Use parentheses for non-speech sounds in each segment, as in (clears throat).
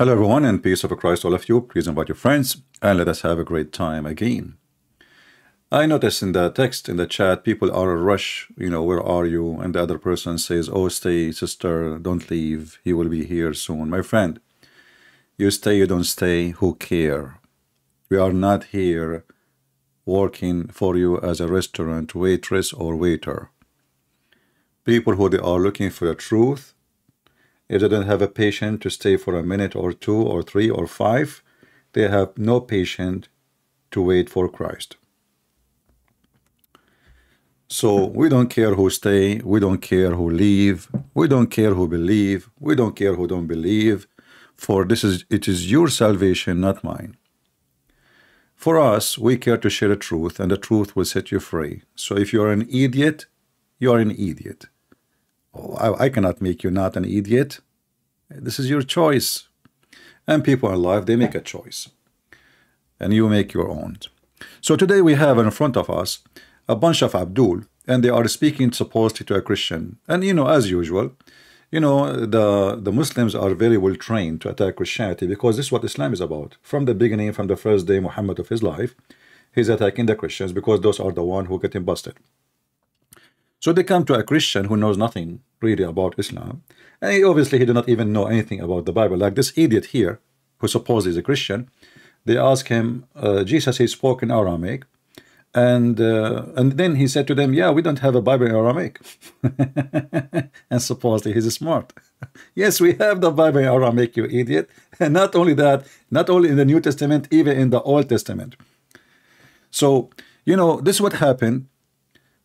Hello everyone and peace of Christ all of you. Please invite your friends and let us have a great time again. I noticed in the text in the chat people are a rush, you know, where are you? And the other person says, oh stay sister, don't leave, he will be here soon. My friend, you stay, you don't stay, who care? We are not here working for you as a restaurant waitress or waiter. People who they are looking for the truth if they don't have a patient to stay for a minute or two or three or five, they have no patient to wait for Christ. So we don't care who stay, we don't care who leave, we don't care who believe, we don't care who don't believe, for this is it is your salvation, not mine. For us, we care to share the truth, and the truth will set you free. So if you're an idiot, you're an idiot. I, I cannot make you not an idiot. This is your choice. And people in life, they make a choice. And you make your own. So today we have in front of us a bunch of Abdul, and they are speaking supposedly to a Christian. And you know, as usual, you know, the, the Muslims are very well trained to attack Christianity because this is what Islam is about. From the beginning, from the first day Muhammad of his life, he's attacking the Christians because those are the one who get him busted. So they come to a Christian who knows nothing really about Islam. And he, obviously he did not even know anything about the Bible. Like this idiot here, who supposedly is a Christian, they ask him, uh, Jesus, he spoke in Aramaic. And uh, and then he said to them, yeah, we don't have a Bible in Aramaic. (laughs) and supposedly he's smart. (laughs) yes, we have the Bible in Aramaic, you idiot. And (laughs) not only that, not only in the New Testament, even in the Old Testament. So, you know, this is what happened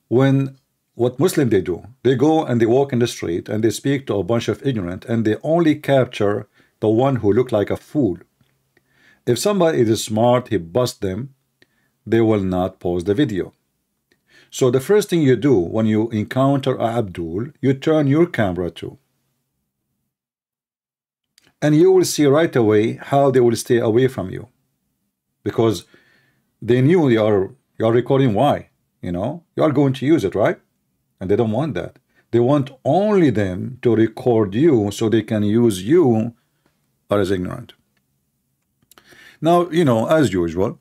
when what Muslim they do, they go and they walk in the street and they speak to a bunch of ignorant and they only capture the one who look like a fool. If somebody is smart, he bust them, they will not pause the video. So the first thing you do when you encounter a Abdul, you turn your camera to. And you will see right away how they will stay away from you. Because they knew you are you are recording why, you know, you are going to use it, right? And they don't want that. They want only them to record you so they can use you as ignorant. Now, you know, as usual,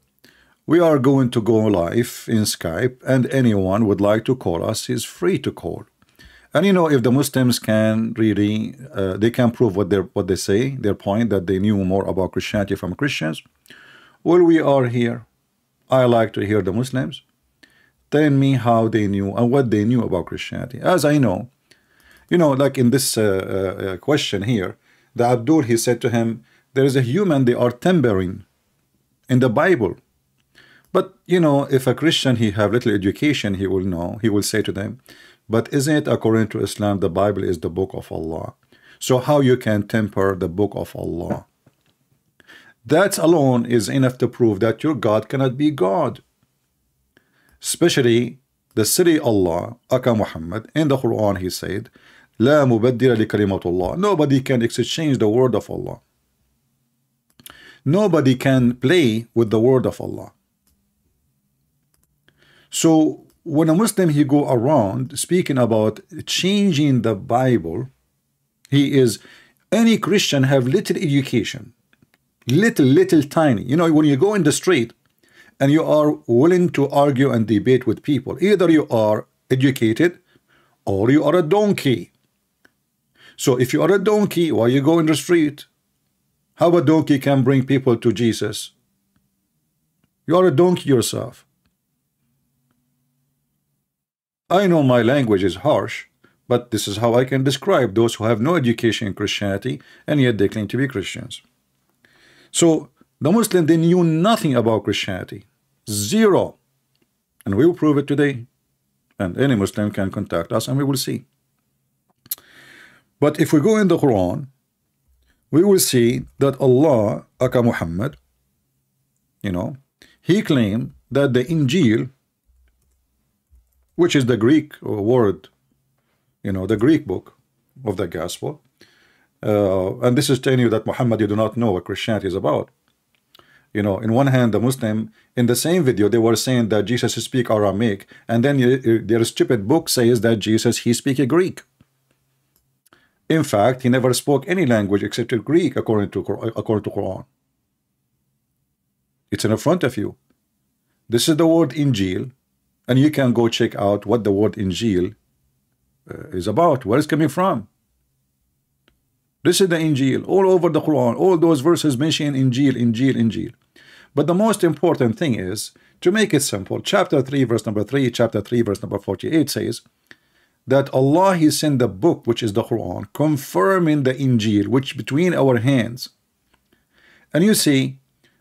we are going to go live in Skype and anyone would like to call us is free to call. And you know, if the Muslims can really, uh, they can prove what they what they say, their point that they knew more about Christianity from Christians. Well, we are here. I like to hear the Muslims telling me how they knew and what they knew about Christianity. As I know, you know, like in this uh, uh, uh, question here, the Abdul, he said to him, there is a human, they are timbering in the Bible. But, you know, if a Christian, he have little education, he will know, he will say to them, but isn't it according to Islam, the Bible is the book of Allah. So how you can temper the book of Allah? That alone is enough to prove that your God cannot be God especially the city Allah, Aka Muhammad, in the Quran he said, "لا mubaddila li الله." Nobody can exchange the word of Allah. Nobody can play with the word of Allah. So when a Muslim he go around speaking about changing the Bible, he is any Christian have little education, little little tiny. You know when you go in the street, and you are willing to argue and debate with people. Either you are educated or you are a donkey. So if you are a donkey, why you go in the street? How a donkey can bring people to Jesus? You are a donkey yourself. I know my language is harsh, but this is how I can describe those who have no education in Christianity and yet they claim to be Christians. So the Muslim, they knew nothing about Christianity. Zero. And we will prove it today. And any Muslim can contact us and we will see. But if we go in the Quran, we will see that Allah, Aka Muhammad, you know, he claimed that the Injil, which is the Greek word, you know, the Greek book of the gospel, uh, and this is telling you that Muhammad, you do not know what Christianity is about. You know, in one hand, the Muslim, in the same video, they were saying that Jesus speak Aramaic, and then their stupid book says that Jesus, he speak a Greek. In fact, he never spoke any language except Greek according to according to Quran. It's in front of you. This is the word Injil, and you can go check out what the word Injil uh, is about, where it's coming from. This is the Injil, all over the Quran, all those verses mention Injil, Injil, Injil. But the most important thing is, to make it simple, chapter 3, verse number 3, chapter 3, verse number 48 says, that Allah He sent the book, which is the Quran, confirming the Injil, which between our hands. And you see,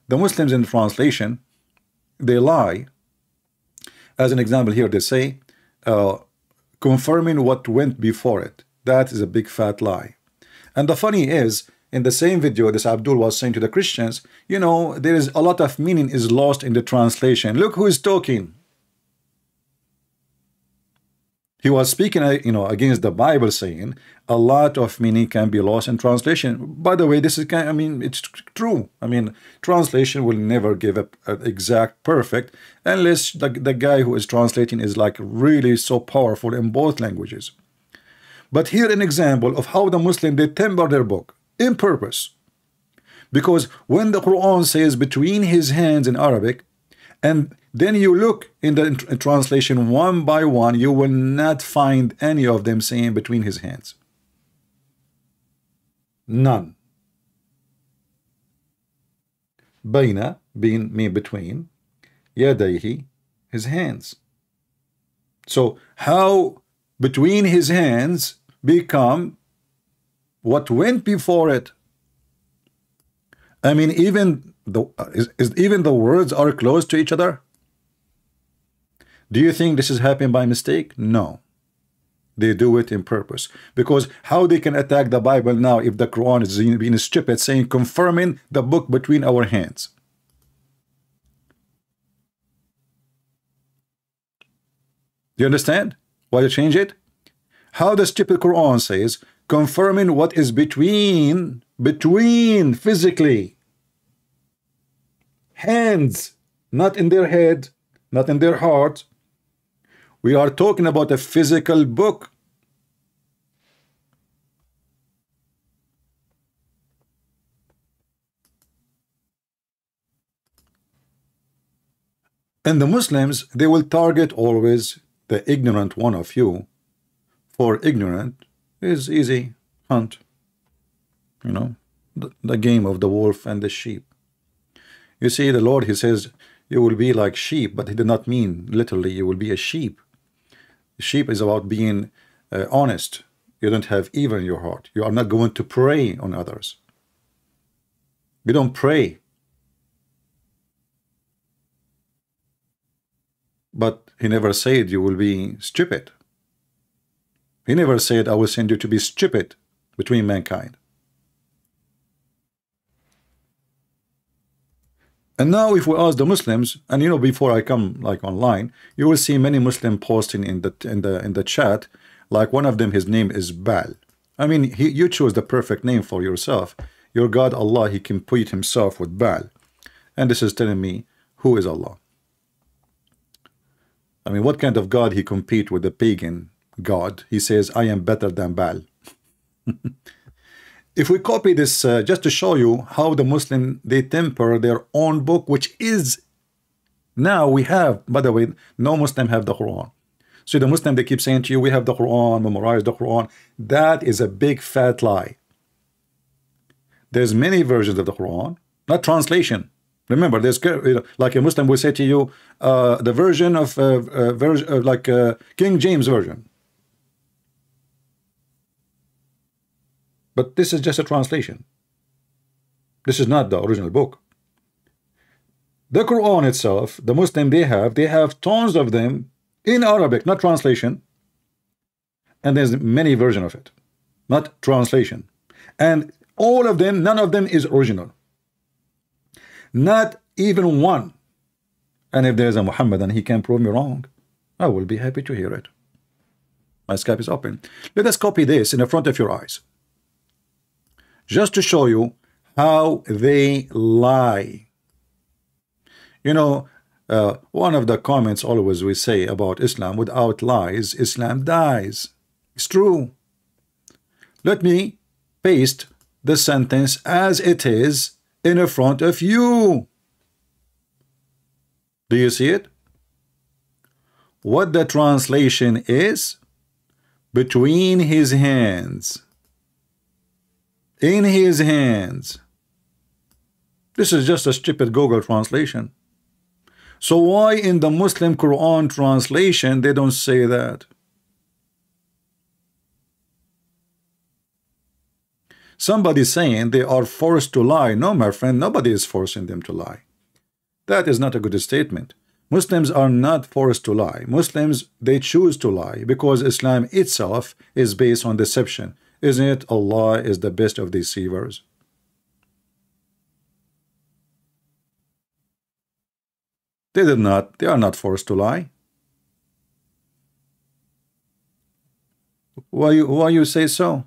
the Muslims in translation, they lie. As an example here, they say, uh, confirming what went before it. That is a big fat lie. And the funny is, in the same video, this Abdul was saying to the Christians, you know, there is a lot of meaning is lost in the translation. Look who is talking. He was speaking, uh, you know, against the Bible, saying a lot of meaning can be lost in translation. By the way, this is, I mean, it's true. I mean, translation will never give up an exact perfect unless the, the guy who is translating is like really so powerful in both languages. But here an example of how the Muslim they temper their book in purpose. Because when the Quran says between his hands in Arabic, and then you look in the translation one by one, you will not find any of them saying between his hands. None. Baina being me between, yadayhi, his hands. So how between his hands become what went before it? I mean, even the is, is even the words are close to each other. Do you think this is happening by mistake? No. They do it in purpose. Because how they can attack the Bible now if the Quran is being stupid, saying confirming the book between our hands. Do you understand why you change it? How the stupid Quran says confirming what is between between physically hands not in their head not in their heart we are talking about a physical book. And the Muslims, they will target always the ignorant one of you. For ignorant is easy hunt. You know, the, the game of the wolf and the sheep. You see, the Lord, he says, you will be like sheep, but he did not mean literally you will be a sheep. Sheep is about being uh, honest. You don't have evil in your heart. You are not going to prey on others. You don't pray. But he never said you will be stupid. He never said, I will send you to be stupid between mankind. And now if we ask the Muslims, and you know, before I come like online, you will see many Muslim posting in the in the in the chat, like one of them, his name is Baal. I mean, he, you choose the perfect name for yourself. Your God Allah, he put himself with Baal. And this is telling me who is Allah. I mean, what kind of God he compete with the pagan God? He says, I am better than Baal. (laughs) if we copy this uh, just to show you how the Muslim they temper their own book which is now we have by the way no Muslim have the Quran. So the Muslim they keep saying to you we have the Quran memorize the Quran. That is a big fat lie. There's many versions of the Quran not translation. Remember there's like a Muslim will say to you uh, the version of uh, uh, version uh, like uh, King James version But this is just a translation. This is not the original book. The Quran itself, the Muslim they have, they have tons of them in Arabic, not translation. And there's many versions of it, not translation. And all of them, none of them is original. Not even one. And if there's a Muhammad and he can prove me wrong, I will be happy to hear it. My Skype is open. Let us copy this in the front of your eyes just to show you how they lie. You know, uh, one of the comments always we say about Islam, without lies, Islam dies. It's true. Let me paste the sentence as it is in front of you. Do you see it? What the translation is? Between his hands. In his hands. This is just a stupid Google translation. So why in the Muslim Quran translation they don't say that? Somebody saying they are forced to lie. No, my friend, nobody is forcing them to lie. That is not a good statement. Muslims are not forced to lie. Muslims, they choose to lie because Islam itself is based on deception. Isn't it? Allah is the best of deceivers. They did not, they are not forced to lie. Why you, why you say so?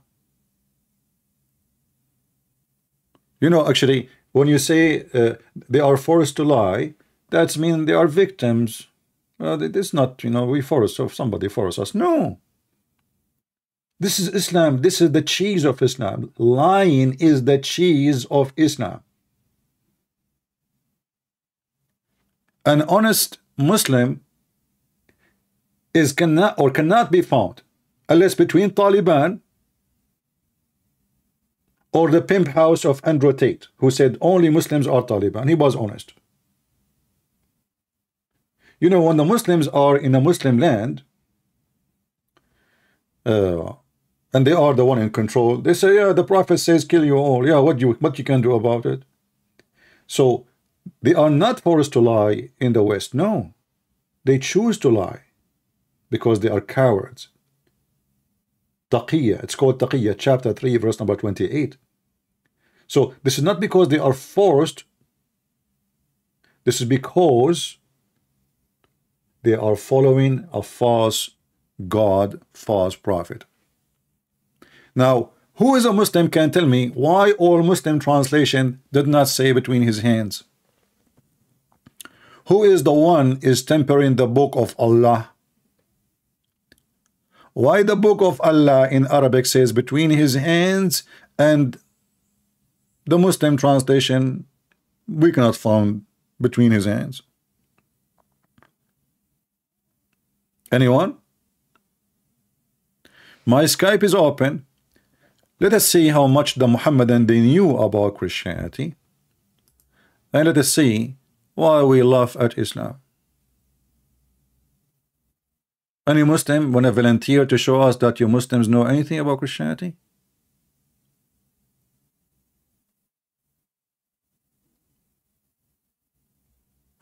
You know, actually, when you say uh, they are forced to lie, that's mean they are victims. Well, it is not, you know, we force, so somebody force us. No. This is Islam. This is the cheese of Islam. Lying is the cheese of Islam. An honest Muslim is cannot or cannot be found unless between Taliban or the pimp house of Andrew Tate, who said only Muslims are Taliban. He was honest. You know, when the Muslims are in a Muslim land, uh, and they are the one in control, they say, yeah, the Prophet says kill you all. Yeah, what you what you can do about it? So they are not forced to lie in the West. No, they choose to lie because they are cowards. Taqiyya, it's called Taqiyya, chapter 3, verse number 28. So this is not because they are forced. This is because they are following a false God, false prophet. Now, who is a Muslim can tell me why all Muslim translation did not say between his hands? Who is the one is tempering the book of Allah? Why the book of Allah in Arabic says between his hands and the Muslim translation, we cannot find between his hands. Anyone? My Skype is open. Let us see how much the Muhammadan they knew about Christianity. And let us see why we laugh at Islam. Any Muslim want to volunteer to show us that you Muslims know anything about Christianity?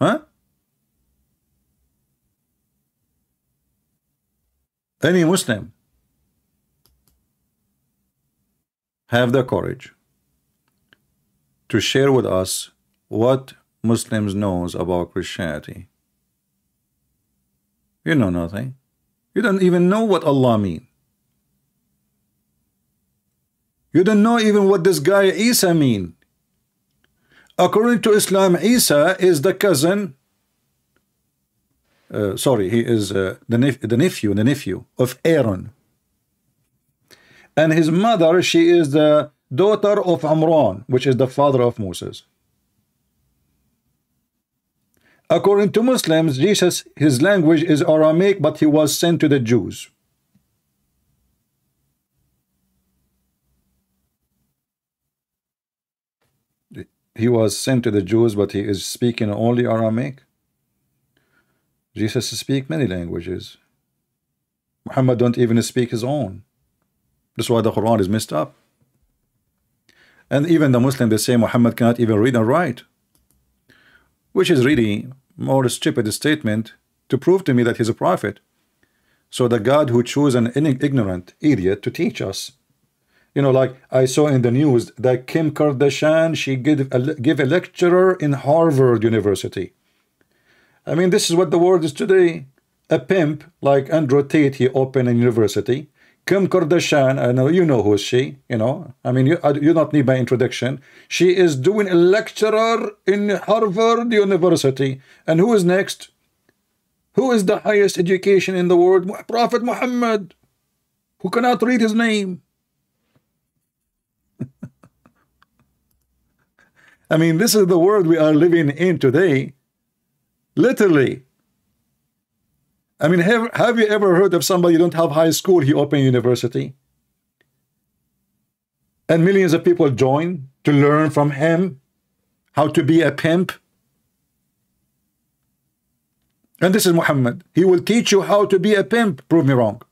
Huh? Any Muslim have the courage to share with us what Muslims knows about Christianity. You know nothing. You don't even know what Allah mean. You don't know even what this guy Isa mean. According to Islam, Isa is the cousin. Uh, sorry, he is uh, the, nep the nephew, the nephew of Aaron. And his mother, she is the daughter of Amran, which is the father of Moses. According to Muslims, Jesus, his language is Aramaic, but he was sent to the Jews. he was sent to the Jews, but he is speaking only Aramaic. Jesus speak many languages. Muhammad don't even speak his own. That's why the Quran is messed up. And even the Muslim, they say Muhammad cannot even read and write. Which is really more a stupid statement to prove to me that he's a prophet. So the God who chose an ignorant idiot to teach us you know, like I saw in the news that Kim Kardashian, she give a, give a lecturer in Harvard University. I mean, this is what the world is today. A pimp like Andrew Tate, he opened a university. Kim Kardashian, I know you know who is she, you know. I mean, you, you don't need my introduction. She is doing a lecturer in Harvard University. And who is next? Who is the highest education in the world? Prophet Muhammad, who cannot read his name. (laughs) I mean, this is the world we are living in today. Literally, I mean, have, have you ever heard of somebody who don't have high school, he opened university? And millions of people join to learn from him how to be a pimp. And this is Muhammad. He will teach you how to be a pimp. Prove me wrong.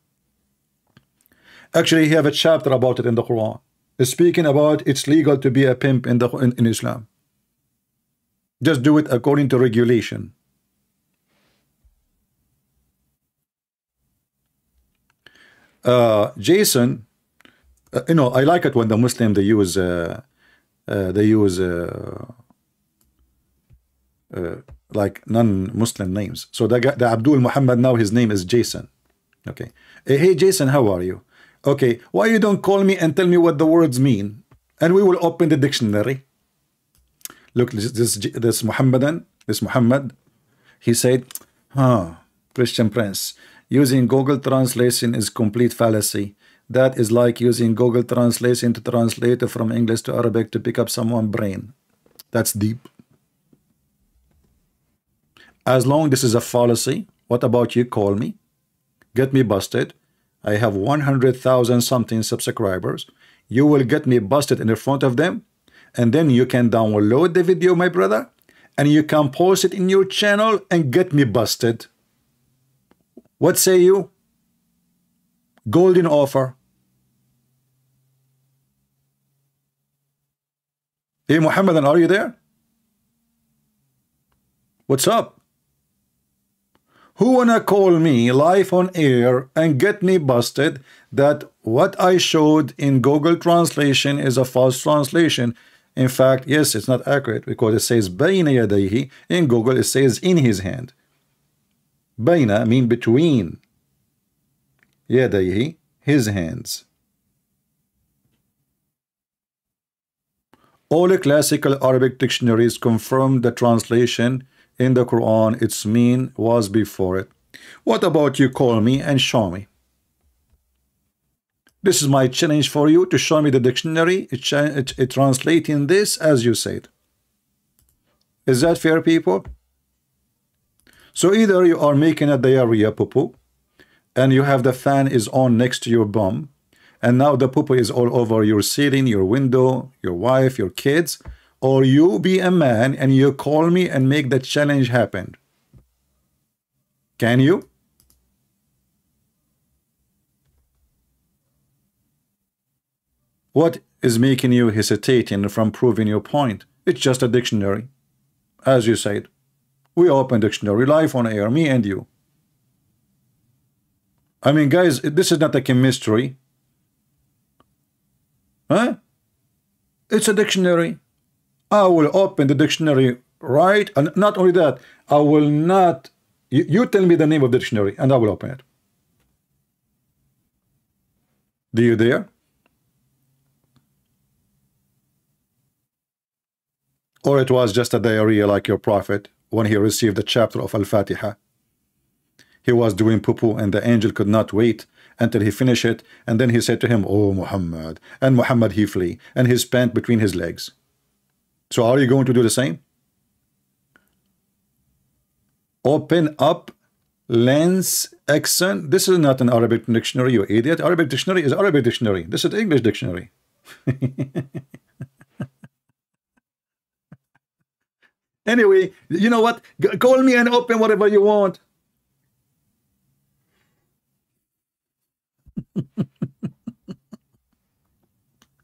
Actually, he have a chapter about it in the Quran. Speaking about it's legal to be a pimp in the in, in Islam. Just do it according to regulation. Uh, Jason, uh, you know, I like it when the Muslim they use uh, uh they use uh, uh, like non-Muslim names. So the guy, the Abdul Muhammad now his name is Jason. Okay, hey Jason, how are you? Okay, why you don't call me and tell me what the words mean? And we will open the dictionary. Look, this this, this Muhammadan, this Muhammad, he said, huh, Christian Prince, using Google Translation is complete fallacy. That is like using Google Translation to translate from English to Arabic to pick up someone's brain. That's deep. As long this is a fallacy, what about you call me? Get me busted. I have 100,000 something subscribers. You will get me busted in the front of them. And then you can download the video, my brother. And you can post it in your channel and get me busted. What say you? Golden offer. Hey, Muhammadan, are you there? What's up? who wanna call me live on air and get me busted that what I showed in Google translation is a false translation in fact yes it's not accurate because it says bayna in Google it says in his hand bayna mean between yadayhi his hands all the classical Arabic dictionaries confirm the translation in the Quran its mean was before it. What about you call me and show me? This is my challenge for you to show me the dictionary. It, it, it translating this as you said. Is that fair, people? So either you are making a diarrhea poo-poo and you have the fan is on next to your bum and now the poo-poo is all over your ceiling, your window, your wife, your kids or you be a man and you call me and make the challenge happen. Can you? What is making you hesitating from proving your point? It's just a dictionary. As you said, we open dictionary live on air, me and you. I mean, guys, this is not a chemistry. Huh? It's a dictionary. I will open the dictionary right and not only that I will not you, you tell me the name of the dictionary and I will open it do you dare or it was just a diarrhea like your prophet when he received the chapter of Al-Fatiha he was doing poo-poo and the angel could not wait until he finished it and then he said to him oh Muhammad and Muhammad he flee and his pant between his legs so are you going to do the same? Open up Lane's Lexicon. This is not an Arabic dictionary, you idiot. Arabic dictionary is Arabic dictionary. This is English dictionary. (laughs) anyway, you know what? Call me and open whatever you want.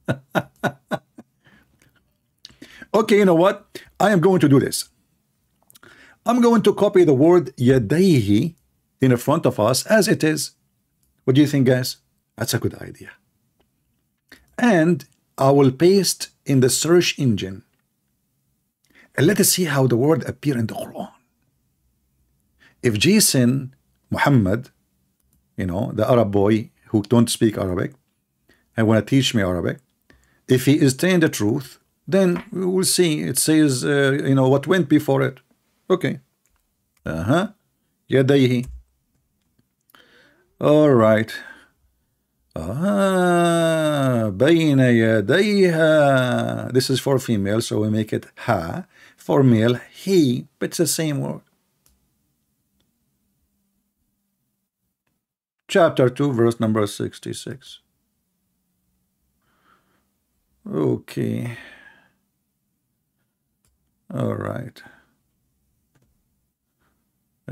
(laughs) Okay, you know what? I am going to do this. I'm going to copy the word yadayhi in front of us as it is. What do you think, guys? That's a good idea. And I will paste in the search engine. And let us see how the word appear in the Quran. If Jason, Muhammad, you know, the Arab boy who don't speak Arabic, and want to teach me Arabic, if he is telling the truth, then we will see. It says, uh, you know, what went before it. Okay. Uh-huh. Yadayhi. All right. Ah, bayna yadayha. This is for female, so we make it ha for male, he, but it's the same word. Chapter 2, verse number 66. Okay. All right.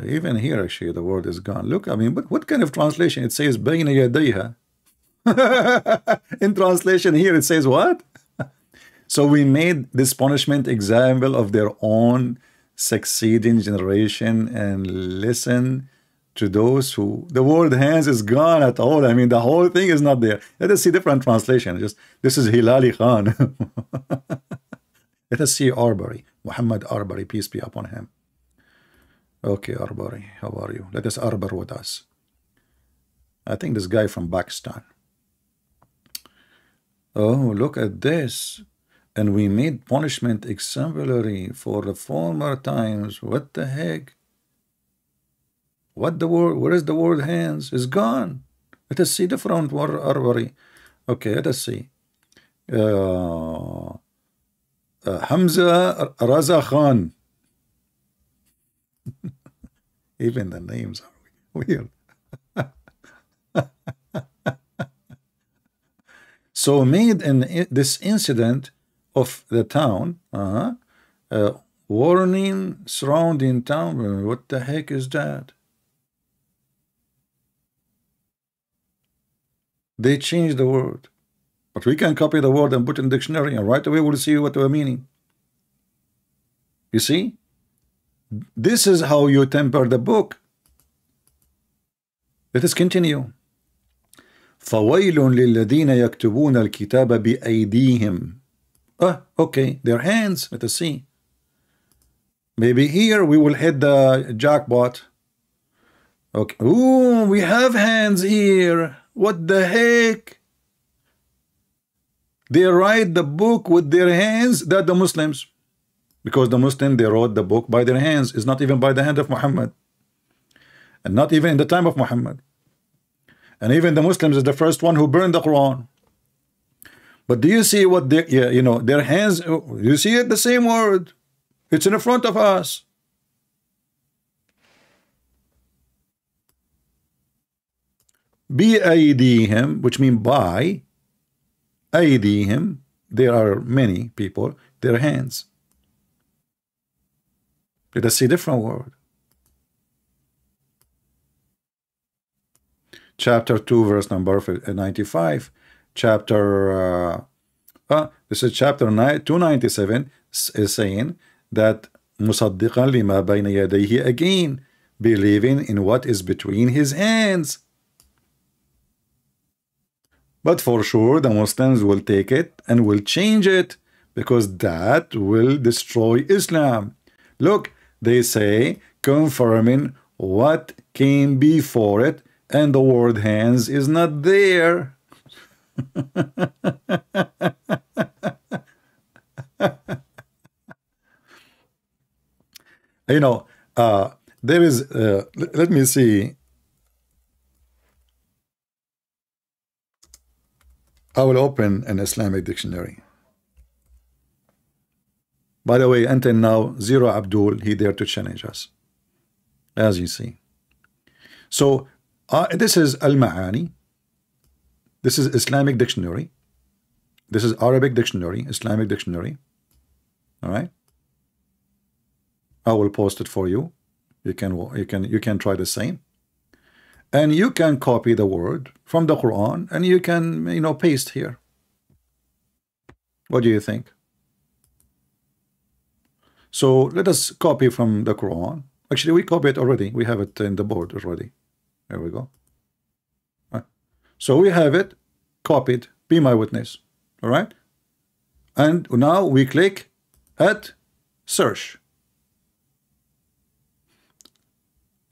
Even here, actually, the word is gone. Look, I mean, but what kind of translation? It says, (laughs) In translation here, it says what? So we made this punishment example of their own succeeding generation and listen to those who the word hands is gone at all. I mean, the whole thing is not there. Let us see different translation. Just this is Hilali Khan. (laughs) Let us see Arberry, Muhammad Arberry, peace be upon him. Okay, Arberry, how are you? Let us Arbor with us. I think this guy from Pakistan. Oh, look at this. And we made punishment exemplary for the former times. What the heck? What the word? Where is the word hands? Is gone. Let us see the front armory. Okay, let us see. Uh, uh, Hamza Raza Khan. (laughs) Even the names are weird. (laughs) so made in this incident of the town, uh -huh, uh, warning surrounding town. What the heck is that? They changed the word. But we can copy the word and put in the dictionary and right away we'll see what we're meaning. You see? This is how you temper the book. Let us continue. فويل للذين يكتبون الكتاب بأيديهم. Ah, okay, their hands. Let us see. Maybe here we will hit the jackpot. Okay. Ooh, we have hands here. What the heck? They write the book with their hands, that the Muslims. Because the Muslim, they wrote the book by their hands. It's not even by the hand of Muhammad. And not even in the time of Muhammad. And even the Muslims is the first one who burned the Quran. But do you see what they, yeah, you know, their hands, you see it, the same word. It's in front of us. بأيديهم which mean by أيديهم there are many people their hands let us see different word chapter 2 verse number 95 chapter uh, uh, this is chapter 297 is saying that مصدقا لما بين يديه again believing in what is between his hands but for sure, the Muslims will take it and will change it because that will destroy Islam. Look, they say confirming what came before it and the word hands is not there. (laughs) you know, uh, there is, uh, let me see I will open an Islamic dictionary. By the way, until now, zero Abdul, he dared to challenge us. As you see. So, uh, this is Al-Ma'ani. This is Islamic dictionary. This is Arabic dictionary, Islamic dictionary. All right. I will post it for you. You can you can you can try the same and you can copy the word from the Quran and you can you know paste here what do you think so let us copy from the Quran actually we copy it already we have it in the board already there we go so we have it copied be my witness all right and now we click at search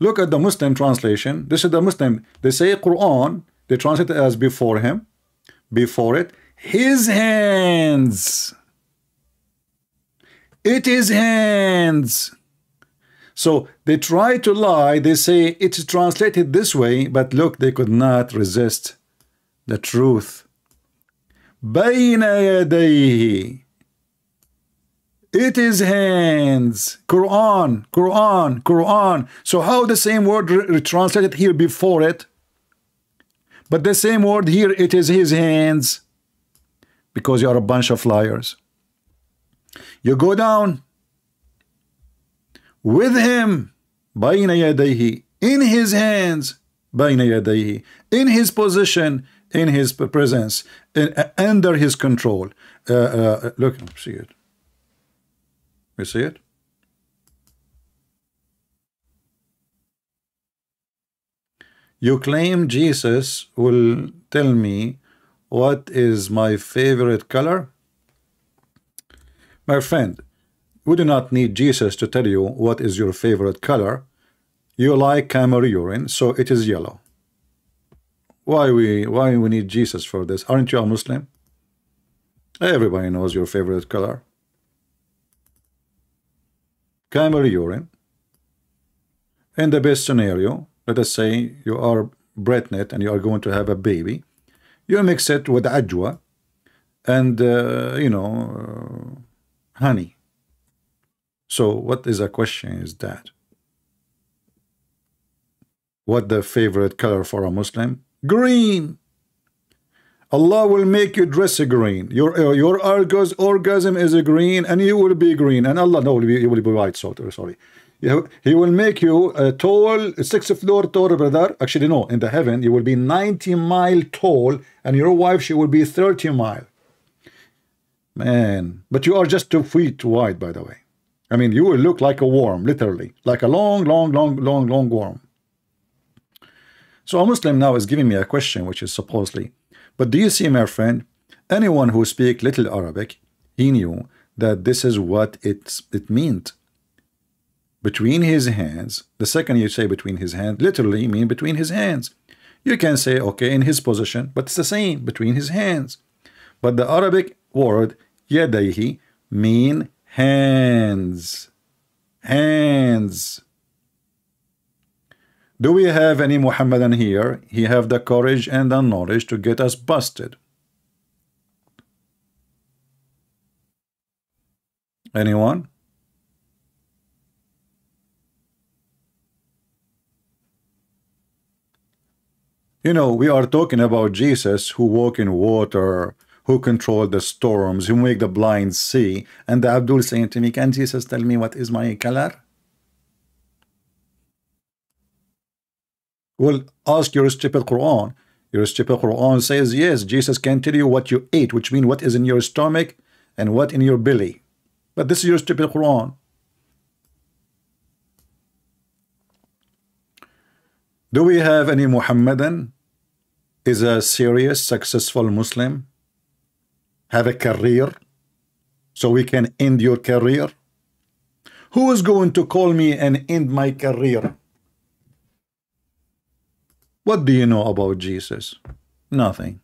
Look at the Muslim translation. This is the Muslim. They say Quran. They translate it as before him. Before it. His hands. It is hands. So they try to lie. They say it's translated this way. But look, they could not resist the truth. بين يديه it is hands Quran Quran Quran so how the same word translated here before it but the same word here it is his hands because you are a bunch of liars you go down with him بين يديه in his hands بين يديه in his position in his presence in, uh, under his control uh, uh, look see it you see it you claim Jesus will tell me what is my favorite color my friend we do not need Jesus to tell you what is your favorite color. You like camel urine so it is yellow. Why we why we need Jesus for this? Aren't you a Muslim? Everybody knows your favorite color. Camel urine. In the best scenario let us say you are pregnant and you are going to have a baby. You mix it with ajwa and uh, you know uh, honey so what is a question is that? What the favorite color for a Muslim? Green. Allah will make you dress green. Your uh, your orgasm is a green and you will be green. And Allah no you will be white so, sorry. He will make you a tall six floor tall brother. Actually no in the heaven you will be 90 mile tall and your wife she will be 30 mile. Man but you are just two feet wide by the way I mean you will look like a worm literally. Like a long long long long long worm. So a Muslim now is giving me a question which is supposedly but do you see my friend anyone who speak little Arabic he knew that this is what it it meant? Between his hands the second you say between his hands literally mean between his hands. You can say okay in his position but it's the same between his hands. But the Arabic word yadayhi mean hands. Hands. Do we have any Muhammadan here? He have the courage and the knowledge to get us busted. Anyone? You know, we are talking about Jesus who walk in water, who control the storms, who make the blind see. And the Abdul saying to me, can Jesus tell me what is my color? Well, ask your stupid Quran. Your stupid Quran says, yes, Jesus can tell you what you ate, which means what is in your stomach and what in your belly. But this is your stupid Quran. Do we have any Muhammadan is a serious successful Muslim have a career so we can end your career? Who is going to call me and end my career? What do you know about Jesus? Nothing.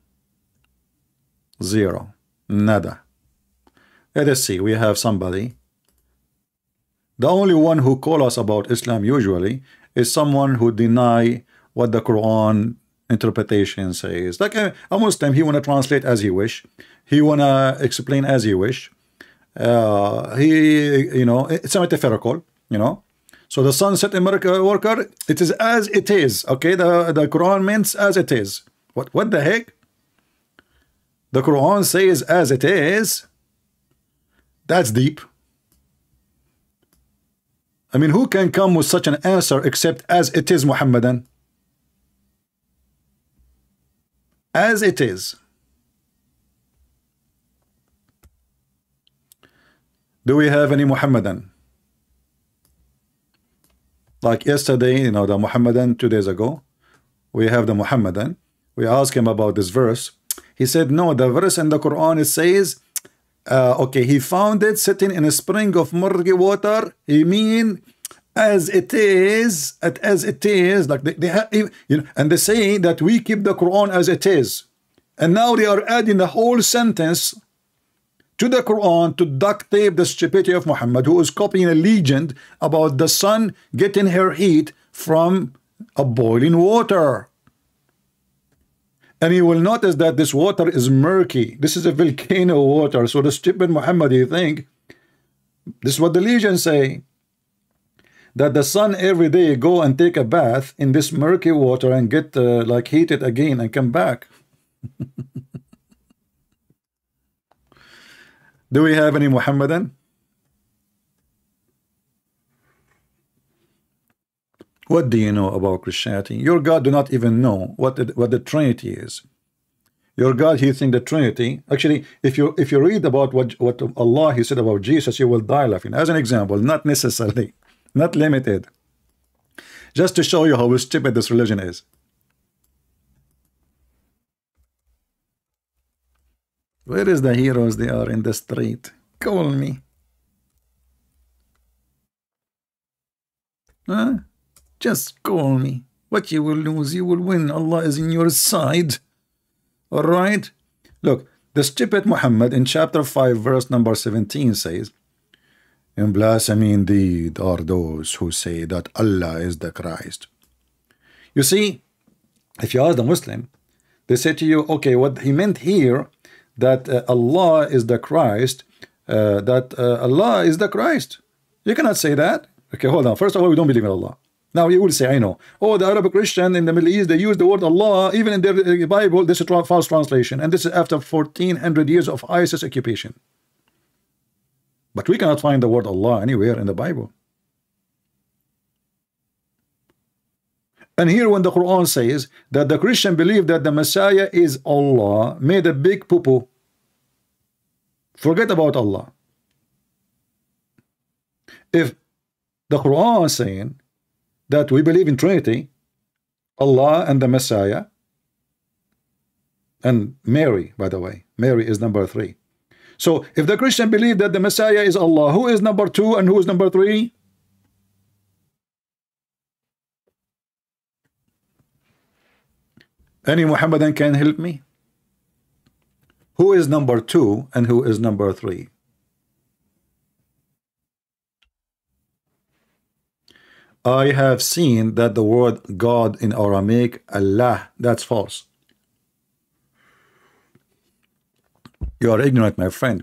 Zero. Nada. Let us see. We have somebody. The only one who call us about Islam usually is someone who deny what the Quran interpretation says. Like a, a Muslim, he want to translate as he wish. He want to explain as he wish. Uh, he, you know, it's a metaphorical, you know. So the sunset America worker, it is as it is. Okay, the, the Quran means as it is. What what the heck? The Quran says as it is. That's deep. I mean, who can come with such an answer except as it is Muhammadan? As it is. Do we have any Muhammadan? Like yesterday, you know, the Muhammadan two days ago, we have the Muhammadan. We asked him about this verse. He said, no, the verse in the Quran, it says, uh, okay, he found it sitting in a spring of murky water. He mean as it is, as it is, like they, they have, you know, and they say that we keep the Quran as it is. And now they are adding the whole sentence to the Quran to duct tape the stupidity of Muhammad, who is copying a legend about the sun getting her heat from a boiling water. And you will notice that this water is murky. This is a volcano water. So the stupid Muhammad, you think, this is what the legions say, that the sun every day go and take a bath in this murky water and get uh, like heated again and come back. (laughs) Do we have any Muhammadan? What do you know about Christianity? Your God do not even know what the, what the Trinity is. Your God, he think the Trinity. Actually, if you if you read about what what Allah he said about Jesus, you will die laughing. As an example, not necessarily, not limited. Just to show you how stupid this religion is. Where is the heroes they are in the street? Call me. Huh? Just call me. What you will lose, you will win. Allah is in your side. Alright? Look, the stupid Muhammad in chapter 5, verse number 17 says, In blasphemy indeed are those who say that Allah is the Christ. You see, if you ask the Muslim, they say to you, okay, what he meant here, that uh, Allah is the Christ, uh, that uh, Allah is the Christ. You cannot say that. Okay, hold on. First of all, we don't believe in Allah. Now you will say, I know. Oh, the Arabic Christian in the Middle East, they use the word Allah, even in their uh, Bible, this is a false translation. And this is after 1400 years of ISIS occupation. But we cannot find the word Allah anywhere in the Bible. And here when the Quran says that the Christian believe that the Messiah is Allah, made a big poo-poo. Forget about Allah. If the Quran is saying that we believe in Trinity, Allah and the Messiah, and Mary, by the way. Mary is number three. So if the Christian believe that the Messiah is Allah, who is number two and who is number three? Any Muhammadan can help me? Who is number two and who is number three? I have seen that the word God in Aramaic, Allah, that's false. You are ignorant, my friend.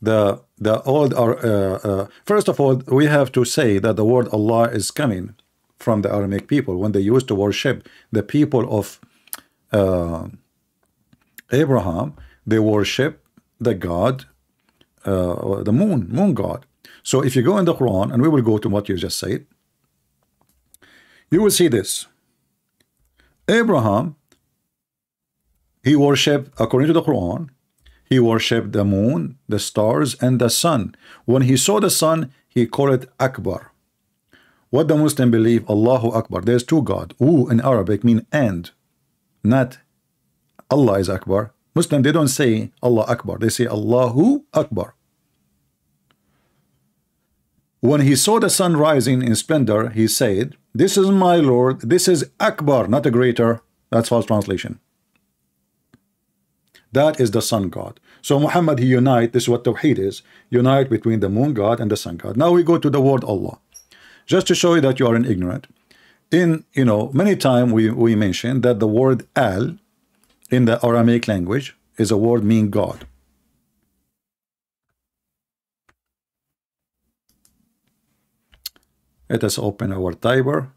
The the old are uh, uh, first of all, we have to say that the word Allah is coming from the Aramaic people when they used to worship the people of uh, Abraham. They worship the God, uh, the moon, moon god. So if you go in the Quran, and we will go to what you just said, you will see this. Abraham, he worshipped, according to the Quran, he worshipped the moon, the stars, and the sun. When he saw the sun, he called it Akbar. What the Muslim believe, Allahu Akbar. There's two God. U in Arabic mean and, not Allah is Akbar. Muslim, they don't say Allah Akbar. They say Allahu Akbar. When he saw the sun rising in splendor, he said, This is my Lord, this is Akbar, not a greater. That's false translation. That is the sun god. So Muhammad, he unite, this is what Tawheed is, unite between the moon god and the sun god. Now we go to the word Allah. Just to show you that you are an ignorant. In, you know, many times we, we mentioned that the word Al in the Aramaic language is a word mean God. Let us open our Tiber.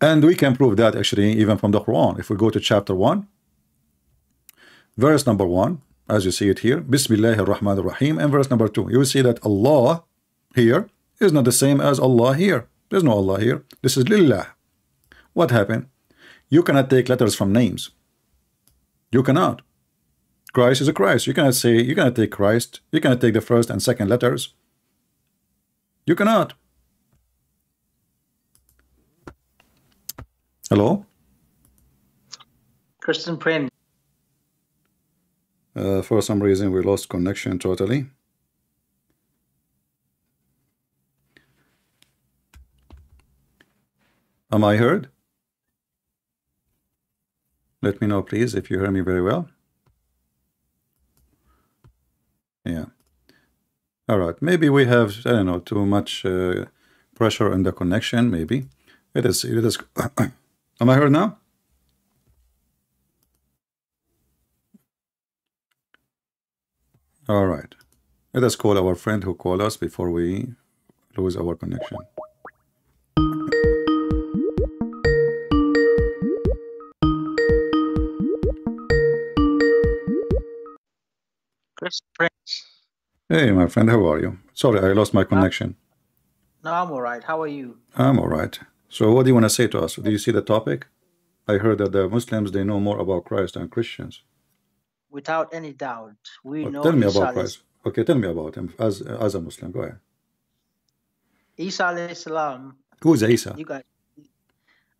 And we can prove that actually even from the Quran. If we go to chapter 1, verse number 1, as you see it here, Bismillah ar-Rahman ar-Rahim, and verse number 2, you will see that Allah here is not the same as Allah here. There's no Allah here. This is Lillah. What happened? You cannot take letters from names. You cannot. Christ is a Christ. You cannot say, you cannot take Christ. You cannot take the first and second letters. You cannot. Hello? Christian Prince. Uh, for some reason, we lost connection totally. Am I heard? Let me know, please, if you hear me very well. Yeah. All right. Maybe we have, I don't know, too much uh, pressure on the connection, maybe. It is. It is. (coughs) Am I heard now? All right. Let us call our friend who called us before we lose our connection. Chris Prince. Hey, my friend, how are you? Sorry, I lost my uh, connection. No, I'm all right. How are you? I'm all right. So, what do you want to say to us? Do you see the topic? I heard that the Muslims they know more about Christ than Christians. Without any doubt, we But know tell me Isa about Christ. Okay, tell me about him as as a Muslim. Go ahead. Isa alayhi salam. Who's Isa? You guys.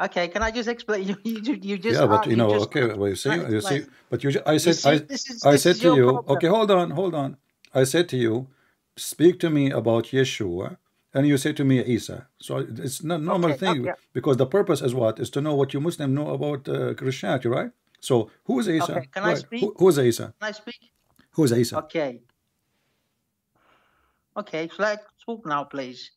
Okay, can I just explain? (laughs) You you, you just yeah, but you know, just okay, well, you see, you see, but you, I You said, see, I, this is- I said is to you, problem. okay, hold on, hold on. I said to you, speak to me about Yeshua, and you say to me Isa. So it's not normal Okay, thing okay. because the purpose is what is to know what you Muslim know about uh, Christianity, right? So who is Isa? Okay, can I Right. speak? Who, who is Isa? Can I speak? Who is Isa? Okay. Okay, so let's talk now, please.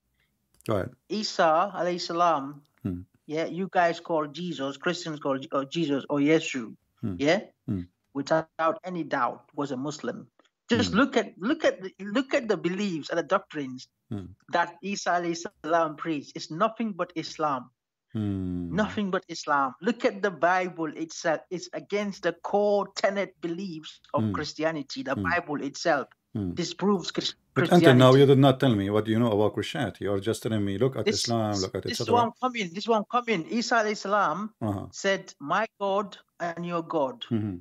Go ahead. Isa alayhi salam. Hmm. Yeah, you guys call Jesus, Christians call uh, Jesus or Yeshu. Hmm. Yeah, Hmm. without any doubt, was a Muslim. Just Hmm. look at look at the, look at the beliefs and the doctrines Hmm. that Isa alayhi salam preached. It's nothing but Islam. Hmm. Nothing but Islam. Look at the Bible itself. It's against the core tenet beliefs of Hmm. Christianity. The Hmm. Bible itself disproves Chris- But Christianity. until now, you did not tell me what you know about Christianity. You're just telling me, look at this, Islam, look at this is etc. one coming. This one coming. Isa salam Uh-huh. said, "My God and your God, hmm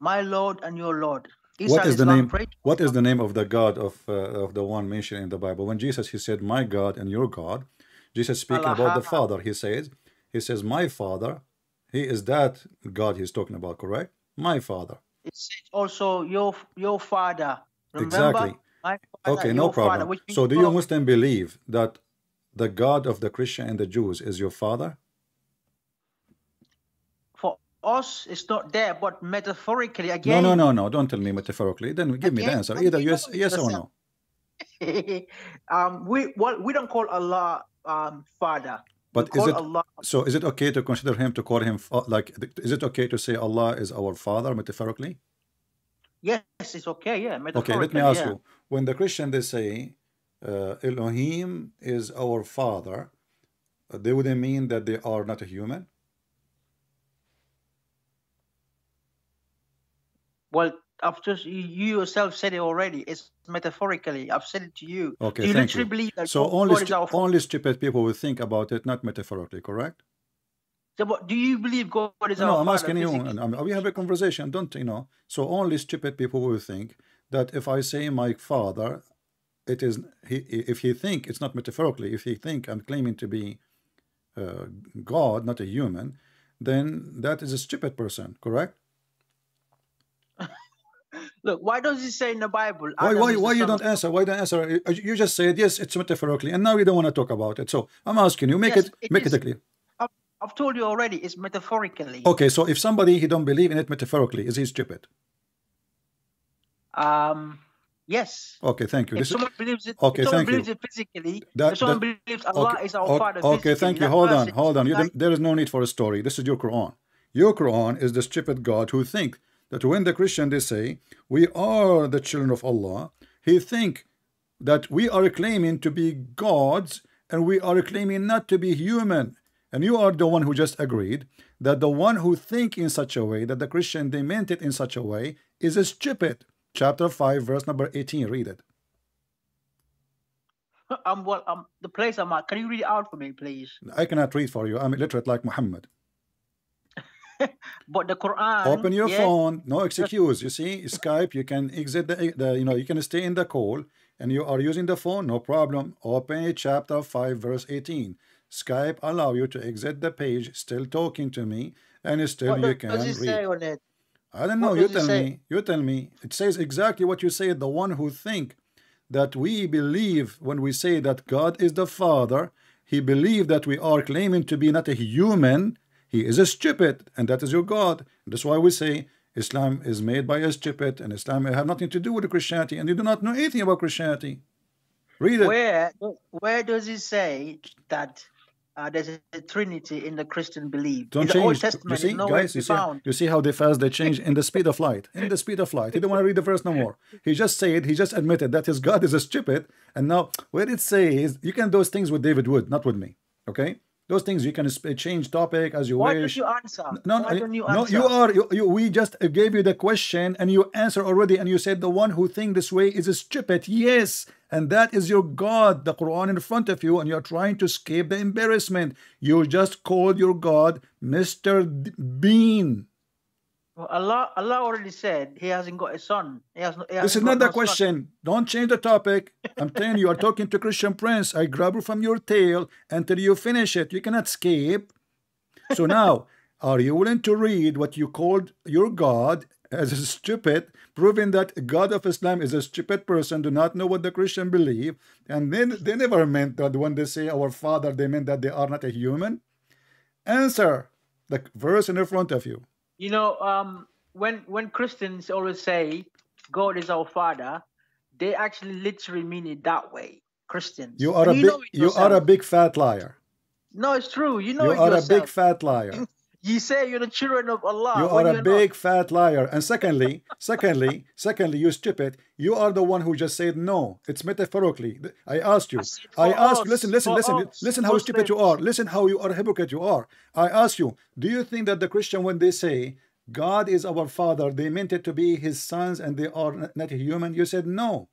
my Lord and your Lord." Isa What is the name? What is the name of the God of uh, of the one mentioned in the Bible? When Jesus he said, "My God and your God," Jesus speaking about the Father. He says, he says, "My Father." He is that God he's talking about, correct? My Father. It says also your your father. Remember? Exactly. Father, Okay, no your father, problem. So, do you. Muslim believe that the God of the Christian and the Jews is your Father? for us it's not there, but metaphorically again. no, no, no. No! Don't tell me metaphorically. Then give me the answer. Either yes, yes or no. (laughs) um, we well, we don't call Allah um father. But is it Allah so? Is it okay to consider him to call him like? Is it okay to say Allah is our Father metaphorically? yes, it's okay, yeah. Okay, let me ask yeah. you. When the Christian they say uh, Elohim is our Father, uh, they wouldn't mean that they are not a human. Well, I've just you, you yourself said it already. It's metaphorically. I've said it to you. Okay, Do you thank literally you. believe that So only stu- only stupid people will think about it, not metaphorically, correct? So, but do you believe God is No, our I'm asking you. and we have a conversation, don't you know? So only stupid people will think that if I say my father, it is he. If he think it's not metaphorically, if he think I'm claiming to be uh, God, not a human, then that is a stupid person, correct? (laughs) Look, why does it say in the Bible? Why, why, why you don't answer? Why don't answer? Uh, You just said yes, it's metaphorically, and now you don't want to talk about it. So I'm asking you, make Yes, it, it make is. it clear. I've, I've told you already. It's metaphorically. Okay, so if somebody he don't believe in it metaphorically, is he stupid? Um. Yes. Okay, thank you. If This is, someone believes it, Okay, if someone thank you. believes it physically, That- if someone that- believes Allah okay, is our okay, father okay, thank you. Hold on, hold on. like- there is no need for a story. This is your Quran. Your Quran is the stupid God who think that when the Christian they say we are the children of Allah, he think that we are claiming to be gods and we are claiming not to be human. And you are the one who just agreed that the one who think in such a way that the Christian they meant it in such a way is a stupid. Chapter 5, verse number 18. Read it. (laughs) um, well, um, the place I'm at. Can you read it out for me, please? I cannot read for you. I'm illiterate like Muhammad. (laughs) But the Quran. Open your phone. No excuse. (laughs) You see, Skype. You can exit the, the. You know, you can stay in the call, and you are using the phone. No problem. Open chapter five, verse eighteen. Skype allow you to exit the page, still talking to me, and still What you can say read. on it? I don't know. what You tell me. You tell me. It says exactly what you said. The one who think that we believe when we say that God is the Father, he believe that we are claiming to be not a human. He is a stupid, and that is your God. That's why we say Islam is made by a stupid, and Islam have nothing to do with Christianity, and you do not know anything about Christianity. Read it. Where where does it say that uh, there's a Trinity in the Christian belief. Don't in the Old change. You see, guys, you see, you see how they fast, they change in the speed of light. In the speed of light. He don't want to read the verse no more. He just said, he just admitted that his God is a stupid. And now, where it says, you can do those things with David Wood, not with me. Okay? Those things you can sp- change topic as you Why wish. don't you answer? No, Why no, don't you no, you are. You, you, we just gave you the question and you answer already, and you said the one who think this way is a stupid. Yes, and that is your God, the Quran in front of you, and you are trying to escape the embarrassment. You just called your God Mister Bean. Allah, Allah already said he hasn't got a son. He has no, he This is hasn't the no son. question. Don't change the topic. I'm telling you, you are talking to Christian Prince. I grab you from your tail until you finish it. You cannot escape. So now, (laughs) are you willing to read what you called your God as a stupid, proving that God of Islam is a stupid person, do not know what the Christian believe, and then they never meant that when they say our Father, they meant that they are not a human? Answer the verse in the front of you. You know, um, when when Christians always say God is our Father, they actually literally mean it that way. Christians. You are And a know big, you are a big fat liar. No, it's true. You know You are a big fat liar. (laughs) You say you're the children of Allah. You are a big fat liar. And secondly, (laughs) secondly, secondly, you stupid. You are the one who just said no. It's metaphorically. I asked you. I I asked. us, Listen, listen, listen. us, Listen how stupid you are. Listen how you are a hypocrite you are. I asked you. Do you think that the Christian, when they say God is our Father, they meant it to be His sons and they are not human? You said no.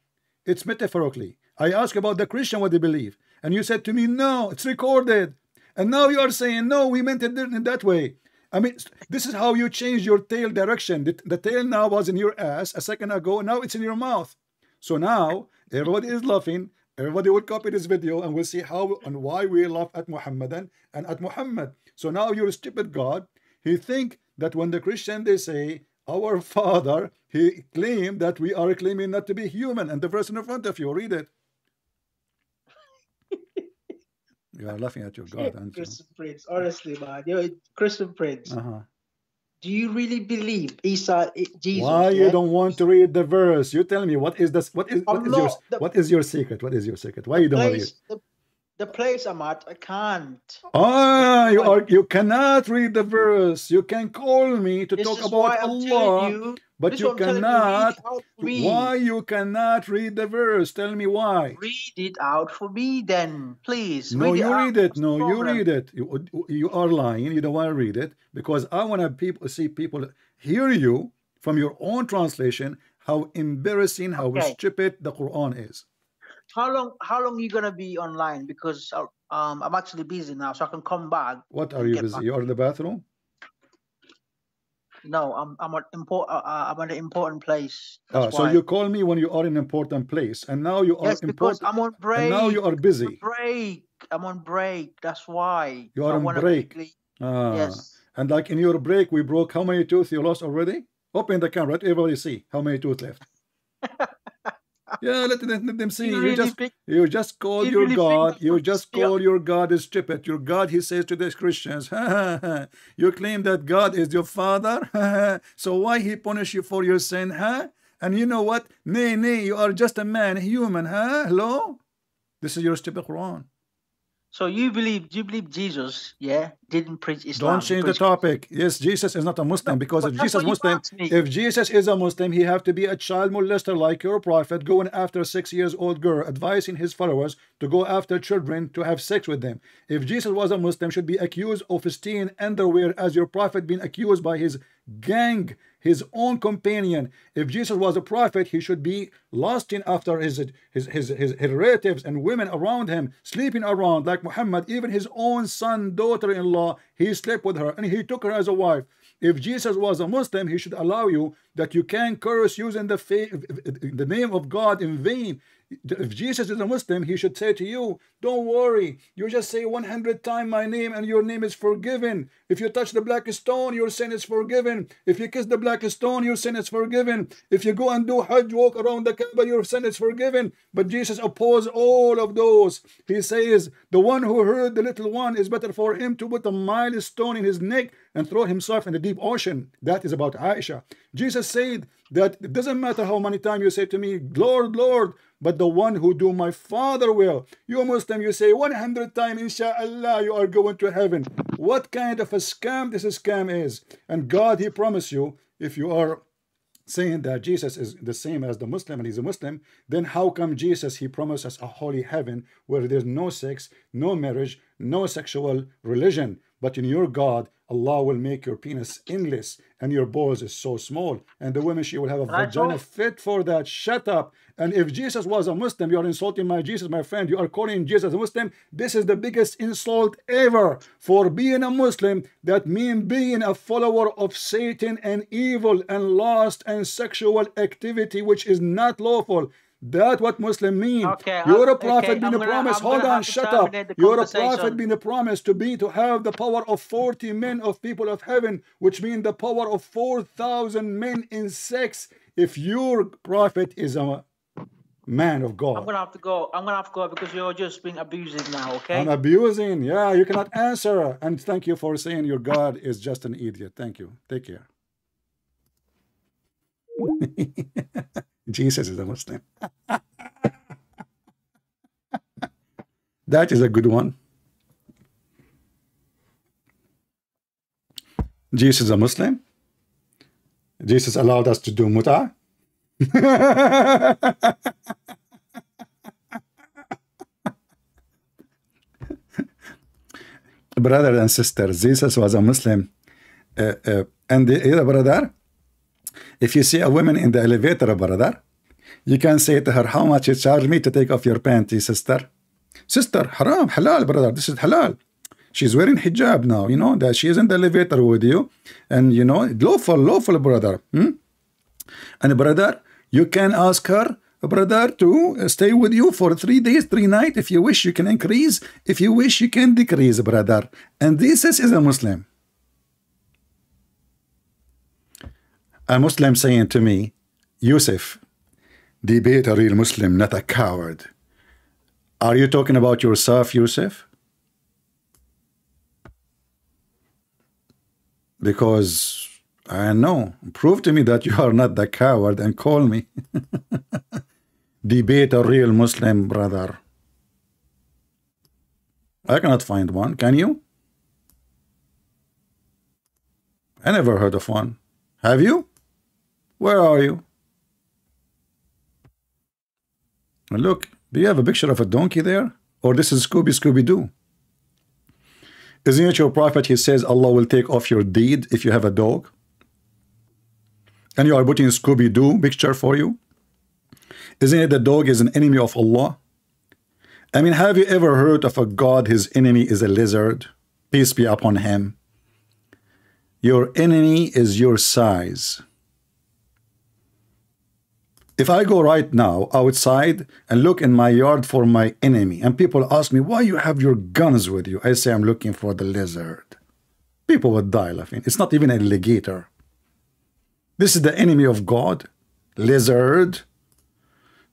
It's metaphorically. I asked about the Christian what they believe, and you said to me, no, it's recorded. And now you are saying, no, we meant it in that way. I mean, this is how you change your tail direction. The, the tail now was in your ass a second ago, now it's in your mouth. So now everybody is laughing. Everybody will copy this video and we'll see how and why we laugh at Muhammadan and at Muhammad. So now you're a stupid God. He think that when the Christian they say our (laughs) father, he claimed that we are claiming not to be human. And the verse in front of you, read it. You are laughing at your God, aren't you? Christian Prince, honestly, man, you're a Christian Prince. Uh-huh. Do you really believe Isa, Jesus? Why you don't want to read the verse? You tell me what is this? What is what is your the- what is your secret? What is your secret? Why you don't want to read? the, the place I'm at, I can't. Ah, you are you cannot read the verse. You can call me to This talk about Allah, you. but you what I'm telling cannot. You, read it out for me. Why you cannot read the verse? Tell me why. Read it out for me, then, please. No, you out. read it. No, you read it. You, you are lying. You don't want to read it because I want to people see people hear you from your own translation. How embarrassing, how Okay. stupid the Quran is. How long? How long are you gonna be online? Because uh, um, I'm actually busy now, so I can come back. What are you busy? back. You are in the bathroom. No, I'm I'm at import. Uh, uh, I'm at an important place. Ah, That's so why. you call me when you are in an important place, and now you are yes, because important. I'm on break. And now you are busy. break. I'm on break. That's why. You are I on break. quickly- Ah, Yes. And like in your break, we broke how many tooth you lost already? Open the camera, let everybody see how many tooth left. (laughs) yeah, let, them- let them see. You You, really just think- you just call you your really God. You just call your God is stupid. Your God, he says to the Christians, (laughs) you claim that God is your father. (laughs) so why he punish you for your sin, huh? And you know what? Nay, nay, you are just a man, human, huh? Hello? This is your stupid Quran. So you believe? You believe Jesus? Yeah, didn't preach Islam. Don't change the topic. Yes, Jesus is not a Muslim No, because if Jesus Muslim, if Jesus is a Muslim, he have to be a child molester like your prophet, going after a six years old girl, advising his followers to go after children to have sex with them. If Jesus was a Muslim, should be accused of stealing underwear as your prophet being accused by his gang, his own companion. If Jesus was a prophet, he should be lusting after his his his, his, relatives and women around him, sleeping around like Muhammad, even his own son, daughter-in-law, he slept with her and he took her as a wife. If Jesus was a Muslim, he should allow you that you can curse using the the name of God in vain. If Jesus is a Muslim, he should say to you, Don't worry, you just say 100 times my name and your name is forgiven. If you touch the black stone, your sin is forgiven. If you kiss the black stone, your sin is forgiven. If you go and do Hajj, walk around the Kaaba, your sin is forgiven. But Jesus opposed all of those. He says, The one who heard the little one is better for him to put a milestone in his neck and throw himself in the deep ocean. That is about Aisha. Jesus said that it doesn't matter how many times you say to me, Lord, Lord, but the one who do my Father will. You Muslim, you say 100 times, inshallah, you are going to heaven. What kind of a scam this scam is? And God, He promised you, if you are saying that Jesus is the same as the Muslim and he's a Muslim, then how come Jesus, he promised us a holy heaven where there's no sex, no marriage, no sexual religion, but in your God, Allah will make your penis endless and your balls is so small. And the women, she will have a vagina fit for that. Shut up. And if Jesus was a Muslim, you are insulting my Jesus, my friend. You are calling Jesus a Muslim. This is the biggest insult ever for being a Muslim. That means being a follower of Satan and evil and lust and sexual activity, which is not lawful. That what Muslim mean. Okay, You're a prophet okay, being a promise. Hold on, shut up. You're a prophet being a promise to be to have the power of 40 men of people of heaven, which means the power of 4,000 men in sex. If your prophet is a man of God. I'm gonna have to go. I'm gonna have to go because you're just being abusive now, okay? I'm abusing. Yeah, you cannot answer. And thank you for saying your God is just an idiot. Thank you. Take care. (laughs) Jesus is a Muslim. that is a good one. Jesus is a Muslim. Jesus allowed us to do muta. (laughs) Brother and sister, Jesus was a Muslim. Uh, uh, and the other brother, if you see a woman in the elevator, brother, you can say to her, how much you charge me to take off your panties, sister? Sister, haram, halal, brother, this is halal. She's wearing hijab now, you know, that she is in the elevator with you. And, you know, lawful, lawful, brother. Hmm? And, brother, you can ask her, brother, to stay with you for three days, three nights. If you wish, you can increase. If you wish, you can decrease, brother. And this is a Muslim. A Muslim saying to me, Yusuf, debate a real Muslim, not a coward. Are you talking about yourself, Yusuf? Because I know, prove to me that you are not the coward and call me. debate a real Muslim brother. I cannot find one, can you? I never heard of one. Have you? Where are you? And look, do you have a picture of a donkey there? Or this is Scooby Scooby Doo? Isn't it your prophet? He says Allah will take off your deed if you have a dog. And you are putting Scooby Doo picture for you. Isn't it the dog is an enemy of Allah? I mean, have you ever heard of a God, his enemy is a lizard? Peace be upon him. Your enemy is your size. If I go right now outside and look in my yard for my enemy, and people ask me, why you have your guns with you? I say, I'm looking for the lizard. People would die laughing. It's not even a alligator. This is the enemy of God. Lizard.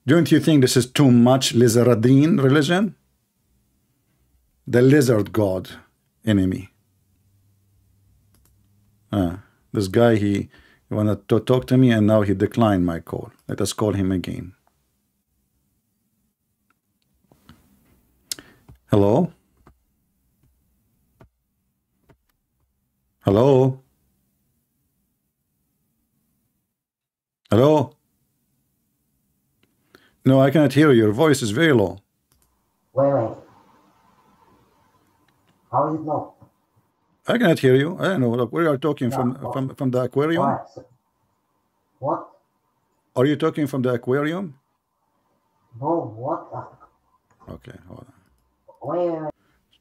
Don't you think this is too much lizardine religion? The lizard God enemy. Uh, this guy, he he wanted to talk to me and now he declined my call. Let us call him again. Hello? Hello? Hello? No, I cannot hear you. Your voice is very low. Wait. How is it now? I cannot hear you. I don't know. Look, we are talking from from from the aquarium. What? Are you talking from the aquarium? No. What? Okay, hold on. Where?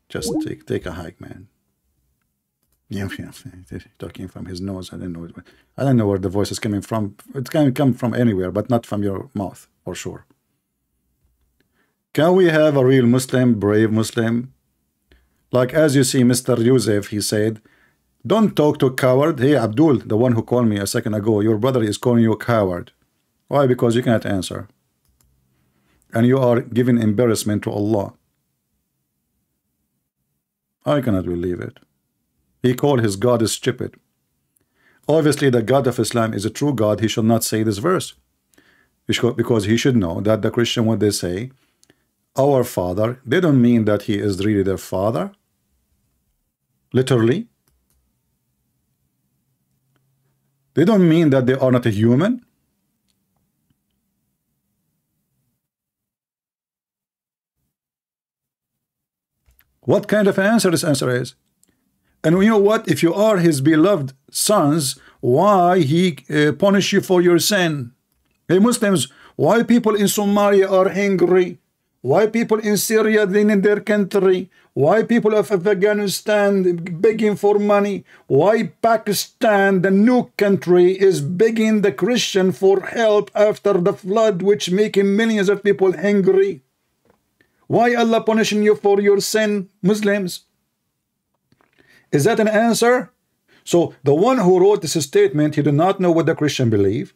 Just take take a hike, man. (laughs) Yeah, yeah, talking from his nose. I don't know. I don't know where the voice is coming from. It can come from anywhere, but not from your mouth, for sure. Can we have a real Muslim, brave Muslim, like as you see, Mr. Yusuf, he said, don't talk to a coward. Hey, Abdul, the one who called me a second ago, your brother is calling you a coward. Why? Because you cannot answer. And you are giving embarrassment to Allah. I cannot believe it. He called his God a stupid. Obviously, the God of Islam is a true God. He should not say this verse. Because he should know that the Christian, when they say, our father, they don't mean that he is really their father. Literally. They don't mean that they are not a human. What kind of answer this answer is? And you know what? If you are his beloved sons, why he uh, punish you for your sin? Hey Muslims, why people in Somalia are angry? Why people in Syria then in their country? Why people of Afghanistan begging for money? Why Pakistan, the new country, is begging the Christian for help after the flood, which making millions of people angry? Why Allah punishing you for your sin, Muslims? Is that an answer? So the one who wrote this statement, he did not know what the Christian believe.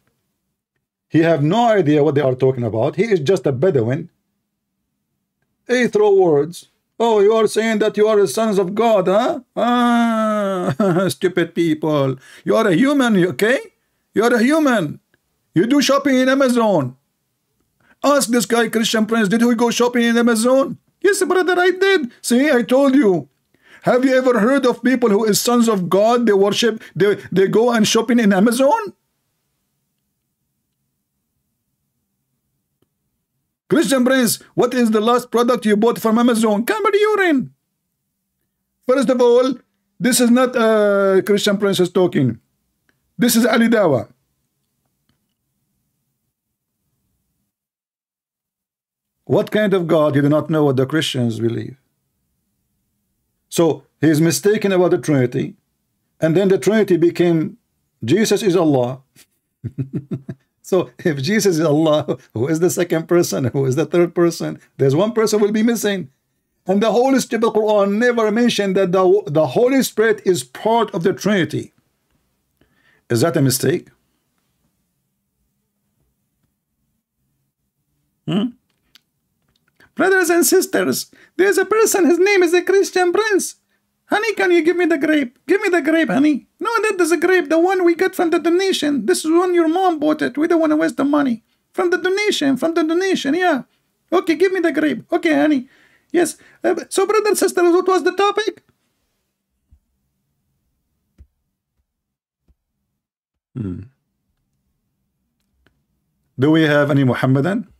He have no idea what they are talking about. He is just a Bedouin. He throw words. Oh, you are saying that you are the sons of God, huh? Ah, (laughs) stupid people. You are a human, okay? You are a human. You do shopping in Amazon. Ask this guy, Christian Prince, did he go shopping in Amazon? Yes, brother, I did. See, I told you. Have you ever heard of people who is sons of God, they worship, they, they go and shopping in Amazon? Christian Prince, what is the last product you bought from Amazon? Camel urine. First of all, this is not uh, Christian Prince is talking. This is Ali Dawah. What kind of God? You do not know what the Christians believe. So he is mistaken about the Trinity, and then the Trinity became Jesus is Allah. (laughs) so (laughs) if Jesus is Allah, (laughs) who is the second person? Who is the third person? There's one person will be missing. And the Holy Spirit Quran never mentioned that the, the Holy Spirit is part of the Trinity. Is that a mistake? Hmm? Brothers and sisters, there's a person, his name is a Christian prince. Honey, can you give me the grape? Give me the grape, honey. No, that is a grape, the one we got from the donation. This is one your mom bought it. We don't want to waste the money. From the donation, from the donation, yeah. Okay, give me the grape. Okay, honey. Yes. Uh, so, brothers and sisters, what was the topic? Hmm. Do we have any Muhammadan?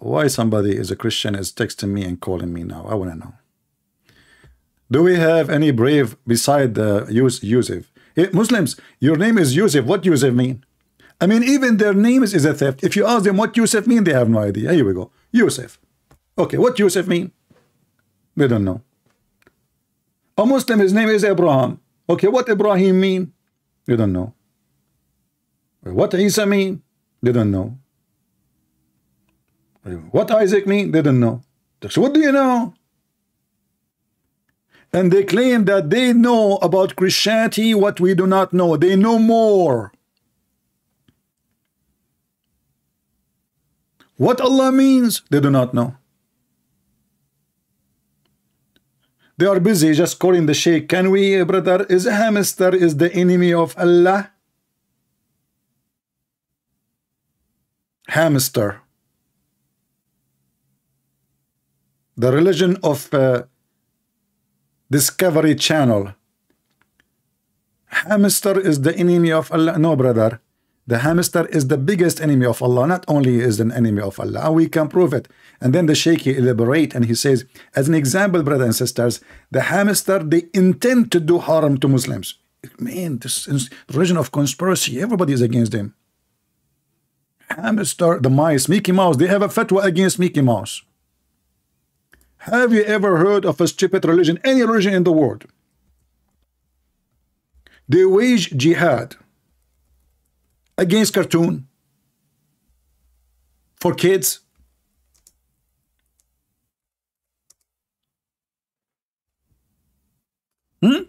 Why somebody is a Christian is texting me and calling me now? I want to know. Do we have any brave beside the Yus Yusuf? Hey, Muslims, your name is Yusuf. What Yusuf mean? I mean, even their names is a theft. If you ask them what Yusuf mean, they have no idea. Here we go. Yusuf. Okay, what Yusuf mean? They don't know. A Muslim, his name is Abraham. Okay, what Ibrahim mean? They don't know. What Isa mean? They don't know. What Isaac mean? They don't know. So what do you know? And they claim that they know about Christianity what we do not know. They know more. What Allah means, they do not know. They are busy just calling the sheikh. Can we, brother, is a hamster is the enemy of Allah? Hamster. The religion of uh, Discovery Channel. Hamster is the enemy of Allah. No, brother. The hamster is the biggest enemy of Allah. Not only is an enemy of Allah, we can prove it. And then the Sheikh elaborate and he says, as an example, brothers and sisters, the hamster, they intend to do harm to Muslims. Man, this is religion of conspiracy. Everybody is against them. Hamster, the mice, Mickey Mouse, they have a fatwa against Mickey Mouse. Have you ever heard of a stupid religion, any religion in the world? They wage jihad against cartoon for kids. Hmm?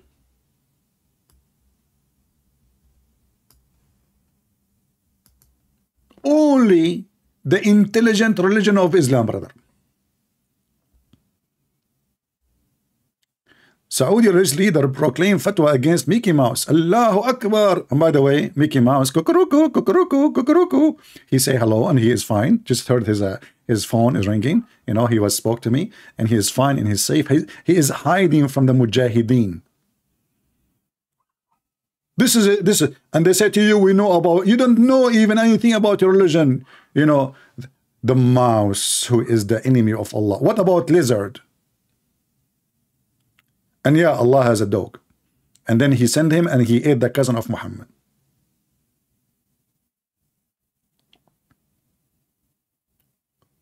Only the intelligent religion of Islam, brother. Saudi religious leader proclaimed fatwa against Mickey Mouse. Allahu Akbar. And by the way, Mickey Mouse, kukuruku, kukuruku, kukuruku. He say hello and he is fine. Just heard his uh, his phone is ringing. You know, he was spoke to me and he is fine and he's safe. He, he is hiding from the mujahideen. This is. This is, and they say to you, we know about. You don't know even anything about your religion. You know, the mouse who is the enemy of Allah. What about lizard? And yeah, Allah has a dog. And then he sent him and he ate the cousin of Muhammad.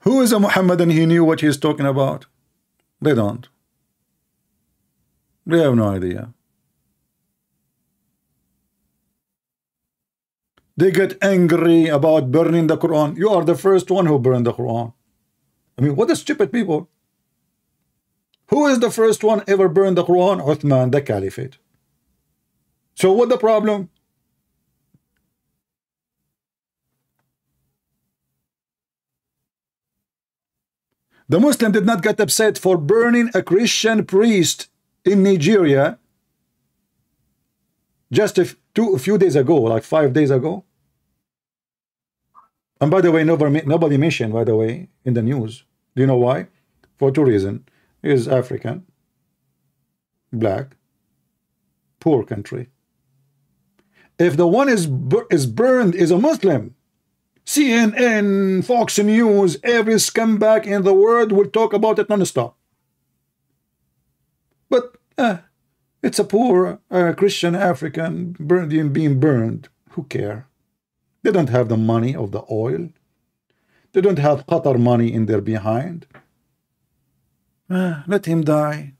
Who is a Muhammadan? He knew what he's talking about. They don't. They have no idea. They get angry about burning the Quran. You are the first one who burned the Quran. I mean, what a stupid people. Who is the first one ever burned the Quran? Uthman, the Caliphate. So what the problem? The Muslim did not get upset for burning a Christian priest in Nigeria just a, two, a few days ago, like five days ago. And by the way, nobody, nobody mentioned, by the way, in the news. Do you know why? For two reasons. Is African, black, poor country. If the one is is burned is a Muslim, CNN, Fox News, every scumbag in the world will talk about it non-stop. But uh, it's a poor uh, Christian African burned, being burned. Who care? They don't have the money of the oil. They don't have Qatar money in their behind. Uh, let him die.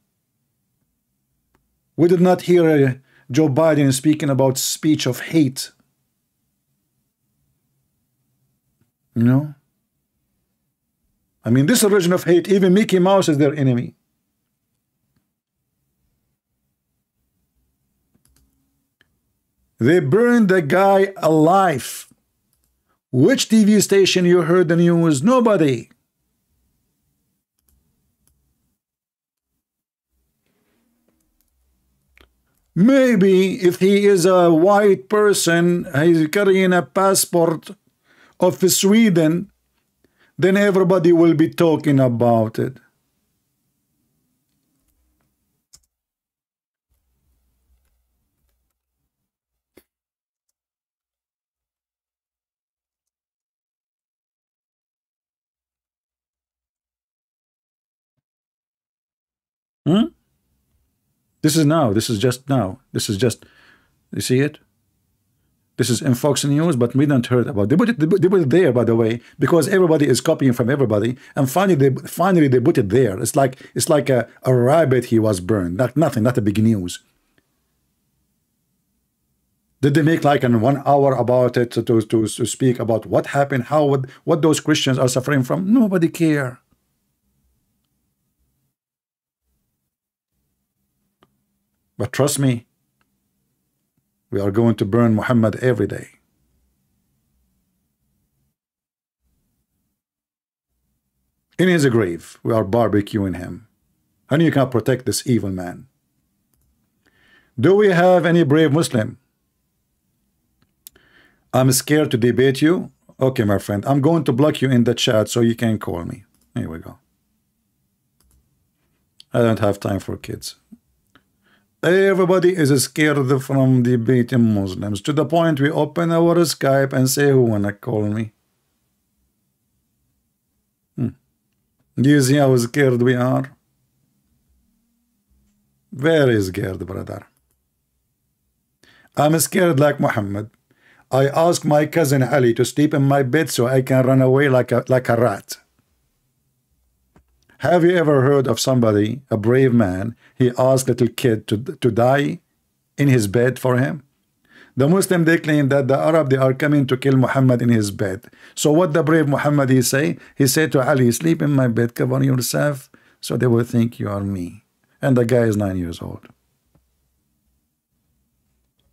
We did not hear uh, Joe Biden speaking about speech of hate. You know? I mean, this origin of hate, even Mickey Mouse is their enemy. They burned the guy alive. Which TV station you heard the news? Nobody. Maybe if he is a white person, he's carrying a passport of Sweden, then everybody will be talking about it. Hmm? This is now. This is just now. This is just. You see it? This is in Fox News, but we don't heard about. They put it. They put it there, by the way, because everybody is copying from everybody, and finally, they finally they put it there. It's like it's like a, a rabbit. He was burned. Not nothing. Not a big news. Did they make like an one hour about it to, to, to speak about what happened, how what, what those Christians are suffering from? Nobody care. But trust me, we are going to burn Muhammad every day. In his grave, we are barbecuing him. And you can't protect this evil man. Do we have any brave Muslim? I'm scared to debate you. Okay, my friend, I'm going to block you in the chat so you can call me. Here we go. I don't have time for kids. Everybody is scared from debating Muslims to the point we open our Skype and say who wanna call me. Hmm. Do you see how scared we are? Very scared, brother. I'm scared like Muhammad. I ask my cousin Ali to sleep in my bed so I can run away like a like a rat. Have you ever heard of somebody, a brave man, he asked little kid to, to die in his bed for him? The Muslim, they claim that the Arab, they are coming to kill Muhammad in his bed. So what the brave Muhammad, he say? He said to Ali, sleep in my bed, cover yourself, so they will think you are me. And the guy is nine years old.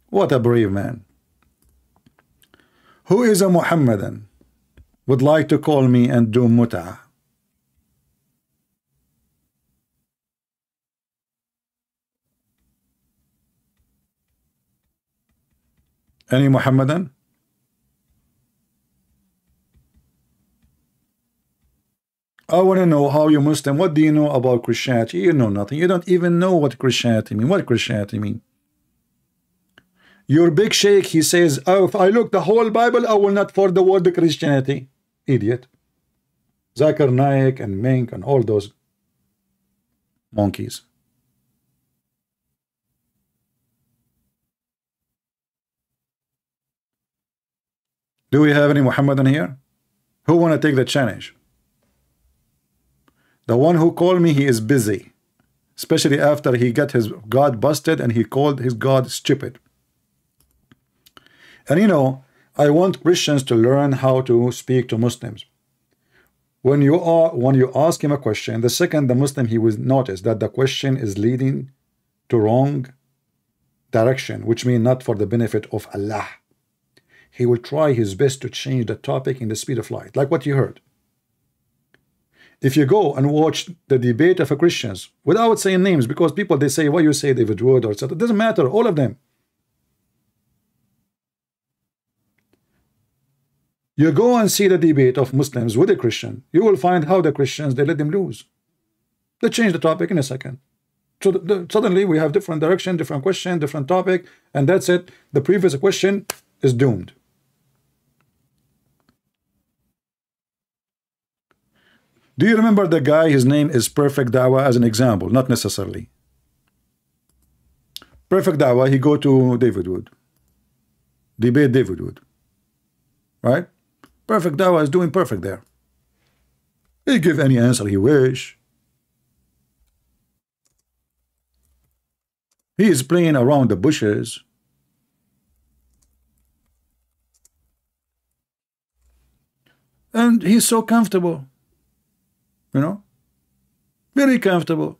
What a brave man. Who is a Muhammadan? Would like to call me and do mut'ah. Any Muhammadan? I want to know how you Muslim. What do you know about Christianity? You know nothing. You don't even know what Christianity mean. What Christianity mean? Your big sheikh, he says, oh, if I look the whole Bible, I will not for the word Christianity. Idiot. Zakir Naik and Menk and all those monkeys. Do we have any Muhammadan here? Who want to take the challenge? The one who called me, he is busy. Especially after he got his God busted and he called his God stupid. And you know, I want Christians to learn how to speak to Muslims. When you are when you ask him a question, the second the Muslim he will notice that the question is leading to wrong direction, which means not for the benefit of Allah. He will try his best to change the topic in the speed of light, like what you heard. If you go and watch the debate of a Christians without saying names, because people they say, why you say David Wood or etc. It doesn't matter, all of them. You go and see the debate of Muslims with a Christian, you will find how the Christians they let them lose. They change the topic in a second. So the, suddenly we have different direction, different question, different topic, and that's it. The previous question is doomed. Do you remember the guy? His name is Perfect Dawa as an example, not necessarily. Perfect Dawa, he go to David Wood. Debate David Wood. Right? Perfect Dawa is doing perfect there. He give any answer he wish. He is playing around the bushes. And he's so comfortable. You know? Very comfortable.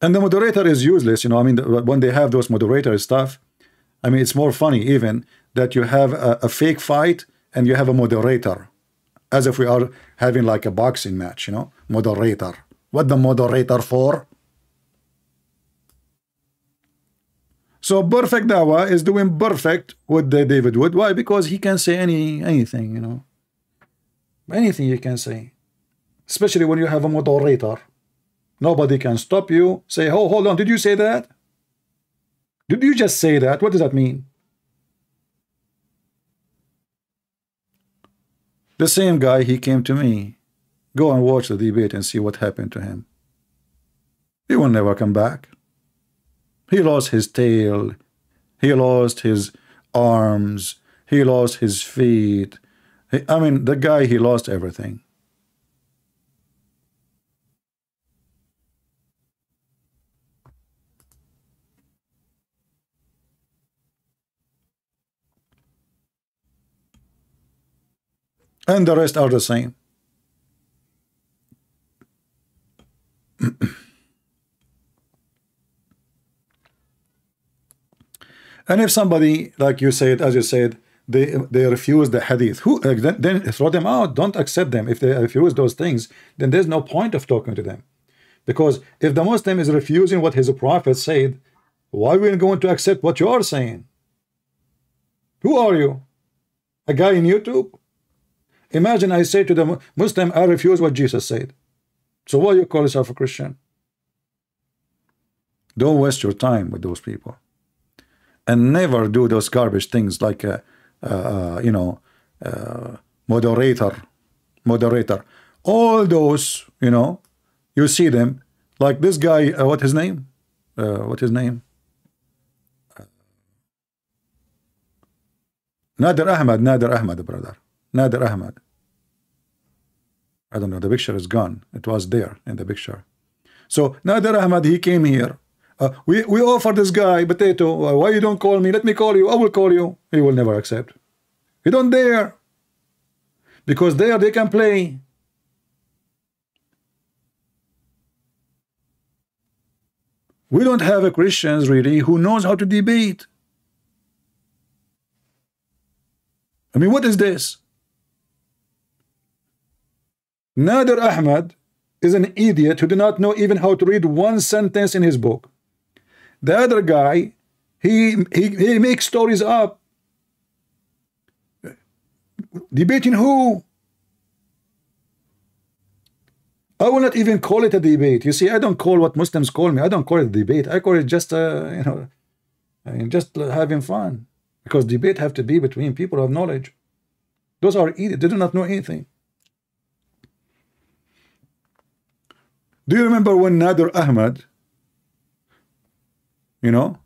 And the moderator is useless, you know. I mean, when they have those moderator stuff, I mean, it's more funny even that you have a, a fake fight and you have a moderator, as if we are having like a boxing match, you know. Moderator. What the moderator for? So perfect Dawa is doing perfect with the David Wood. Why? Because he can say any anything, you know. Anything you can say. Especially when you have a moderator. Nobody can stop you. Say, oh, hold on, did you say that? Did you just say that? What does that mean? The same guy, he came to me. Go and watch the debate and see what happened to him. He will never come back. He lost his tail. He lost his arms. He lost his feet. I mean, the guy, he lost everything. And the rest are the same. (clears throat) and if somebody, like you said, as you said, they they refuse the hadith, who uh, then, then throw them out. Don't accept them. If they refuse those things, then there's no point of talking to them. Because if the Muslim is refusing what his prophet said, why are we going to accept what you are saying? Who are you? A guy in YouTube? Imagine I say to the Muslim, I refuse what Jesus said. So why you call yourself a Christian? Don't waste your time with those people. And never do those garbage things like, uh, you know, uh, moderator, moderator. All those, you know, you see them, like this guy, uh, what his name? Uh, what his name? Nader Ahmad, Nader Ahmad, brother. Nader Ahmad. I don't know, the picture is gone. It was there in the picture. So Nader Ahmad, he came here. Uh, we, we offer this guy potato. Uh, why you don't call me? Let me call you. I will call you. He will never accept. He don't dare. Because there they can play. We don't have a Christians really who knows how to debate. I mean, what is this? Nader Ahmad is an idiot who do not know even how to read one sentence in his book. The other guy, He, he, he makes stories up. Debating who? I will not even call it a debate. You see, I don't call what Muslims call me. I don't call it a debate. I call it just, uh, you know, I mean, just having fun. Because debate have to be between people of knowledge. Those are idiots. They do not know anything. Do you remember when Nader Ahmad, you know,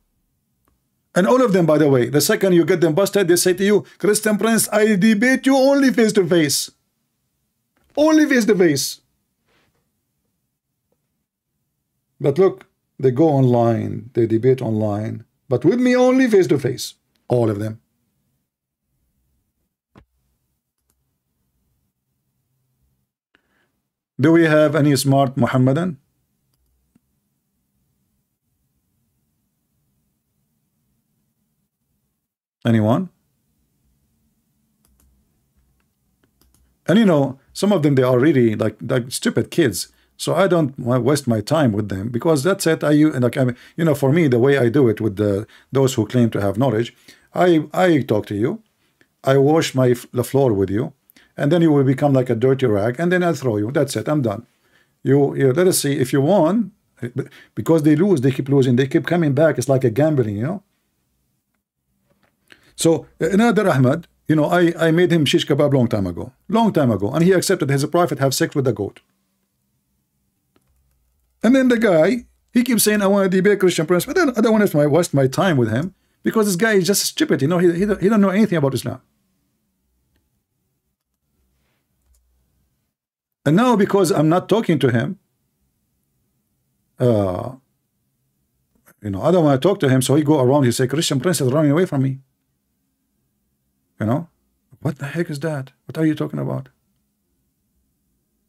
and all of them, by the way, the second you get them busted, they say to you, Christian Prince, I debate you only face to face. Only face to face. But look, they go online, they debate online, but with me only face to face. All of them. Do we have any smart Muhammadan? Anyone? And you know, some of them they are really like like stupid kids. So I don't waste my time with them because that's it. I like I mean, you know, for me, the way I do it with the those who claim to have knowledge, I I talk to you, I wash my the floor with you, and then you will become like a dirty rag, and then I'll throw you. That's it. I'm done. You, you let us see if you won, eh, because they lose, they keep losing, they keep coming back. It's like a gambling, you know. So Nader Ahmad, you know, I I made him shish kebab long time ago, long time ago, and he accepted his prophet have sex with the goat. And then the guy, he keeps saying, I want to debate Christian Prince, but I don't want to waste my time with him because this guy is just stupid. You know, he, he, he don't know anything about Islam. And now because I'm not talking to him, uh, you know, I don't want to talk to him, so he go around, he say, Christian Prince is running away from me. You know? What the heck is that? What are you talking about?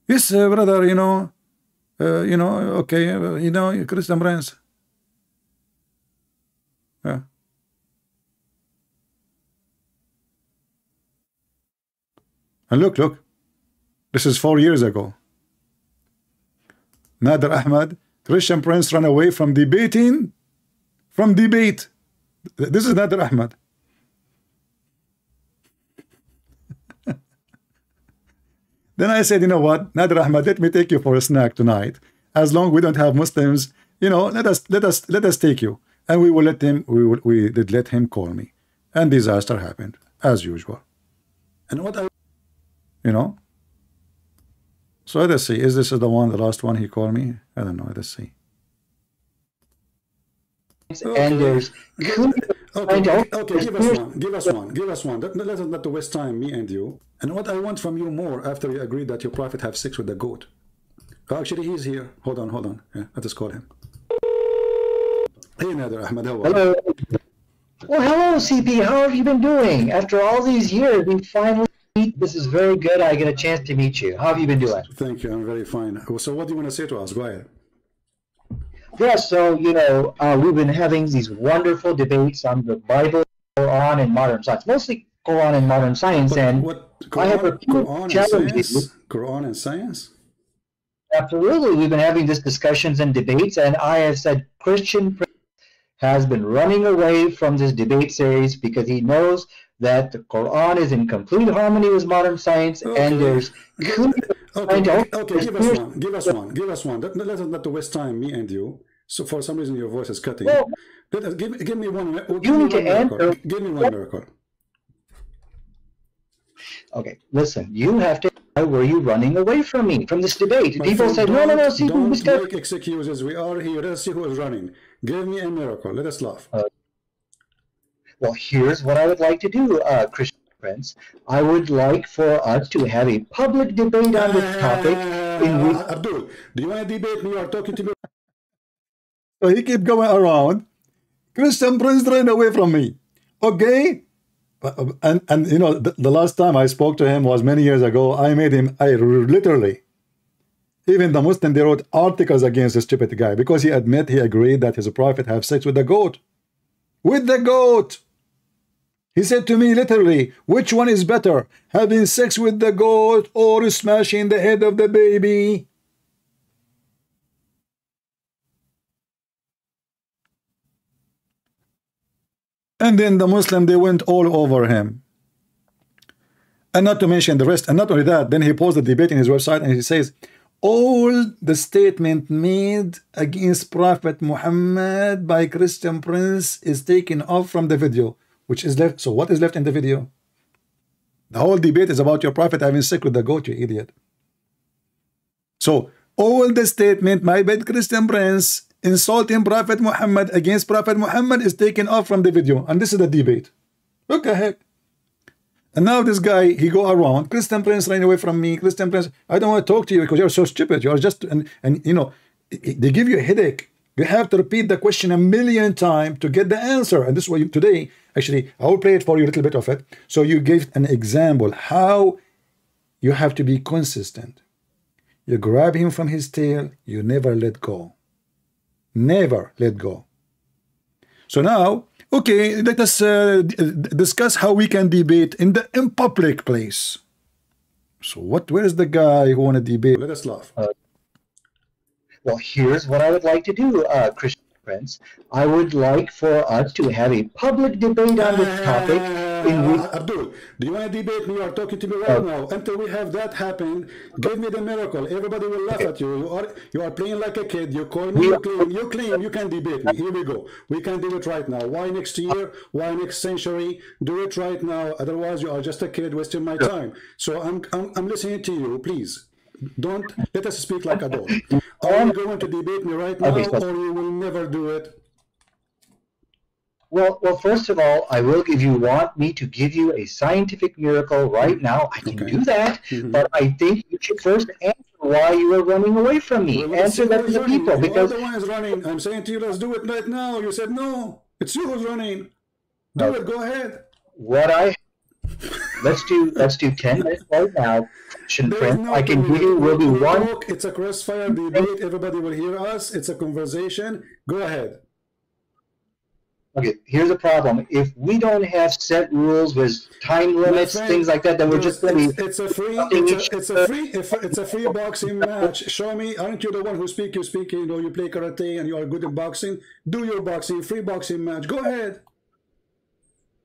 Yes, uh, brother, you know, uh, you know, okay, uh, you know, Christian Prince. Yeah. And look, look, this is four years ago. Nader Ahmad, Christian Prince ran away from debating, from debate. This is Nader Ahmad. Then I said, you know what, Nader Ahmad, let me take you for a snack tonight. As long we don't have Muslims, you know, let us let us let us take you. And we will let him we will, we did let him call me. And disaster happened, as usual. And what I you know so let's see. Is this the one, the last one he called me? I don't know. Let's see. And there's okay, okay, give us one, give us one, give us one. Let, let us not to waste time, me and you. And what I want from you more after you agree that your prophet have sex with the goat. Oh, actually, he's here. Hold on, hold on. Yeah, let us call him. Hey, Nader Ahmed, how Hello. Well, hello, CP. How have you been doing? After all these years, we finally meet. this is very good. I get a chance to meet you. How have you been doing? Thank you. I'm very fine. So, what do you want to say to us? Go ahead. Yeah, so, you know, uh, we've been having these wonderful debates on the Bible, Quran, and modern science, mostly Quran and modern science. But and what, Quran, I have a few Quran challenges. and science? Quran and science? Absolutely. We've been having these discussions and debates, and I have said Christian has been running away from this debate series because he knows that the Quran is in complete harmony with modern science, Okay. and there's Okay, okay, okay, give us (laughs) one, give us one, give us one. Let us not waste time, me and you. So for some reason your voice is cutting. Well, Let us, give, give me one. Give You me need to miracle. answer- Give me one miracle. Okay, listen, you have to. Why were you running away from me from this debate? My People said, no, no, no, see, don't Mr. make excuses. We are here. Let's see who is running. Give me a miracle. Let us laugh. Well, here's what I would like to do, uh, Christian Prince. I would like for us to have a public debate on this topic in which Uh, Abdul, do you want to debate me or talking to me? So he keep going around. Christian Prince ran away from me. Okay? Uh, And, and you know, the, the last time I spoke to him was many years ago. I made him, I literally, even the Muslim, they wrote articles against this stupid guy because he admit he agreed that his prophet have sex with the goat. With the goat! He said to me literally, which one is better, having sex with the goat or smashing the head of the baby? And then the Muslim, they went all over him. And not to mention the rest. And not only that, then he posted the debate in his website and he says, all the statement made against Prophet Muhammad by Christian Prince is taken off from the video, which is left. So what is left in the video? The whole debate is about your prophet having sex with the goat, you idiot. So all the statement made by Christian Prince insulting Prophet Muhammad against Prophet Muhammad is taken off from the video. And this is the debate. Look ahead. And now this guy, he go around, Christian Prince ran away from me, Christian Prince, I don't want to talk to you because you're so stupid. You're just, and, and you know, they give you a headache. You have to repeat the question a million times to get the answer. And this is you, today, actually, I will play it for you a little bit of it. So you gave an example how you have to be consistent. You grab him from his tail, you never let go. Never let go. So now, okay, let us uh, discuss how we can debate in the in public place. So what? Where is the guy who want to debate? Let us laugh. Uh, well, here's what I would like to do, uh, Christian Prince. I would like for us to have a public debate on this topic. Uh, which... Abdul, do you want to debate me? You are talking to me right now. Until we have that happen, give me the miracle. Everybody will laugh at you. You are you are playing like a kid. You call me. You claim. You claim you can debate me. Here we go. We can do it right now. Why next year? Why next century? Do it right now. Otherwise, you are just a kid wasting my time. So I'm I'm, I'm listening to you. Please. Don't let us speak like adults. (laughs) Are you going to debate me right now, or you will never do it? Well, well, first of all, I will give you want me to give you a scientific miracle right now. I can okay. do that, mm-hmm. but I think you should first answer why you are running away from me. Well, answer that to the running. people because the one is running. I'm saying to you, let's do it right now. You said no. It's you who's running. Do no. it. Go ahead. What I let's do let's do ten (laughs) minutes right now. Print. No I can give you. We'll do one. It's a crossfire debate. Everybody will hear us. It's a conversation. Go ahead. Okay, here's the problem. If we don't have set rules with time limits, friend, things like that, then we're just going to be. It's a free. It's a, it's a free. It's a free boxing match. Show me. Aren't you the one who speak? You speak. You know, you play karate and you are good in boxing. Do your boxing. Free boxing match. Go ahead.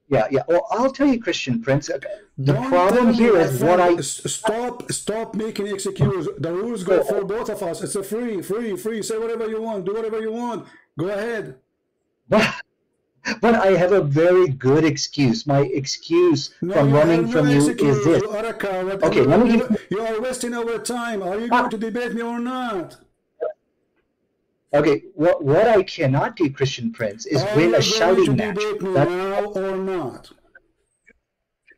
Yeah, yeah. Well, I'll tell you, Christian Prince. Uh, the Don't problem here is what I stop. Stop making excuses. The rules go for both of us. It's a free, free, free. Say whatever you want. Do whatever you want. Go ahead. (laughs) But, but I have a very good excuse. My excuse no, from running from you is this. Okay, let me give you. are wasting our time. Are you ah. going to debate me or not? Okay, what what I cannot do, Christian Prince, is Are win a shouting match. now or not?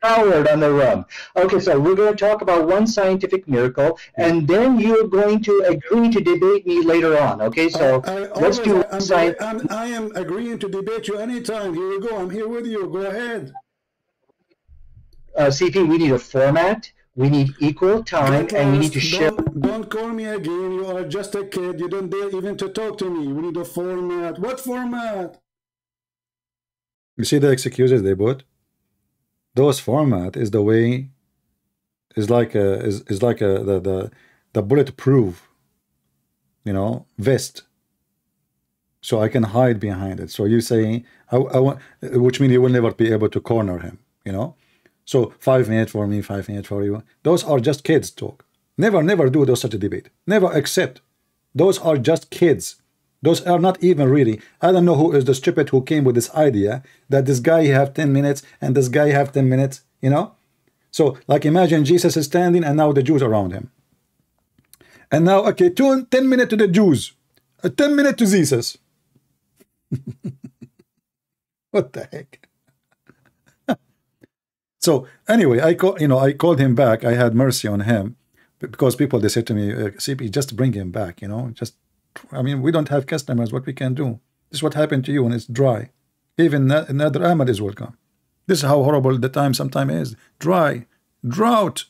Coward on the rum. Okay, so we're going to talk about one scientific miracle, and then you're going to agree to debate me later on. Okay, so I, I let's do. I'm, sci- I'm, I am agreeing to debate you anytime. Here we go. I'm here with you. Go ahead. Uh, CP, we need a format. We need equal time, don't and we need to show. Don't, don't call me again. You are just a kid. You don't dare even to talk to me. We need a format. What format? You see the excuses they put. Those format is the way. Is like a is, is like a the the the bulletproof. You know vest. So I can hide behind it. So you say I, I want, which means you will never be able to corner him. You know so five minutes for me, five minutes for you. Those are just kids talk. Never, never do those such a debate. Never accept. Those are just kids. Those are not even really. I don't know who is the stupid who came with this idea that this guy have 10 minutes and this guy have 10 minutes, you know? So, like imagine Jesus is standing and now the Jews around him. And now, okay, two, 10 minutes to the Jews. A 10 minutes to Jesus. (laughs) what the heck? (laughs) So anyway, I call you know I called him back. I had mercy on him because people they said to me, uh, CP, just bring him back. You know, just I mean we don't have customers. What we can do? This is what happened to you when it's dry. Even another Ahmad is welcome. This is how horrible the time sometimes is. Dry, drought.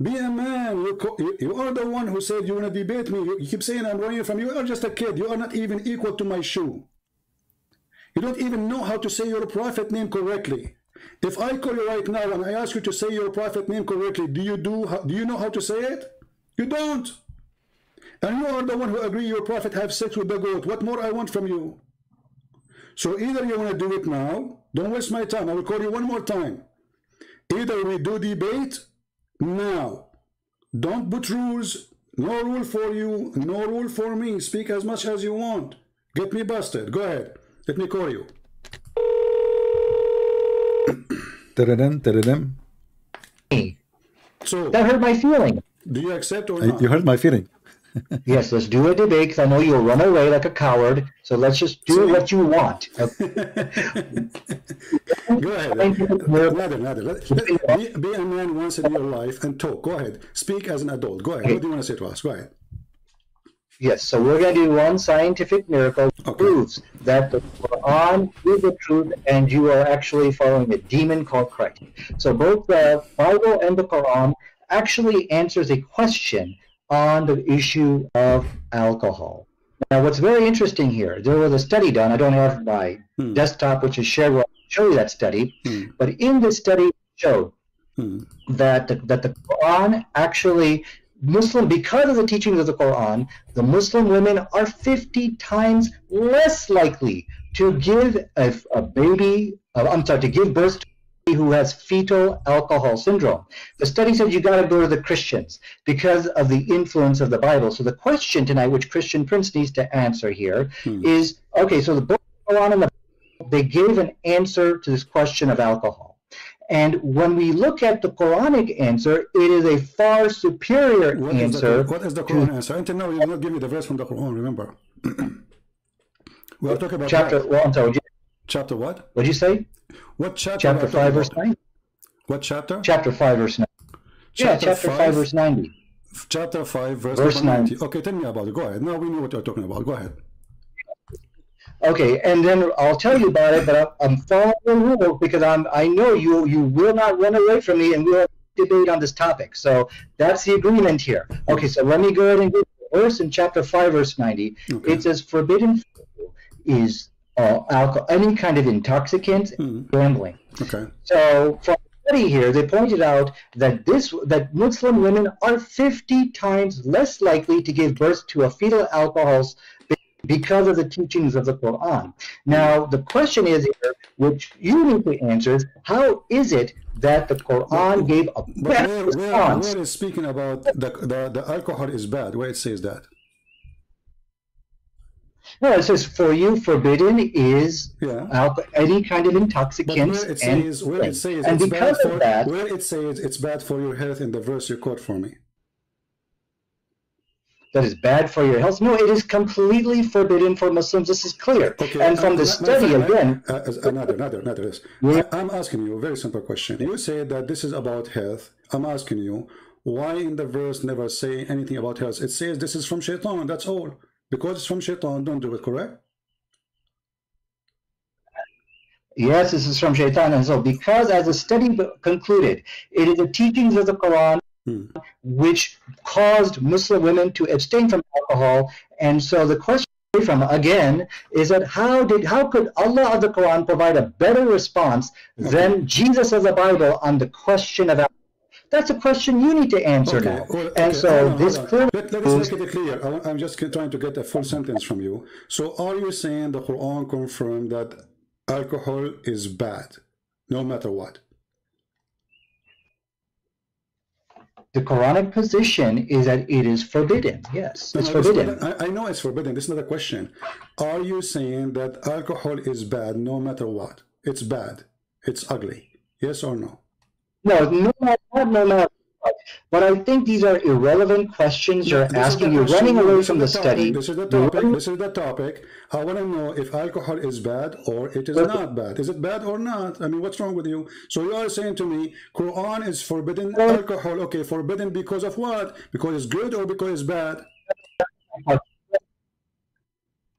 Be a man. You, you are the one who said you want to debate me. You, keep saying I'm running from you. You are just a kid. You are not even equal to my shoe. You don't even know how to say your prophet name correctly. If I call you right now and I ask you to say your prophet name correctly, do you do do you know how to say it? You don't. And you are the one who agree your prophet have sex with the goat. What more I want from you? So either you want to do it now, don't waste my time. I will call you one more time. Either we do debate now. Don't put rules. No rule for you, no rule for me. Speak as much as you want. Get me busted. Go ahead. Let me call you. (coughs) Tadadam, tadadam. So, That hurt my feeling. do you accept or not? You hurt my feeling. (laughs) Yes, let's do a debate because I know you'll run away like a coward. So let's just do So- what you want. (laughs) (laughs) Go ahead. Nader, Nader, let- let- be, be a man once in your life and talk. Go ahead. Speak as an adult. Go ahead. What do you want to say to us? Go ahead. Yes, so we're going to do one scientific miracle Okay. proves that the Quran is the truth and you are actually following a demon called Christ. So both the Bible and the Quran actually answers a question on the issue of alcohol. Now, what's very interesting here, there was a study done. I don't have my Hmm. desktop, which is shared. Where I'll show you that study. Hmm. But in this study, showed Hmm. that the, that the Quran actually Muslim because of the teachings of the Quran, the Muslim women are 50 times less likely to give a, a baby, uh, I'm sorry, to give birth to a baby who has fetal alcohol syndrome. The study said you got to go to the Christians because of the influence of the Bible. So the question tonight, which Christian Prince needs to answer here, is Hmm. okay. So the book of the Quran and the Bible, they gave an answer to this question of alcohol. And when we look at the Quranic answer, it is a far superior What is, answer. the, what is the Quran answer? Until now, you did not give me the verse from the Quran, remember? we are talking about chapter, that. well, I'm sorry, Chapter what? what'd you say? What chapter? Chapter 5, verse 9? What chapter? Chapter 5, verse 9. yeah, chapter 5, verse 90. Chapter 5, verse, Verse 90. 90. Okay, tell me about it. Go ahead. Now we know what you're talking about. Go ahead. Okay, and then I'll tell you about it, but I'm following the rules because I'm, I know you you will not run away from me and we'll debate on this topic. So that's the agreement here. Okay, so let me go ahead and get the verse in chapter 5, verse 90. Okay. It says, Forbidden is uh, alcohol, any kind of intoxicant, Hmm. gambling. Okay. So from study here, they pointed out that this that Muslim women are 50 times less likely to give birth to a fetal alcohol because of the teachings of the Quran. Now, the question is here, which you need to answer, is how is it that the Quran gave a better where, where, response? where is speaking about the, the, the alcohol is bad? Where it says that? No, it says for you forbidden is Yeah. alco- any kind of But intoxicants where it and, says, where it says and it's bad because for, of that, where it says it's bad for your health in the verse you quote for me. that is bad for your health. No, it is completely forbidden for Muslims. This is clear. Okay, and from uh, the study again, uh, another, another, another. Yes. Yeah. I, am asking you a very simple question. You say that this is about health. I'm asking you why in the verse never say anything about health. It says this is from shaitan. That's all. Because it's from shaitan, don't do it. Correct? yes, this is from Shaitan. And so, because as the study concluded, it is the teachings of the Quran Hmm. which caused Muslim women to abstain from alcohol. And so, the question from again is that how did how could Allah of the Quran provide a better response than Jesus of the Bible on the question of alcohol? That's a question you need to answer now. well, and okay, so on, this clearly Let, let us make it clear. I, am just trying to get a full sentence from you. So, are you saying the Quran confirmed that alcohol is bad, no matter what? the Quranic position is that it is forbidden. Yes, it's no, forbidden. I, I know it's forbidden. This is not a question. Are you saying that alcohol is bad no matter what? It's bad. It's ugly. Yes or no? No, no, not no matter what. But I think these are irrelevant questions you're This asking. You're question. running away from the topic. study. This is the topic. This is the topic. I want to know if alcohol is bad or it is But- not bad. Is it bad or not? I mean, what's wrong with you? So you are saying to me, Quran is forbidden Well- alcohol. Okay, forbidden because of what? Because it's good or because it's bad?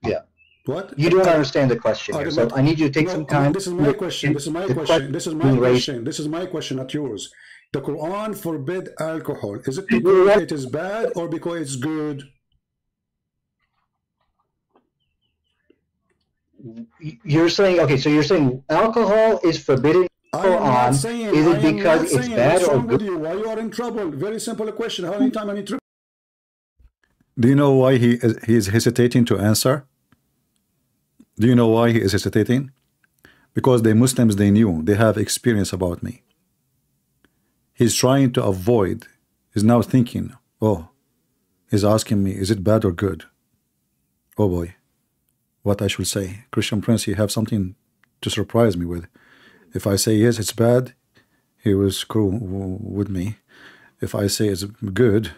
Yeah. What? You don't understand the question I here, so I need you to take No, some no, time. This is my question. This is my question. This is my question. This is my question, not yours. The Quran forbid alcohol. Is it You're because it is bad or because it's good? You're saying okay, so you're saying alcohol is forbidden. in I am not Quran. saying. Is I it am because not it's saying. bad What's or wrong with good? you? Why you are in trouble? Very simple question. How many hmm. time I need to? Do you know why he is, he is hesitating to answer? Do you know why he is hesitating? Because the Muslims, they knew, they have experience about me. He's trying to avoid, he's now thinking, oh, he's asking me, is it bad or good? Oh boy, what I should say. Christian Prince, you have something to surprise me with. If I say yes, it's bad, he will screw with me. If I say it's good,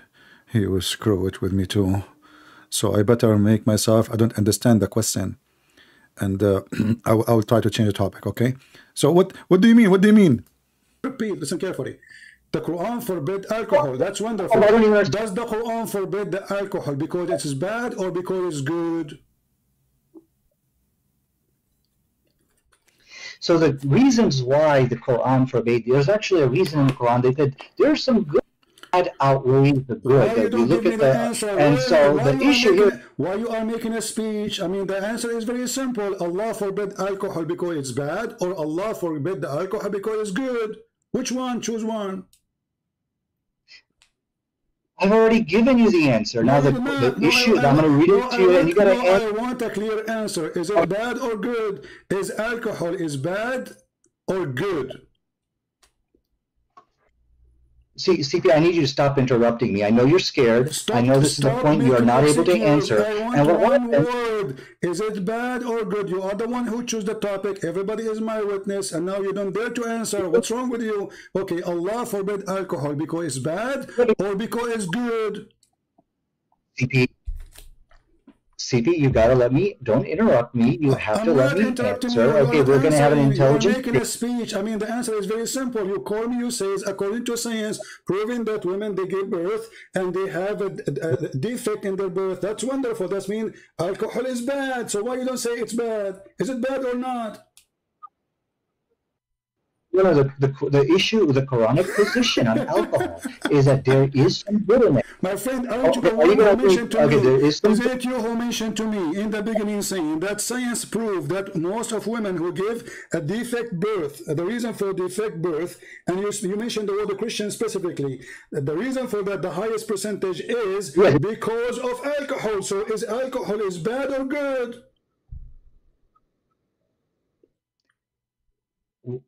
he will screw it with me too. So I better make myself, I don't understand the question. And uh, (clears throat) I, I will try to change the topic, okay? So what, what do you mean? What do you mean? Repeat, listen carefully. The Quran forbid alcohol. That's wonderful. Does the Quran forbid the alcohol because it is bad or because it's good? So the reasons why the Quran forbade, there's actually a reason in the Quran. They said there's some good bad outweighs the good. Why you don't look give me at the the answer? and Why- so why the issue making- here. Why you are making a speech? I mean, the answer is very simple. Allah forbid alcohol because it's bad, or Allah forbid the alcohol because it's good. Which one? Choose one. I've already given you the answer. Now the, the. No, issue. I'm going to read it I to you, and you got to no, answer. I want a clear answer. Is it bad or good? Is alcohol is bad or good? See, CP, I need you to stop interrupting me. I know you're scared. Stop, I know this is the point you are not able to answer. And what one word. Is it bad or good? You are the one who chose the topic. Everybody is my witness, and now you don't dare to answer. What's wrong with you? Okay, Allah forbid alcohol because it's bad or because it's good. CP, CP, you got to let me. Don't interrupt me. You have I'm to let me answer. Okay, we're going to have an intelligent. You're making a speech. I mean, the answer is very simple. You call me, you say, according to science, proving that women they give birth and they have a, a- a defect in their birth. That's wonderful. That means alcohol is bad. So why you don't say it's bad? Is it bad or not? You know, the, the, the issue with the Quranic position on alcohol is that there is some good in it. My friend, aren't you Okay, you who mentioned to okay, me? there is some- Is it you who mentioned to me in the beginning saying that science proved that most of women who give a defect birth, uh, the reason for defect birth, and you, you mentioned the word Christian specifically, that the reason for that the highest percentage is Yes. because of alcohol. So is alcohol is bad or good?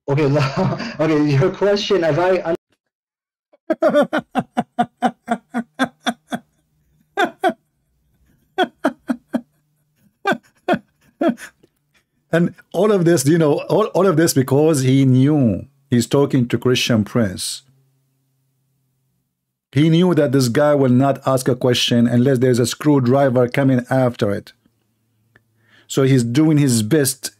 Okay, (laughs) okay. Your question, if I (laughs) And all of this, you know, all, all of this because he knew he's talking to Christian Prince. He knew that this guy will not ask a question unless there's a screwdriver coming after it. So he's doing his best,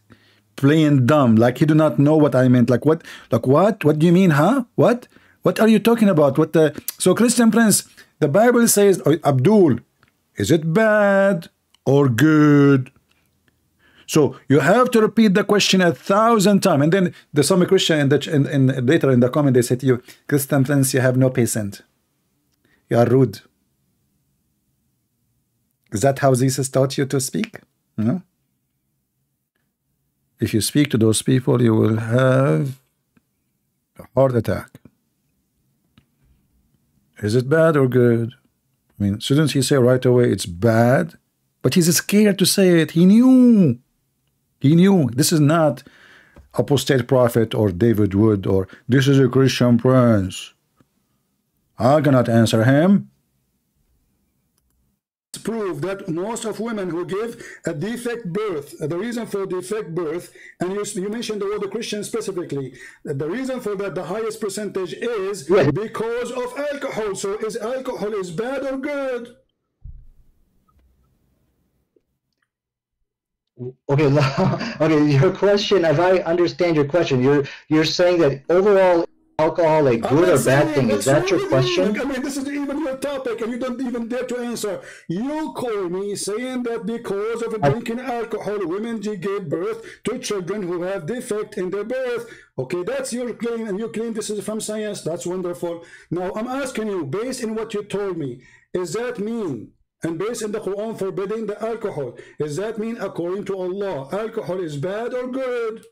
playing dumb, like he do not know what I meant. Like what? Like what? What do you mean, huh? What? What are you talking about? What the? So Christian Prince, the Bible says, oh, Abdul, is it bad or good? So you have to repeat the question a thousand times, and then the some Christian in the in, in later in the comment they say to you, Christian Prince, you have no patience. You are rude. Is that how Jesus taught you to speak? No. If you speak to those people, you will have a heart attack. Is it bad or good? I mean, shouldn't he say right away it's bad? But he's scared to say it. He knew. He knew this is not apostate prophet or David Wood or this is a Christian prince. I cannot answer him. Prove that most of women who give a defect birth, uh, the reason for defect birth, and you, you mentioned the word the Christian specifically, that the reason for that the highest percentage is Yes. because of alcohol. So is alcohol is bad or good? okay, (laughs) okay. Your question, if I understand your question, you're you're saying that overall alcohol a good or bad thing. Is that your question? I mean, this is even your topic, and you don't even dare to answer. You call me saying that because of drinking alcohol, women give birth to children who have defect in their birth. Okay, that's your claim, and you claim this is from science. That's wonderful. Now, I'm asking you, based on what you told me, is that mean? And based on the Quran forbidding the alcohol, does that mean according to Allah, alcohol is bad or good?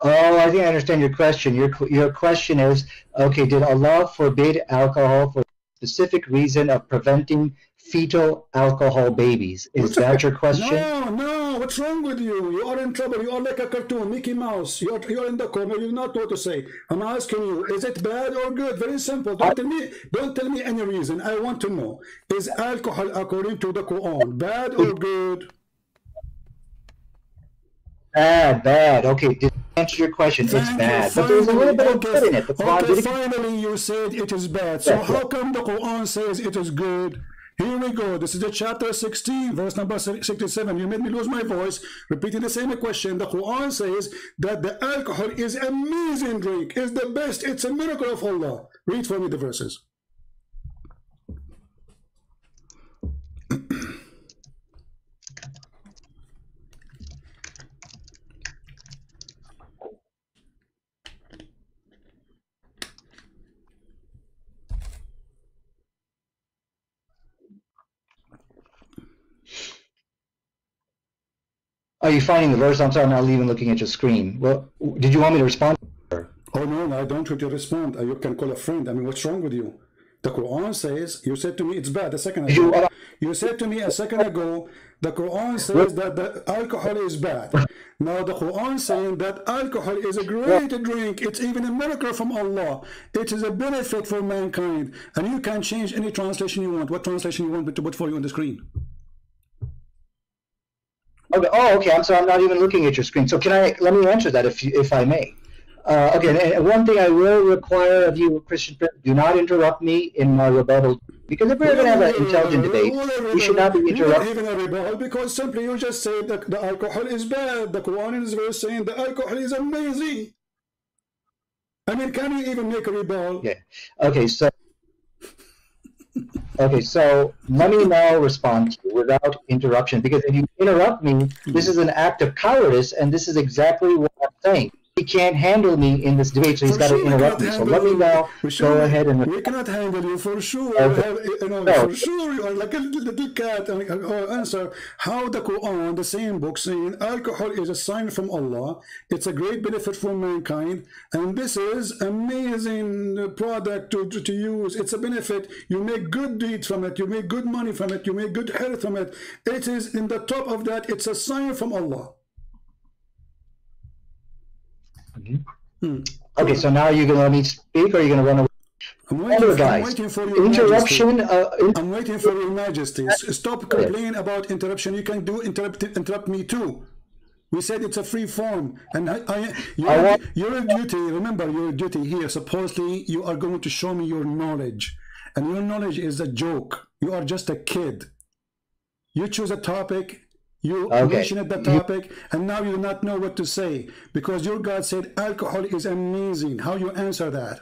Oh, I think I understand your question. Your your question is okay. Did Allah forbid alcohol for specific reason of preventing fetal alcohol babies. Is that your question? No, no. What's wrong with you? You are in trouble. You are like a cartoon, Mickey Mouse. You are, you are in the corner. You not know what to say. I'm asking you: Is it bad or good? Very simple. Don't tell me. Don't tell me any reason. I want to know: Is alcohol, according to the Quran, bad or good? Bad, bad. Okay, to answer your question, it's bad. But there's a little bit of good in it. The Quran okay, did finally you said it is bad. So Yeah, how come the Quran says it is good? Here we go. This is the chapter 16, verse number 67. You made me lose my voice repeating the same question. The Quran says that the alcohol is amazing drink, It's the best. It's a miracle of Allah. Read for me the verses. Are you finding the verse? I'm sorry, I'm not even looking at your screen. Well, did you want me to respond? Oh no, I don't want you to respond. You can call a friend. I mean, what's wrong with you? The Quran says, you said to me it's bad a second You- ago. You said to me a second ago, the Quran says that the alcohol is bad. Now the Quran saying that alcohol is a great drink. It's even a miracle from Allah. It is a benefit for mankind. And you can change any translation you want. What translation you want me to put for you on the screen? Okay. Oh, okay. I'm sorry. I'm not even looking at your screen. So can I? Let me answer that if you, if I may. Uh, okay. And one thing I will require of you, Christian do not interrupt me in my rebuttal because if we're going to have an intelligent debate, we should not be You're interrupting. even a rebel because simply you just said that the alcohol is bad. The Quran is verse saying the alcohol is amazing. I mean, can you even make a rebel? Okay. Okay. So. Okay, so let me now respond to you without interruption because if you interrupt me, this hmm. is an act of cowardice, and this is exactly what I'm saying. He can't handle me in this debate, so he's got to interrupt me. So let me now sure go ahead and. we cannot handle you for sure. Okay. Have- you know, No. for sure you are like a little, cat. And uh, answer how the Quran, the same book, saying alcohol is a sign from Allah. It's a great benefit for mankind, and this is amazing product to, to, to use. It's a benefit. You make good deeds from it. You make good money from it. You make good health from it. It is in the top of that. It's a sign from Allah. Okay, so now you're going to let me speak, or you're going to run away? I'm waiting, Other I'm waiting for your interruption. Uh, I'm waiting for your majesty. Stop complaining about interruption. You can do interrupt interrupt me too. We said it's a free form, and I, I your, I want- your duty. Remember your duty here. Supposedly, you are going to show me your knowledge, and your knowledge is a joke. You are just a kid. You choose a topic. You Okay. mention the topic, and now you do not know what to say because your God said alcohol is amazing. How you answer that?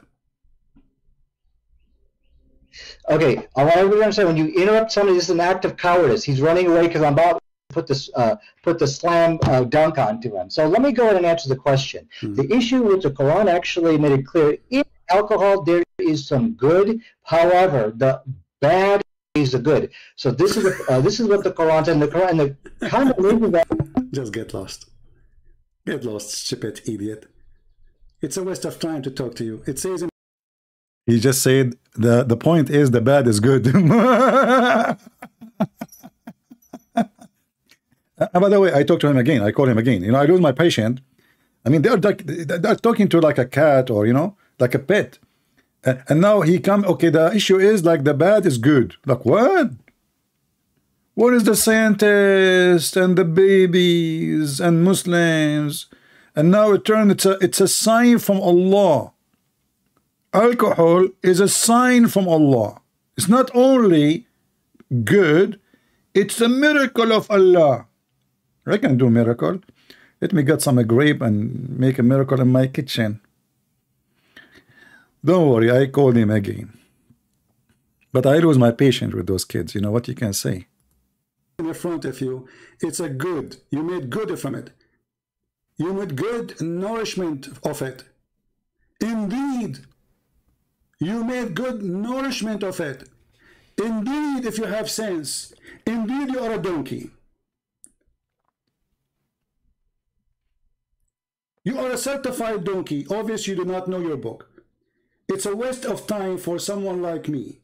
Okay, I want everybody to understand when you interrupt somebody, this is an act of cowardice. He's running away because I'm about to put this uh, put the slam uh, dunk onto him. So let me go ahead and answer the question. The issue with the Quran actually made it clear in alcohol there is some good. However, the bad the good. So this is the, uh, this is what the Quran said. And the Quran, and the kind of reason that Just get lost. Get lost, stupid idiot. It's a waste of time to talk to you. It says in He just said the the point is the bad is good. (laughs) Uh, by the way, I talked to him again. I call him again. You know, I lose my patient. I mean, they're like they're talking to like a cat or you know, like a pet. And now he come. Okay, the issue is like the bad is good. Like what? What is the scientists and the babies and Muslims? And now it turned it's a it's a sign from Allah. Alcohol is a sign from Allah. It's not only good, it's a miracle of Allah. I can do miracle. Let me get some grape and make a miracle in my kitchen. Don't worry, I called him again. But I lose my patience with those kids. You know what you can say? in front of you, it's a good. You made good from it. You made good nourishment of it. Indeed, you made good nourishment of it. Indeed, if you have sense, indeed you are a donkey. You are a certified donkey. Obviously, you do not know your book. It's a waste of time for someone like me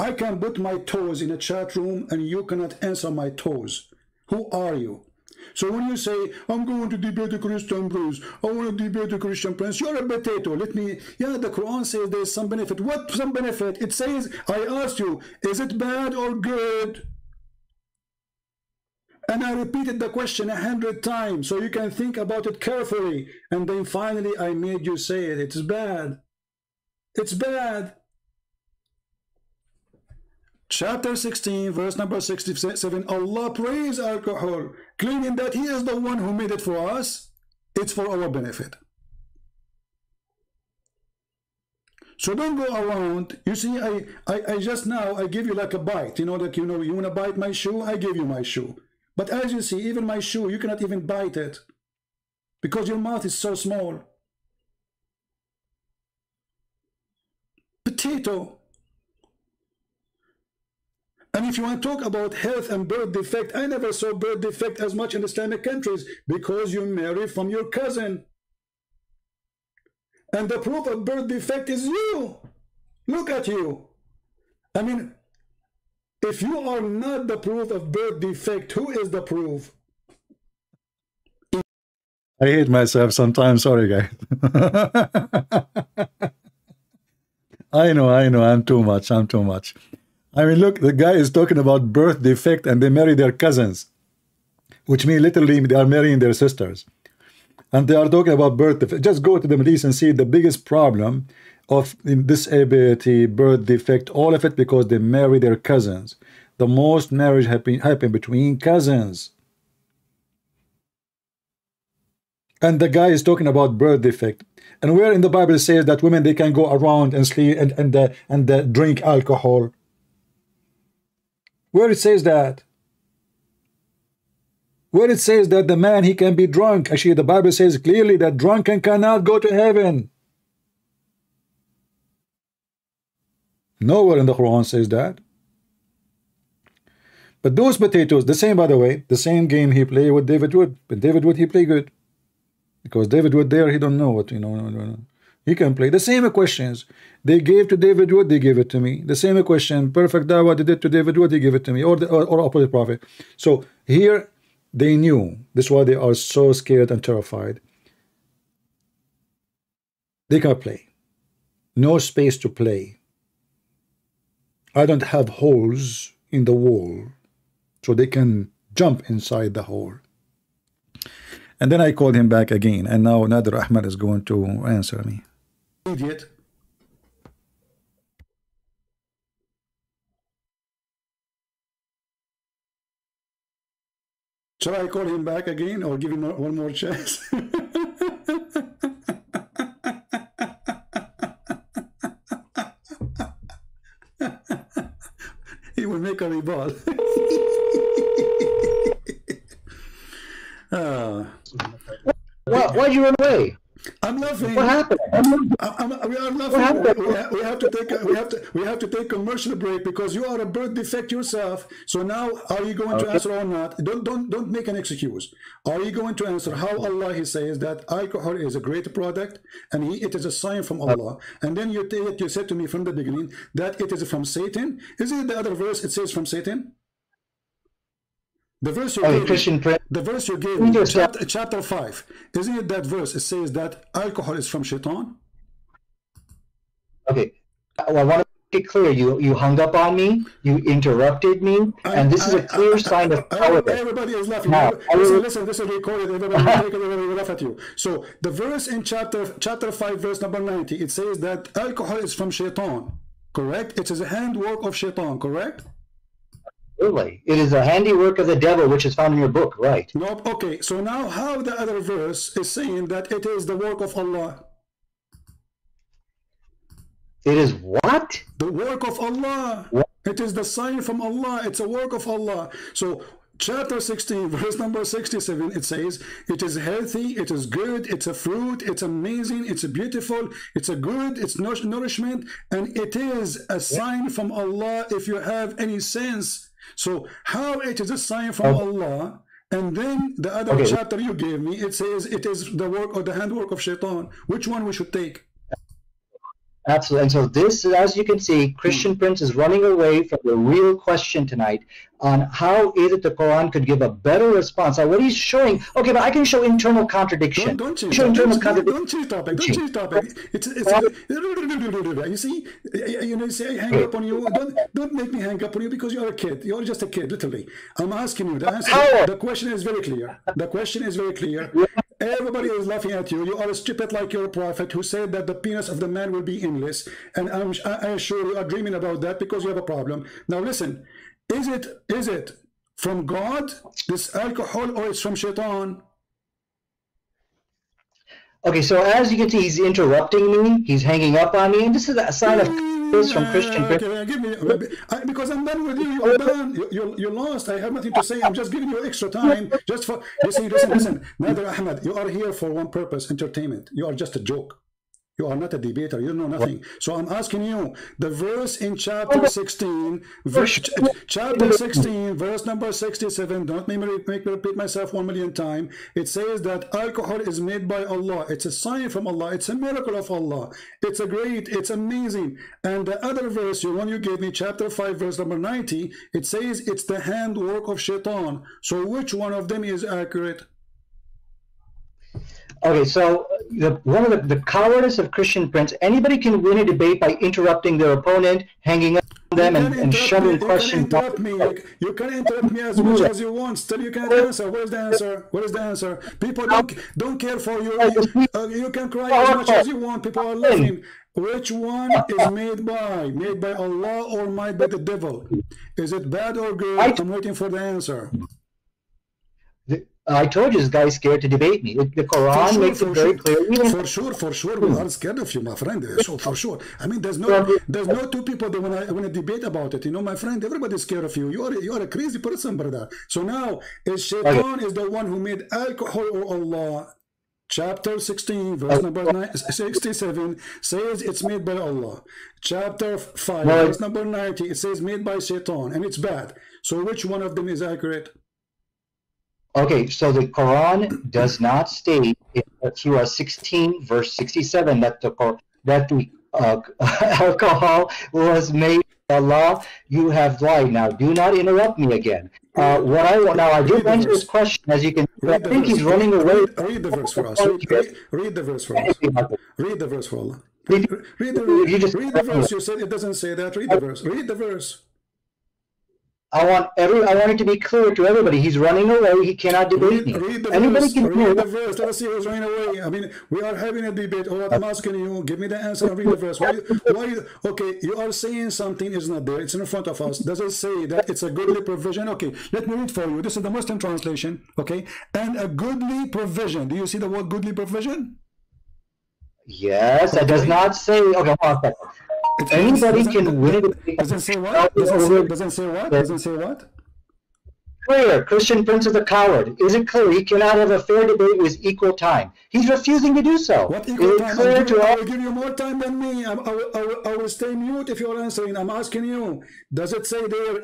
I can put my toes in a chat room and you cannot answer my toes. Who are you? So when you say, I'm going to debate a Christian prince, I want to debate a Christian prince, you're a potato. Let me, yeah, the Quran says there's some benefit. What some benefit? It says, I asked you, is it bad or good? And I repeated the question a hundred times so you can think about it carefully. And then finally I made you say it. It's bad. It's bad. Chapter 16, verse number 67, Allah praise alcohol, claiming that He is the one who made it for us. It's for our benefit. So don't go around. You see, I, I, I just now, I give you like a bite. You know, that you know, you want to bite my shoe? I give you my shoe. But as you see, even my shoe, you cannot even bite it because your mouth is so small. Potato. And if you want to talk about health and birth defect, I never saw birth defect as much in Islamic countries because you marry from your cousin. And the proof of birth defect is you. Look at you. I mean, if you are not the proof of birth defect, who is the proof? I hate myself sometimes. Sorry, guys. (laughs) I know, I know. I'm too much. I'm too much. I mean, look, the guy is talking about birth defect and they marry their cousins, which means literally they are marrying their sisters. And they are talking about birth defect. Just go to the East and see the biggest problem of disability, birth defect, all of it because they marry their cousins. The most marriage happen, happen between cousins. And the guy is talking about birth defect. And where in the Bible says that women they can go around and sleep and and uh, and uh, drink alcohol. Where it says that. Where it says that the man he can be drunk. Actually, the Bible says clearly that drunken cannot go to heaven. Nowhere in the Quran says that. But those potatoes, the same by the way, the same game he played with David Wood. But David Wood, he play good. Because David Wood there, he don't know what, you know, he can play. The same questions they gave to David Wood, they gave it to me. The same question, perfect dawah they did to David Wood, they gave it to me. Or, the, or, or opposite prophet. So here, they knew. This is why they are so scared and terrified. They can't play. No space to play. I don't have holes in the wall so they can jump inside the hole. And then I called him back again, and now Nader Ahmed is going to answer me. Idiot. Shall I call him back again or give him one more chance? (laughs) he will make a rebuttal. (laughs) uh, Why, why'd you run away? I'm laughing. What happened? I'm, I'm, we are laughing. We, have, we have to take a, we have to we have to take a commercial break because you are a birth defect yourself. So now, are you going okay. to answer or not? Don't don't don't make an excuse. Are you going to answer how Allah He says that alcohol is a great product and he, it is a sign from uh, Allah? And then you take, it. you said to me from the beginning that it is from Satan. Is it the other verse? It says from Satan. The verse you oh, gave the verse you gave me, chapter, chapter 5, isn't it that verse? It says that alcohol is from shaitan. Okay. Well, I want to make it clear. You you hung up on me. You interrupted me, I, and this I, is a clear I, sign of power. Everybody is laughing. Now, listen, listen, this is recorded. Everybody will laugh at you. So the verse in chapter chapter 5, verse number 90, it says that alcohol is from shaitan. Correct? It is a handwork of shaitan, correct? Absolutely. It is a handiwork of the devil, which is found in your book, right? Nope. Okay. So now, how the other verse is saying that it is the work of Allah? It is what? The work of Allah. What? It is the sign from Allah. It's a work of Allah. So chapter 16 (laughs) verse number 67 it says it is healthy it is good it's a fruit it's amazing it's beautiful it's a good it's nourishment and it is a sign from Allah if you have any sense so how it is a sign from oh. Allah, and then the other okay. chapter you gave me, it says it is the work or the handwork of shaitan. Which one we should take? Absolutely. And so this, as you can see, Christian hmm. Prince is running away from the real question tonight on how is it the Quran could give a better response. Now, what he's showing, okay, but I can show internal contradiction. Don't, don't change show topic. internal Don't, contradiction. don't change topic. Don't change topic. It's, it's, you see, you know, you say I hang up on you. Don't don't make me hang up on you because you're a kid. You're just a kid, literally. I'm asking you. The answer. The question is very clear. The question is very clear. Everybody is laughing at you. You are a stupid like your prophet who said that the penis of the man will be endless. And I'm, I assure you are dreaming about that because you have a problem. Now listen, is it is it from God, this alcohol, or it's from shaitan? Okay, so as you can see, he's interrupting me. He's hanging up on me, and this is a sign of this from Christian. Okay, give me, I, because I'm done with you. You're done. You, you're lost. I have nothing to say. I'm just giving you extra time. Just for listen, listen, listen. Nader Ahmed, you are here for one purpose: entertainment. You are just a joke. You are not a debater. You know nothing. So I'm asking you the verse in chapter 16, verse, chapter 16, verse number 67. Don't make me, make me repeat myself one million times. It says that alcohol is made by Allah. It's a sign from Allah. It's a miracle of Allah. It's a great. It's amazing. And the other verse, the one you gave me, chapter 5, verse number 90, it says it's the handwork of shaitan. So which one of them is accurate? Okay, so the, one of the, the cowardice of Christian Prince, anybody can win a debate by interrupting their opponent, hanging up on them, and, and shoving questions. You can interrupt me. You, can interrupt me as much as you want. Still, you can't answer. Where's the answer? Where is the answer? People don't don't care for you. You, uh, you can cry as much as you want. People are laughing. Which one is made by? Made by Allah or made by the devil? Is it bad or good? I'm waiting for the answer. I told you this guy's scared to debate me. The, Quran makes it very clear. Even for sure, for sure, we are scared of you, my friend. So for sure. I mean, there's no, there's no two people that wanna I debate about it. You know, my friend, everybody's scared of you. You are you are a crazy person, brother. So now, is Shaitan is the one who made alcohol or Allah? Chapter 16, verse number nine, 67 says it's made by Allah. Chapter 5, Well, verse number 90, it says made by Shaitan, and it's bad. So which one of them is accurate? Okay, so the Quran does not state in Surah 16, verse 67, that the that the uh, (laughs) alcohol was made by Allah. You have lied. Now, do not interrupt me again. Uh, what I want now, I did answer this question, as you can. I Read think verse. he's running away. Read, read the verse for us. Read, read, read the verse for us. Read the verse for Allah. Read, read, the, you just- read the verse. You said it doesn't say that. Read the verse. Read the verse. I want every. I want it to be clear to everybody. He's running away. He cannot debate Read, me. read the Anybody verse. can Read hear. the verse. Let us see who's running away. I mean, we are having a debate. Oh, uh, All right, I'm asking you, give me the answer and read the verse. Why? Why? Okay, you are saying something is not there. It's in front of us. Does it say that it's a goodly provision? Okay, let me read for you. This is the Muslim translation. Okay, and a goodly provision. Do you see the word goodly provision? Yes, it does not say. Okay, hold on a second. It- Anybody can win debate. Doesn't say what? Doesn't say, doesn't say what? Doesn't say what? clear. Christian Prince is a coward. Is it clear? He cannot have a fair debate with equal time. He's refusing to do so. What Is equal it time? clear I'll give, to I will give you more time than me. I'm, I, will, I, will, I will stay mute if you're answering. I'm asking you. Does it say there?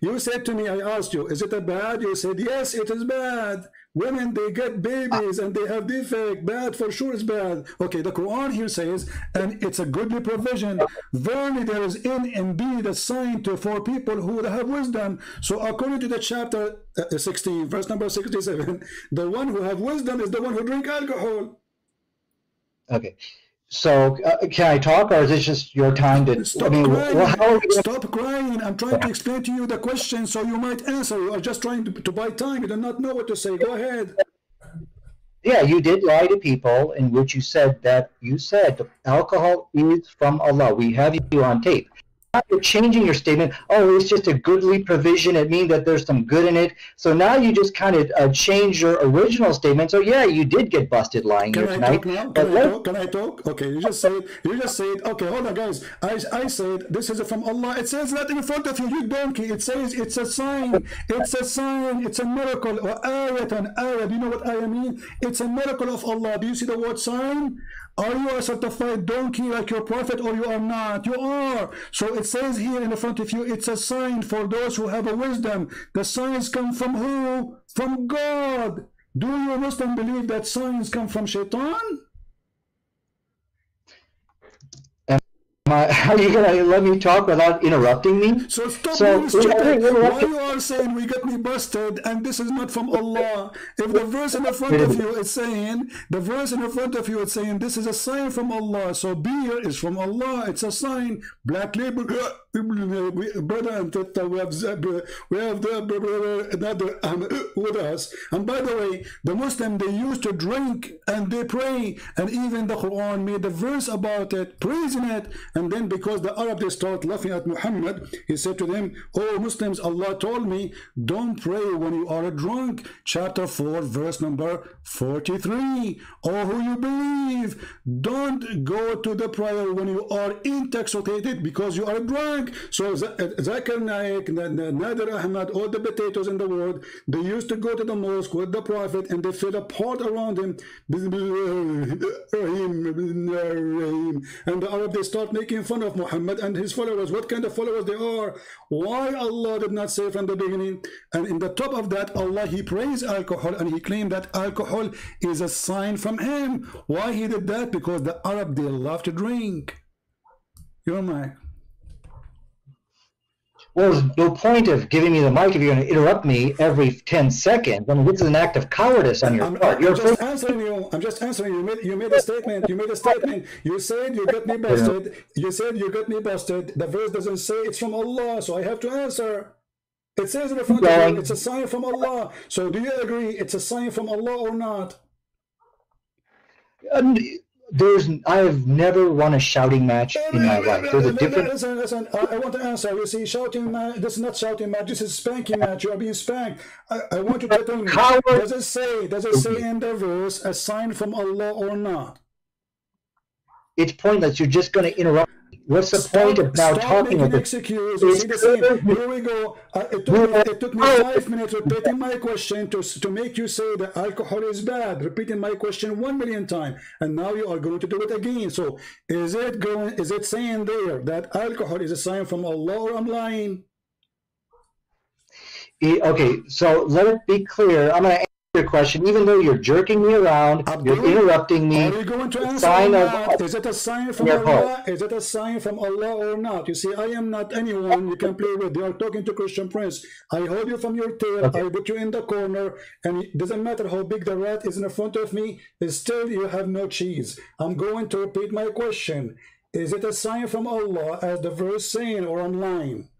You said to me, I asked you, is it a bad? You said, yes, it is bad. Women, they get babies and they have defect. Bad, for sure it's bad. Okay, the Quran here says, and it's a goodly provision. Verily there is in indeed a sign to for people who have wisdom. So according to the chapter uh, 16, verse number 67, (laughs) the one who have wisdom is the one who drink alcohol. Okay. So uh, can I talk, or is this just your time to? Stop I mean, crying. well, how are we gonna- Stop crying. I'm trying to explain to you the question so you might answer. You are just trying to, to buy time. You do not know what to say. Go ahead. Yeah, you did lie to people in which you said that you said alcohol is from Allah. We have you on tape. You're changing your statement. Oh, it's just a goodly provision. It means that there's some good in it. So now you just kind of uh, change your original statement. So yeah, you did get busted lying Can here I tonight. talk now? Can I talk? Can I talk? Okay, you just said, you just said, okay, hold on, guys. I, I said, this is from Allah. It says that in front of you, you donkey. It says it's a sign. It's a sign. It's a miracle. Or ayat and ayat. You know what I mean? It's a miracle of Allah. Do you see the word sign? Are you a certified donkey like your prophet or you are not? You are. So it says here in the front of you, it's a sign for those who have a wisdom. The signs come from who? From God. Do you Muslim believe that signs come from shaitan? (laughs) Are you gonna let me talk without interrupting me? So stop So, being stupid. Why you are saying we got me busted and this is not from Allah? If the verse in the front of you is saying, the verse in the front of you is saying this is a sign from Allah. So beer is from Allah. It's a sign. Black label, (laughs) brother and sister, we have we have the brother another um, with us. And by the way, the Muslim they used to drink and they pray, and even the Quran made a verse about it, praising it. And then because the Arab they start laughing at Muhammad, he said to them, "Oh Muslims, Allah told me don't pray when you are drunk." Chapter four, verse number forty-three. Oh, who you believe, don't go to the prayer when you are intoxicated because you are drunk. So Zakir Naik, Nader Ahmad, all the potatoes in the world, they used to go to the mosque with the Prophet and they fill a pot around him. And the Arab, they start making fun of Muhammad and his followers. What kind of followers they are? Why Allah did not say from the beginning? And in the top of that, Allah, He praised alcohol and He claimed that alcohol is a sign from Him. Why He did that? Because the Arab, they love to drink. You're my. Well, there's no point of giving me the mic if you're going to interrupt me every 10 seconds. I mean, this is an act of cowardice on your I'm, part. I'm You're just answering you. I'm just answering you. You made, you made a statement. You made a statement. You said you got me busted. You said you got me busted. The verse doesn't say it's from Allah, so I have to answer. It says in the front of you, it's a sign from Allah. So do you agree it's a sign from Allah or not? Um, there's, I have never won a shouting match in my life. There's a different. Listen, listen. I, I want to answer. You see, shouting match. This is not shouting match. This is spanking match. You are being spanked. I, I want you to tell me. Coward. Does it say? Does it say in the verse a sign from Allah or not? It's pointless. You're just going to interrupt. What's the point of now talking about excuses. Here we go. Uh, it, took me, it took me five minutes repeating my question to, to make you say that alcohol is bad. Repeating my question one million times, and now you are going to do it again. So, is it going? Is it saying there that alcohol is a sign from Allah, or I'm lying? Okay, so let it be clear. I'm going to your question, even though you're jerking me around, you're interrupting me. Are you going to answer sign or of- not? Is it a sign from. Allah? Is it a sign from Allah or not? You see, I am not anyone you can play with. You are talking to Christian Prince. I hold you from your tail. Okay. I put you in the corner, and it doesn't matter how big the rat is in front of me. Still, you have no cheese. I'm going to repeat my question. Is it a sign from Allah, as the verse saying, or I'm lying?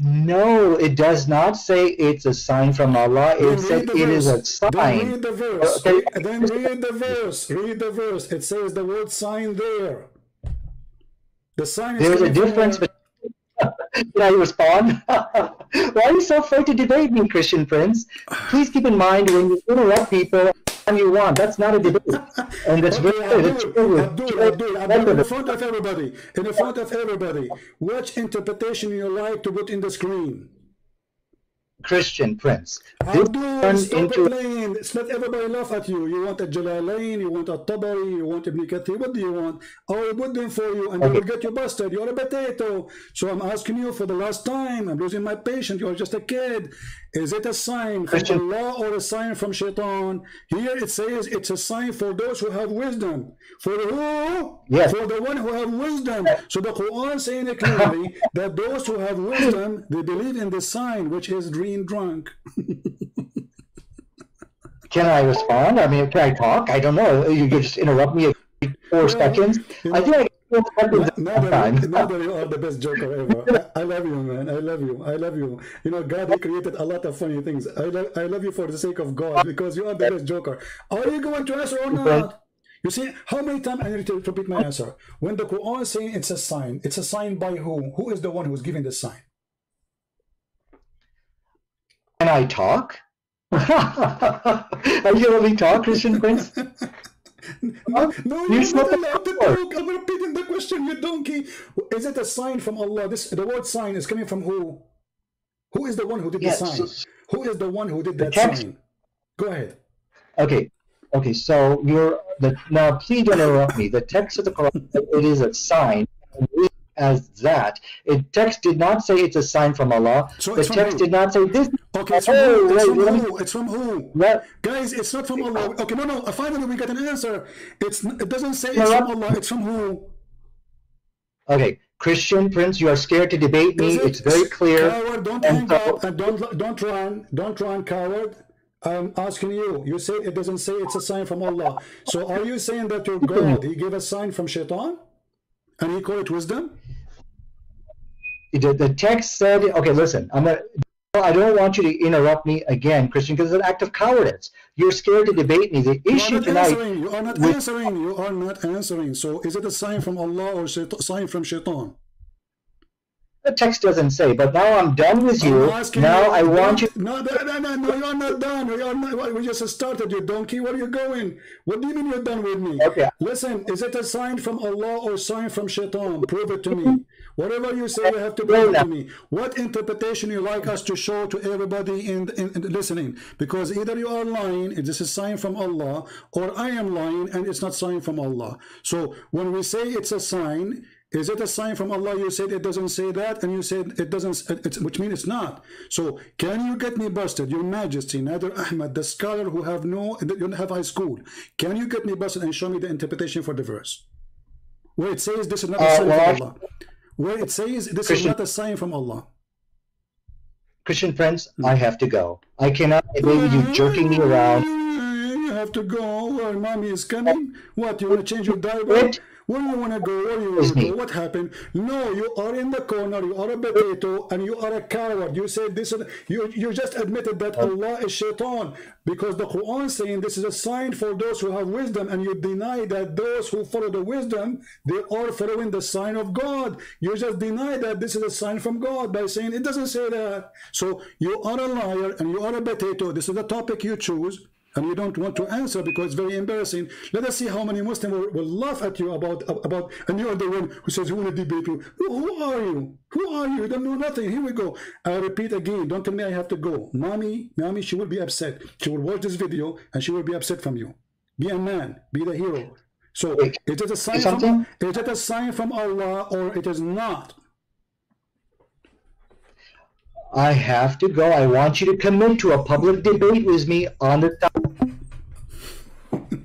No, it does not say it's a sign from Allah. It Then says read the it is a verse. Then read the verse. Okay. Then read the verse. Read the verse. It says the word sign there. The sign is There's a difference. between- (laughs) Can I respond? (laughs) Why are you so afraid to debate me, Christian Prince? Please keep in mind when you interrupt people, you want. That's not a debate, (laughs) and that's very Okay, that's Abdul, very- Abdul, Abdul, Abdul, in the front of everybody, in the front of everybody, which interpretation you like to put in the screen? Christian Prince. This turned stop into playing. Let's let everybody laugh at you. You want a Jalalain, you want a Tabari, you want Ibn Kathir. What do you want? I will put them for you and they will get you busted. You're a potato. So I'm asking you for the last time. I'm losing my patience. You're just a kid. Is it a sign from Allah or a sign from Shaitan? Here it says it's a sign for those who have wisdom. For who? Yes. For the one who have wisdom. So the Quran saying it clearly that those who have wisdom, they believe in the sign, which is dream drunk. (laughs) Can I respond? I mean, can I talk? I don't know. You could just interrupt me every four seconds. you I think I can seconds Now a that, now that you are the best joker ever. I, I love you, man. I love you. I love you. You know, God, He created a lot of funny things. I, lo- I love you for the sake of God because you are the best joker. Are you going to answer or not? You see, how many times I need to repeat my answer? When the Quran is saying it's a sign, it's a sign by who? Who is the one who is giving the sign? Can I talk? Are you me talk, Christian Prince? No, no you're not the allowed to talk. I'm repeating the question, you donkey. Is it a sign from Allah? This the word sign is coming from who? Who is the one who did Yes. the sign? Who is the one who did that text. sign? Go ahead. Okay, okay. So you're the now. Please don't interrupt me. The text of the Quran it is a sign. As that, it text did not say it's a sign from Allah. So the text did not say this. Okay, it's from Oh, who? It's from who? It's from who? What? Guys, it's not from Allah. Okay, no, no. Uh, finally, we got an answer. It's it doesn't say it's from Allah. It's from who? Okay, Christian Prince, you are scared to debate me. It- It's very clear. Coward, don't And hang so- up and don't don't run. Don't run, coward. I'm asking you. You say it doesn't say it's a sign from Allah. So are you saying that your (laughs) God he gave a sign from Shaitan, and he called it wisdom? The, the text said, okay, listen, I'm gonna. I don't want you to interrupt me again, Christian, because it's an act of cowardice. You're scared to debate me. The You are issue not tonight. answering. You are not with- answering. You are not answering. So is it a sign from Allah or a sign from Shaitan? The text doesn't say, but now I'm done with you. Now I want you. No, no, no, no, no, you're not done. You're not, we just started, you donkey. Where are you going? What do you mean you're done with me? Okay. Listen, is it a sign from Allah or sign from Shaitan? Prove it to me. Mm-hmm. Whatever you say, you have to it to me. What interpretation you like us to show to everybody in, in, in listening? Because either you are lying, and this is sign from Allah, or I am lying and it's not sign from Allah. So when we say it's a sign, is it a sign from Allah? You said it doesn't say that, and you said it doesn't, it's, which means it's not. So, can you get me busted, Your Majesty, Nader Ahmed, the scholar who have no, you don't have high school? Can you get me busted and show me the interpretation for the verse? Where it says this is not a Uh, sign well, from Allah. Where it says this is not a sign from Allah. Christian Prince, mm-hmm. I have to go. I cannot with you mm-hmm. jerking me around. You have to go oh, where mommy is coming. What, you want to change your diaper? Where you want to go? Where you want to go? What happened? No, you are in the corner. You are a potato and you are a coward. You said this. You you just admitted that oh. Allah is shaitan because the Quran saying this is a sign for those who have wisdom, and you deny that those who follow the wisdom they are following the sign of God. You just deny that this is a sign from God by saying it doesn't say that. So you are a liar and you are a potato. This is the topic you choose and you don't want to answer because it's very embarrassing. Let us see how many Muslims will, will laugh at you about about, and you are the one who says you want to debate you. Who, are you? Who are you? You don't know nothing. Here we go. I repeat again. Don't tell me I have to go. Mommy, mommy, she will be upset. She will watch this video and she will be upset from you. Be a man. Be the hero. So is it a sign from is it a sign from Allah or it is not? I have to go. I want you to commit to a public debate with me on the topic. (laughs)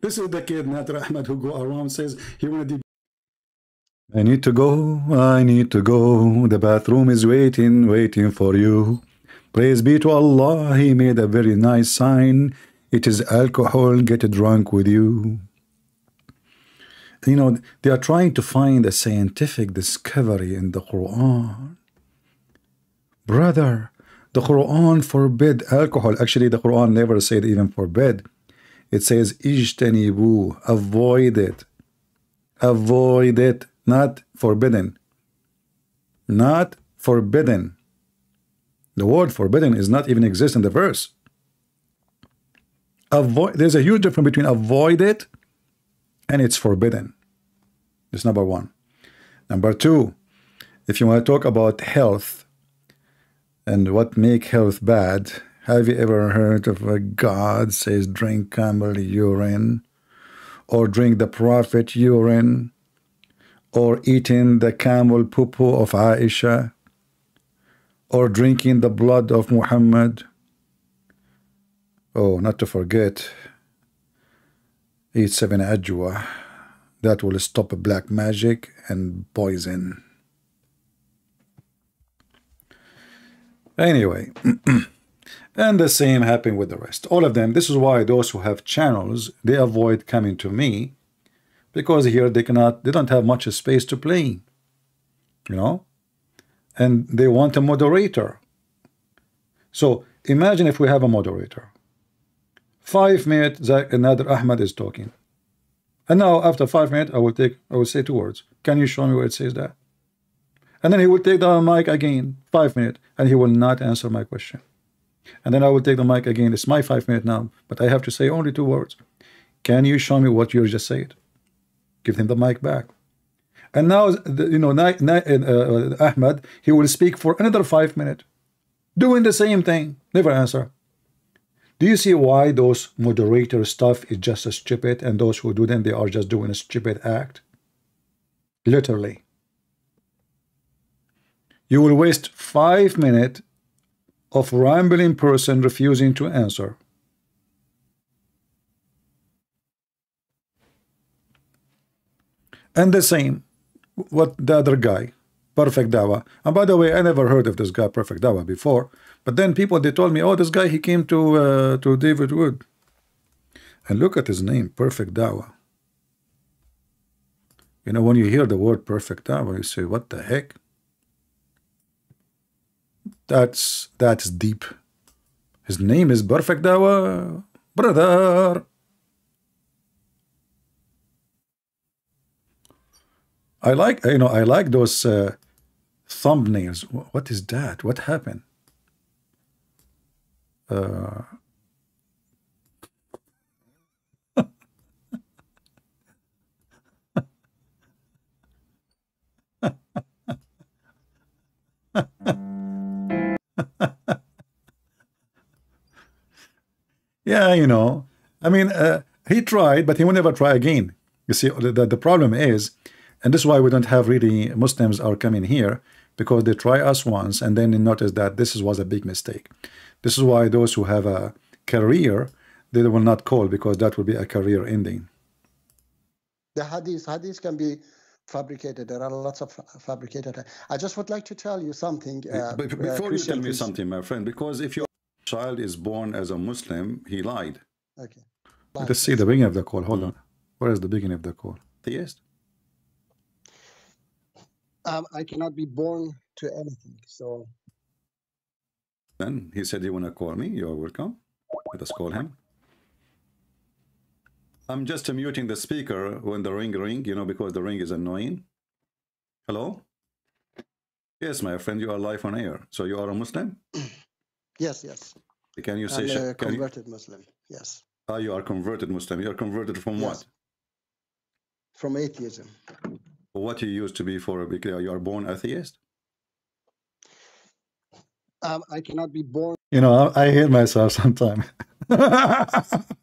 This is the kid Nader Ahmed who go around says he want to I need to go, I need to go. The bathroom is waiting, waiting for you. Praise be to Allah, He made a very nice sign. It is alcohol, get drunk with you. You know, they are trying to find a scientific discovery in the Quran. Brother, the Quran forbid alcohol. Actually, the Quran never said even forbid. It says, Ijtanibu, avoid it. Avoid it. Not forbidden. Not forbidden. The word forbidden is not even exist in the verse. Avoid there's a huge difference between avoid it and it's forbidden. That's number one. Number two if you want to talk about health and what make health bad? Have you ever heard of a god says drink camel urine? Or drink the prophet urine? Or eating the camel poo-poo of Aisha? Or drinking the blood of Muhammad? Oh not to forget eat seven ajwa. That will stop black magic and poison anyway (clears throat) and the same happened with the rest. All of them this is why those who have channels they avoid coming to me because here they cannot they don't have much space to play you know? And they want a moderator. So imagine if we have a moderator. Five minutes Nader Ahmed is talking. And now after five minutes I will take I will say two words. Can you show me where it says that and then he will take the mic again five minutes and he will not answer my question. And then I will take the mic again. It's my five minutes now but I have to say only two words. Can you show me what you just said? Give him the mic back. And now you know uh, uh, Ahmed he will speak for another five minutes doing the same thing never answer. Do you see why those moderator stuff is just a stupid and those who do them they are just doing a stupid act? Literally you will waste five minutes of rambling person refusing to answer and the same what the other guy, Perfect Dawa. And by the way, I never heard of this guy, Perfect Dawa, before. But then people they told me, oh, this guy he came to uh, to David Wood. And look at his name, Perfect Dawa. You know, when you hear the word Perfect Dawa, you say, what the heck? That's that's deep. His name is Perfect Dawa, brother. I like you know I like those uh, thumbnails. What is that? What happened? Uh, (laughs) (laughs) yeah, you know, I mean, uh, he tried, but he will never try again. You see, the, the problem is, and this is why we don't have really Muslims are coming here because they try us once and then they notice that this was a big mistake. This is why those who have a career, they will not call because that will be a career ending. The hadith, hadith can be fabricated. There are lots of fabricated. I just would like to tell you something. Uh, but before uh, you tell me something, my friend, because if your child is born as a Muslim, he lied. Okay. Lied. Let's see the beginning of the call. Hold on. Where is the beginning of the call? Theist? Um, I cannot be born to anything. So. Then he said, "You want to call me? You're welcome. Let us call him." I'm just muting the speaker when the ring ring, you know, because the ring is annoying. Hello? Yes, my friend, you are live on air. So you are a Muslim? (clears throat) Yes, yes. Can you say... I'm a converted you... Muslim, yes. Ah, you are converted Muslim. You are converted from yes. what? From atheism. What you used to be for, because you are born atheist? Um, I cannot be born... You know, I, I hate myself sometimes. (laughs)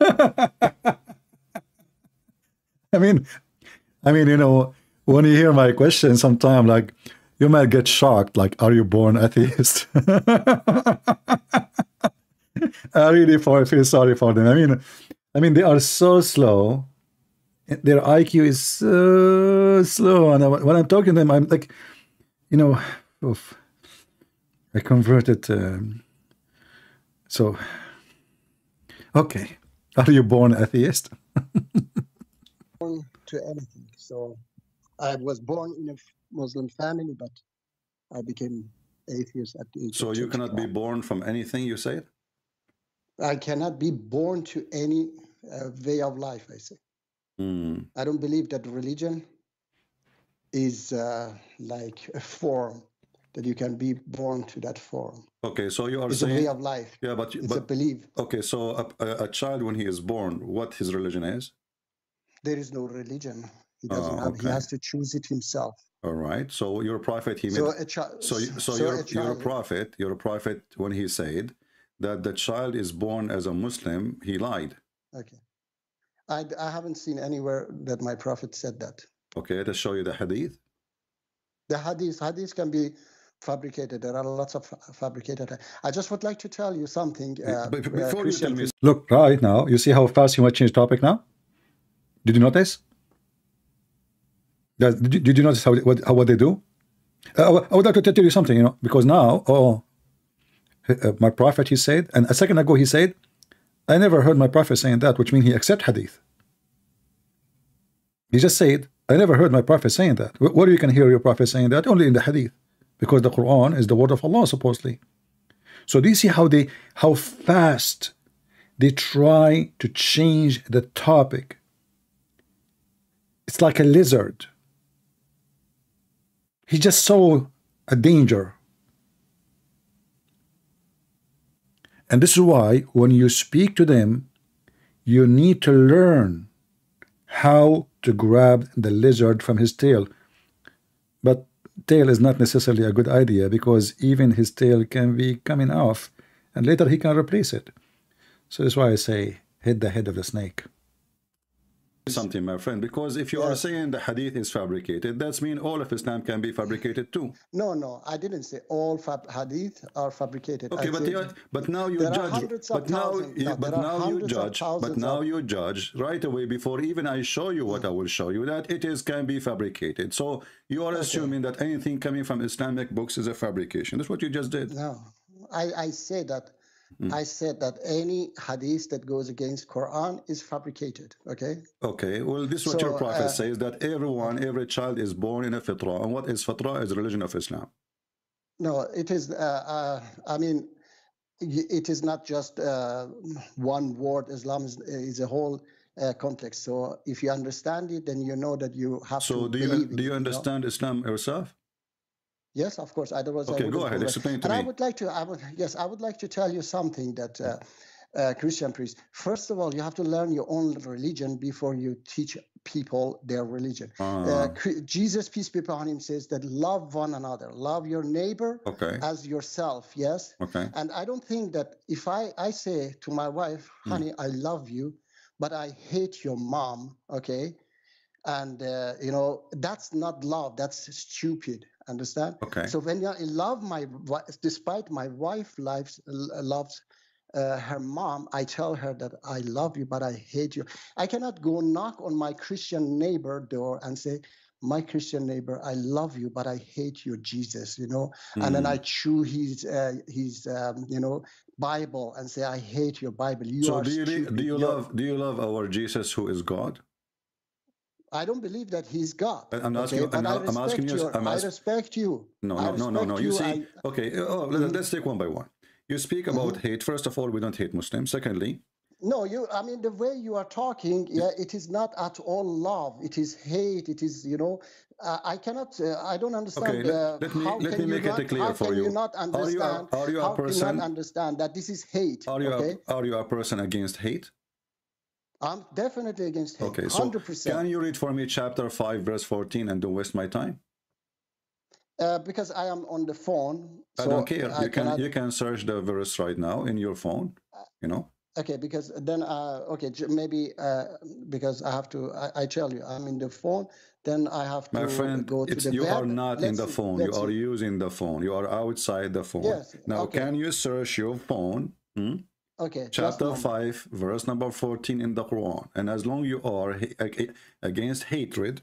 I mean, I mean, you know, when you hear my question, sometimes like you might get shocked, like, "Are you born atheist?" (laughs) I really feel sorry for them. I mean, I mean, they are so slow. Their IQ is so slow, and when I'm talking to them, I'm like, you know, oof, I converted. Um, so, okay. Are you born atheist? (laughs) born to anything. So I was born in a Muslim family, but I became atheist at the age So you cannot be born from anything, you say? I cannot be born to any uh, way of life, I say. Mm. I don't believe that religion is uh, like a form that you can be born to that form. Okay, so you are it's saying a way of life. Yeah, but it's but, a belief. Okay, so a, a, child when he is born, what his religion is? There is no religion. He ah, doesn't oh, have. Okay. He has to choose it himself. All right. So you're a prophet. He so made, a child. So so, so you're, a you're a prophet. You're a prophet when he said that the child is born as a Muslim. He lied. Okay. I I haven't seen anywhere that my prophet said that. Okay, to show you the hadith. The hadith hadith can be fabricated. There are lots of fabricated. I just would like to tell you something. Uh, but before uh, you tell me, look right now. You see how fast you might change topic now. Did you notice? Did you, did you notice how what how what they do? Uh, I would like to tell you something, you know, because now, oh, uh, my prophet, he said, and a second ago he said, I never heard my prophet saying that, which means he accept hadith. He just said, I never heard my prophet saying that. Where you can hear your prophet saying that? Only in the hadith because the Quran is the word of Allah supposedly. So do you see how they how fast they try to change the topic? It's like a lizard. He just saw a danger. And this is why when you speak to them, you need to learn how to grab the lizard from his tail. Tail is not necessarily a good idea because even his tail can be coming off and later he can replace it. So that's why I say hit the head of the snake. Something, my friend, because if you are saying the hadith is fabricated, that's mean all of Islam can be fabricated too. No, no, I didn't say all fab- hadith are fabricated. Okay, I but you, but now you judge. But now, you, no, but now you judge. But now of- you judge right away before even I show you what I will show you that it is can be fabricated. So you are assuming that anything coming from Islamic books is a fabrication. That's what you just did. No, I, I say that. Hmm. I said that any hadith that goes against Quran is fabricated. Okay. Okay, well, this is what your prophet uh, says that everyone, every child is born in a fitrah. And what is fitrah? Is religion of Islam. No, it is. Uh, uh, I mean, it is not just uh, one word. Islam is, is a whole uh, complex. So if you understand it, then you know that you have So to do you believe it, do you know? understand Islam yourself? Yes, of course. Otherwise, I Okay, go ahead, explain to and I would like to. I would yes, I would like to tell you something that uh, uh, Christian priest. First of all, you have to learn your own religion before you teach people their religion. Ah. Uh, Jesus, peace be upon him, says that love one another, love your neighbor Okay. as yourself. Yes. Okay. And I don't think that if I, I say to my wife, Hmm. honey, I love you, but I hate your mom, okay? And, uh, you know, that's not love, that's stupid. Understand? Okay. So when I love my wife, despite my wife lives, loves uh, her mom, I tell her that I love you, but I hate you. I cannot go knock on my Christian neighbor door and say, my Christian neighbor, I love you, but I hate your Jesus, you know. And then I chew his uh, his um, you know Bible and say, I hate your Bible. You So do you do you love do you love our Jesus who is God? I don't believe that he's God. I'm asking you- but I'm- I I'm respect asking you- your- I'm I respect you. No, no, no, no, no. You you. see, I- okay. Oh, let- let's take one by one. You speak about hate. First of all, we don't hate Muslims. Secondly, No, you. I mean, the way you are talking, yeah, it is not at all love. It is hate. It is, you know, uh, I cannot. Uh, I don't understand. Okay, let- uh, let me- how let me you make it not, clear how for can you. you not Are you a- understand? are you a how can you not understand that this is hate? are you okay, a, are you a person against hate? I'm definitely against hate. Okay, so hundred percent. can you read for me chapter five, verse fourteen, and don't waste my time? Uh, because I am on the phone. I so don't care. I you can cannot- you can search the verse right now in your phone. You know. Okay, because then, uh, okay, maybe uh, because I have to, I, I tell you, I'm in the phone, then I have to My friend, go to it's, the you web. are not in Let's the see, phone. You are see. using the phone. You are outside the phone. Yes, Now, okay. can you search your phone? hmm? Okay, Chapter 5, verse number 14 in the Quran. And as long you are against hatred,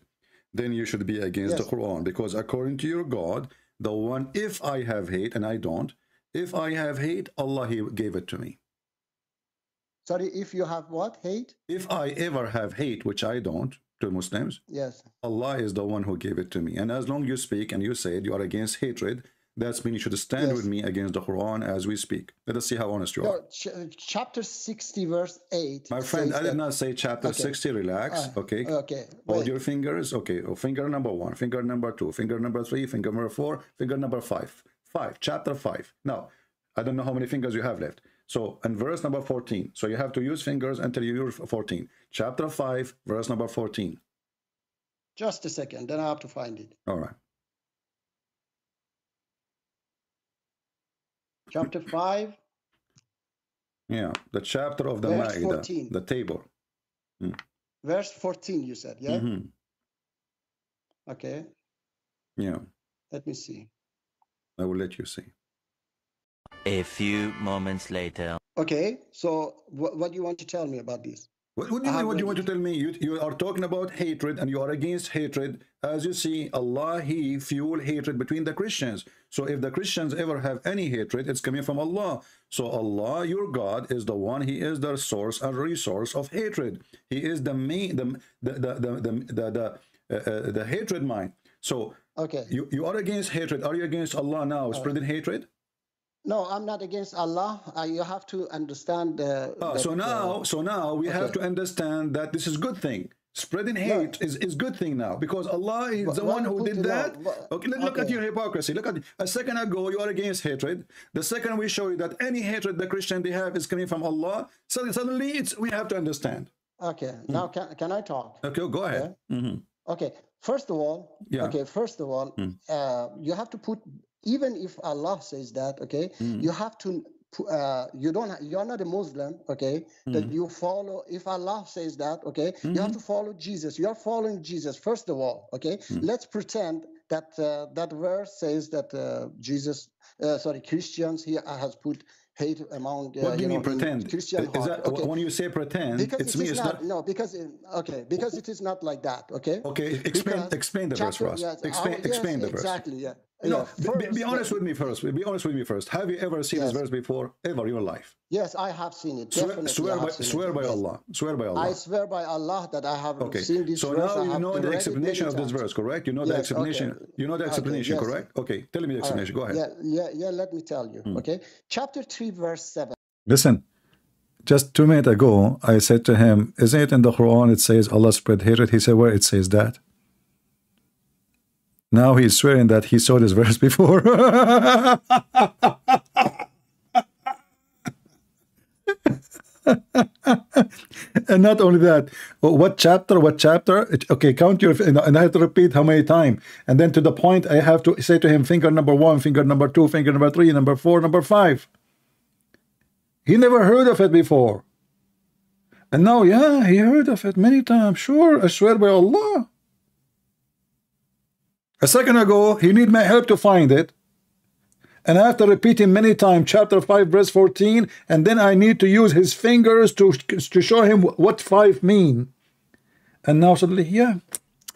then you should be against Yes. the Quran. Because according to your God, the one, if I have hate, and I don't, if I have hate, Allah he gave it to me. Sorry, if you have what? Hate? If I ever have hate, which I don't, to Muslims, Yes. Allah is the one who gave it to me. And as long you speak and you say you are against hatred, that's mean you should stand Yes. with me against the Quran as we speak. Let us see how honest you are. No, ch- chapter 60, verse 8. My friend, I did not say chapter Okay. 60, relax, Ah, okay? Okay. Hold wait. your fingers, okay. Oh, finger number one, finger number two, finger number three, finger number four, finger number five. Five, chapter five. Now, I don't know how many fingers you have left. So, in verse number 14, so you have to use fingers until you use 14. Chapter 5, verse number 14. Just a second, then I have to find it. All right. Chapter 5, Yeah, the chapter of the Verse Ma'idah, 14. the table. verse 14, you said, yeah? Mhm. Okay, Yeah, let me see. I will let you see. A few moments later. Okay, so what, what do you want to tell me about this? What, what do you mean? What do you want to tell me? You, you are talking about hatred and you are against hatred. As you see, Allah, He fuel hatred between the Christians. So if the Christians ever have any hatred, it's coming from Allah. So Allah, your God, is the one, He is the source and resource of hatred. He is the main, the, the, the, the, the, the, the, uh, uh, the hatred mind. So Okay. you, you are against hatred. Are you against Allah now, spreading hatred? No, I'm not against Allah. Uh, you have to understand. Uh, Ah, that, so now, uh, so now we have to understand that this is good thing. Spreading hate is, is good thing now because Allah is But the one who did that. But- Okay, look, look at your hypocrisy. Look at a second ago you are against hatred. The second we show you that any hatred the Christian they have is coming from Allah. So suddenly it's we have to understand. okay, now can, can I talk? Okay, go ahead. Mhm. Okay, first of all, Yeah. okay, first of all, uh, you have to put, even if Allah says that, okay, you have to uh, you don't you're not a muslim okay that Mm. you follow if allah says that okay you Mm-hmm. have to follow jesus you are following jesus first of all okay Mm. let's pretend that uh, that verse says that uh, jesus uh, sorry christians he has put hate among uh, what do you mean know, pretend? christian Is that okay when you say pretend? because it's it me. It's not, not. no because okay because it is not like that okay Okay, explain Because explain the verse for us. Explain oh, yes, explain the verse. exactly yeah No, yeah. be- be, be First, honest with me first. Be honest with me first. Have you ever seen this verse before? Ever in your life? yes i have seen it Swear, definitely swear I by have seen it. swear by Allah. Swear by I swear by Allah that I have Okay. seen this So verse. I now you have know the explanation of this verse, correct? You know the explanation. okay. You know the Okay, explanation, yes. correct? Okay. Tell me the All right. explanation. Go ahead. Hmm. Yeah, yeah, yeah. Let me tell you. Okay, chapter three, verse seven. Listen, just two minutes ago, I said to him, Isn't it in the Quran it says Allah spread hatred? He said, Where it says that? Now he's swearing that he saw this verse before. (laughs) and not only that, what chapter, what chapter? Okay, count your, and I have to repeat how many times. And then to the point, I have to say to him, finger number one, finger number two, finger number three, number four, number five. He never heard of it before. And now, yeah, he heard of it many times. Sure, I swear by Allah. A second ago, he need my help to find it. And after repeating many times, chapter 5, verse 14, and then I need to use his fingers to, to show him what 5 mean. And now suddenly, yeah,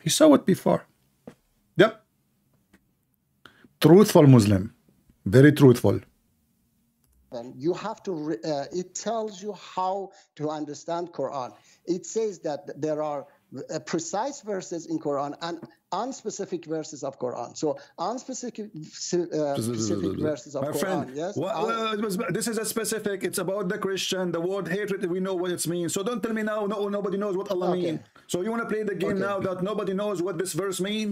he saw it before. Yep. Truthful Muslim. Very truthful. And you have to. Uh, it tells you how to understand Quran. It says that there are uh, precise verses in Quran and unspecific verses of Quran. So unspecific uh, specific verses of My Quran. friend, Yes. well, well, was- this is a specific. It's about the Christian, the word hatred. We know what it means. So don't tell me now. No, nobody knows what Allah Okay. means. So you want to play the game Okay. now that nobody knows what this verse mean?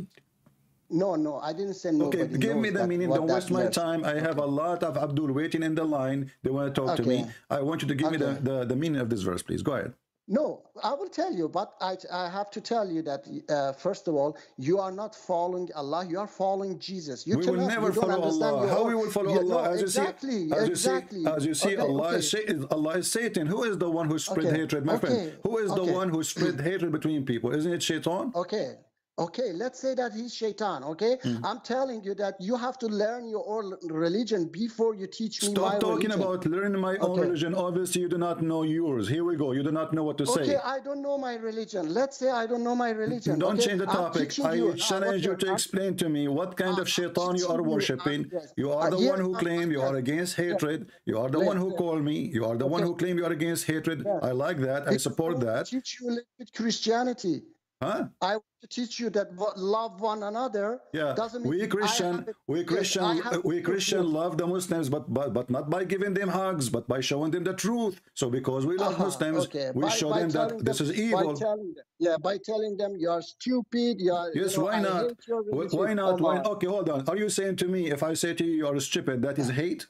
no, no, I didn't say nobody. Okay, give me the meaning. Don't waste my time. I have a lot of Abdul waiting in the line. They want to talk to me. Okay. I want you to give me the, the, the meaning of this verse, please. Go ahead. No, I will tell you, but I, I have to tell you that uh, first of all, you are not following Allah. You are following Jesus. You we will cannot- never you follow Allah. How we will follow you- Allah? no, as exactly, you see, as exactly. you see, as you see, Okay, Allah okay. is Satan. Allah is Satan. Who is the one who spread Okay, hatred, my friend? Who is the one who spread (clears throat) hatred between people? Isn't it Shaitan? Okay. Okay, let's say that he's shaitan. Okay, Hmm. I'm telling you that you have to learn your own religion before you teach me Stop talking religion. about learning my own religion. Obviously, you do not know yours. Here we go. You do not know what to Okay, say. Okay, I don't know my religion. Let's say I don't know my religion. Don't okay? change the topic. I you. Uh, challenge you okay, to I'm- explain to me what kind I'm of shaitan you are teaching you. worshipping. Yes. You are Uh, the yes, one who I'm- claim you are against hatred. You are the one who call me. You are the one who claim you are against hatred. I like that. I support that. Teach you a little bit Christianity. Huh? I want to teach you that love one another. Yeah, doesn't mean we Christian, we Christian, we Christian love the Muslims, but but but not by giving them hugs, but by showing them the truth. So because we love Uh-huh, Muslims, okay. we by, show by them that telling this is evil. By them, yeah, by telling them you are stupid. You are, Yes, you know, why not? hate your Wh- religion. Why not? Why? on. Okay, hold on. Are you saying to me, if I say to you, you are stupid, that is hate?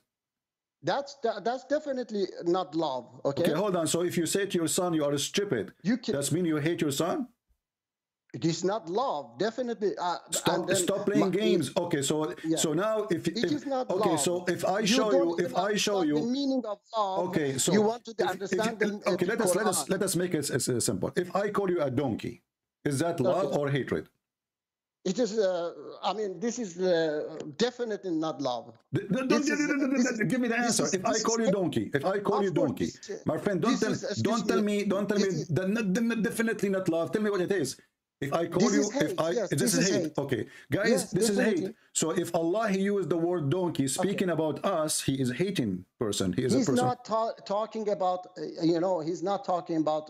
That's that, that's definitely not love. Okay. Okay, hold on. So if you say to your son, you are stupid, you can. does mean you hate your son? It is not love. Definitely. Uh, Stop, then stop playing games. Okay, so Yeah. so now if, It if is not okay, love. so if I show you, don't if I show understand the you, meaning of love. okay, so you want to if- if understand you- the okay, let us let us let us make it as, as simple. If I call you a donkey, is that love Okay. or hatred? It is. Uh, I mean, this is uh, definitely not love. Th- th- This don't- is- Give me the answer. is- If I call you donkey, if I call you donkey, my friend, don't tell don't tell me, don't tell me this is- that n- n- definitely not love. Tell me what it is. If I call This you, if I yes, this, this is hate. hate. Okay, guys, Yes, this is hate. So if Allah he used the word donkey, speaking about us, he is hating person. He is He's a person. not ta- talking about. Uh, you know, he's not talking about.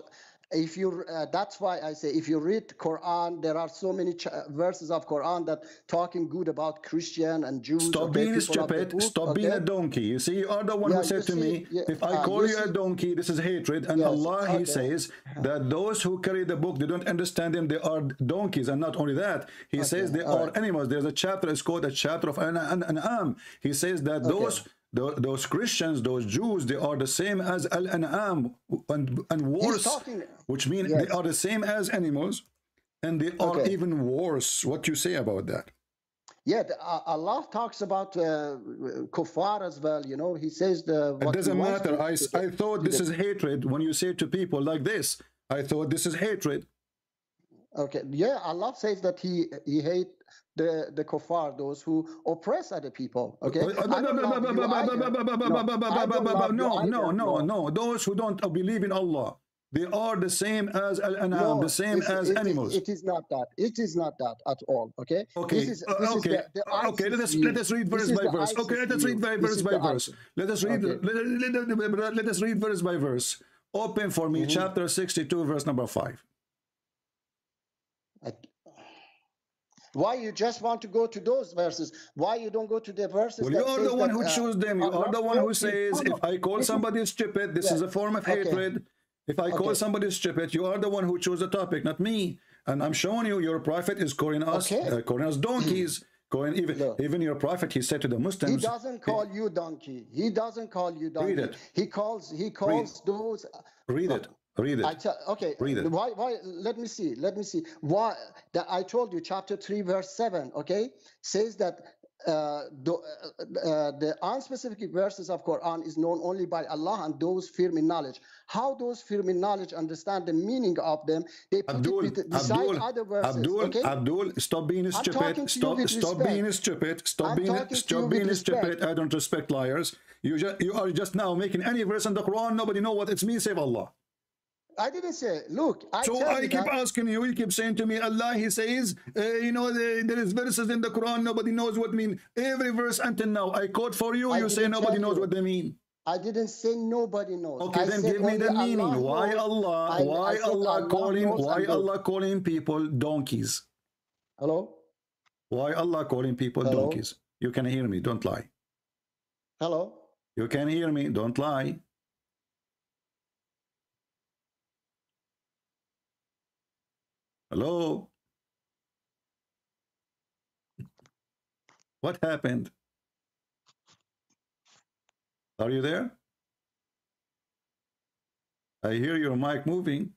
If you, uh, that's why I say, if you read Quran, there are so many ch- uh, verses of Quran that talking good about Christian and Jews. Stop okay, being people of the stupid. book, Stop being a donkey. You see, you are the one Yeah, who said to see, me, yeah, if I uh, call you you a donkey, this is hatred. And Yes, Allah, He okay. says that those who carry the book, they don't understand them, they are donkeys. And not only that, He says they are right. animals. There's a chapter, it's called a chapter of an, an, an Am. He says that those tho- those Christians, those Jews, they are the same as Al An'am and, and worse, talking- which mean they are the same as animals and they are Okay. even worse. What you say about that? Yeah, the, uh, Allah talks about uh, kuffar as well. You know, He says the. It doesn't matter. I, to I thought this is hatred when you say to people like this. I thought this is hatred. Okay, yeah, Allah says that He He hate the the kuffar, those who oppress other people. Okay, I don't love you either. No, I don't love you No, no, no, no. Those who don't believe in Allah, they are the same as al-anam, the same as it- animals. It is not that. It is not that at all. Okay. Okay, This is, uh, okay, the, the uh, okay. Let us let us read verse by verse. Okay, let us read by verse by verse. Let us read. Okay. Let, let- let- let us read verse by verse. Open for me, Mhm. chapter sixty-two, verse number five. I- Why you just want to go to those verses? Why you don't go to the verses? Well, you are the one that, who uh, choose them. You are the one who says, if I call somebody stupid, this Yeah. is a form of Okay. hatred. If I call Okay. somebody stupid, you are the one who chose the topic, not me. And I'm showing you, your prophet is calling us, Okay. uh, calling us donkeys. (clears throat) Calling even No. even your prophet, he said to the Muslims. He doesn't call you donkey. He doesn't call you donkey. Read it. He calls. He calls those. read it, read it. I tell. Okay. Read it. Why? Why? Let me see. Let me see. Why? That I told you, chapter three, verse seven. Okay, says that. Uh, the, uh, uh, the unspecific verses of Quran is known only by Allah and those firm in knowledge. How those firm in knowledge understand the meaning of them? They put Abdul, it beside Abdul, other verses. Abdul, okay? Abdul, stop being stupid. Stop, stop being stupid. Stop I'm being, stop being stupid. I don't respect liars. You just, you are just now making any verse in the Quran. Nobody know what it means, save Allah. I didn't say. Look, I So I keep that- asking you, you keep saying to me, Allah, He says, uh, you know, the, there is verses in the Quran, nobody knows what mean. Every verse until now, I quote for you, I you say nobody knows you. what they mean. I didn't say nobody knows. Okay, I then give me the meaning. Allah Why. Allah, I- why Allah Allah calling, why. Allah calling people donkeys? Hello? Why Allah calling people Hello? donkeys? You can hear me, don't lie. Hello? You can hear me, don't lie. Hello? What happened? Are you there? I hear your mic moving.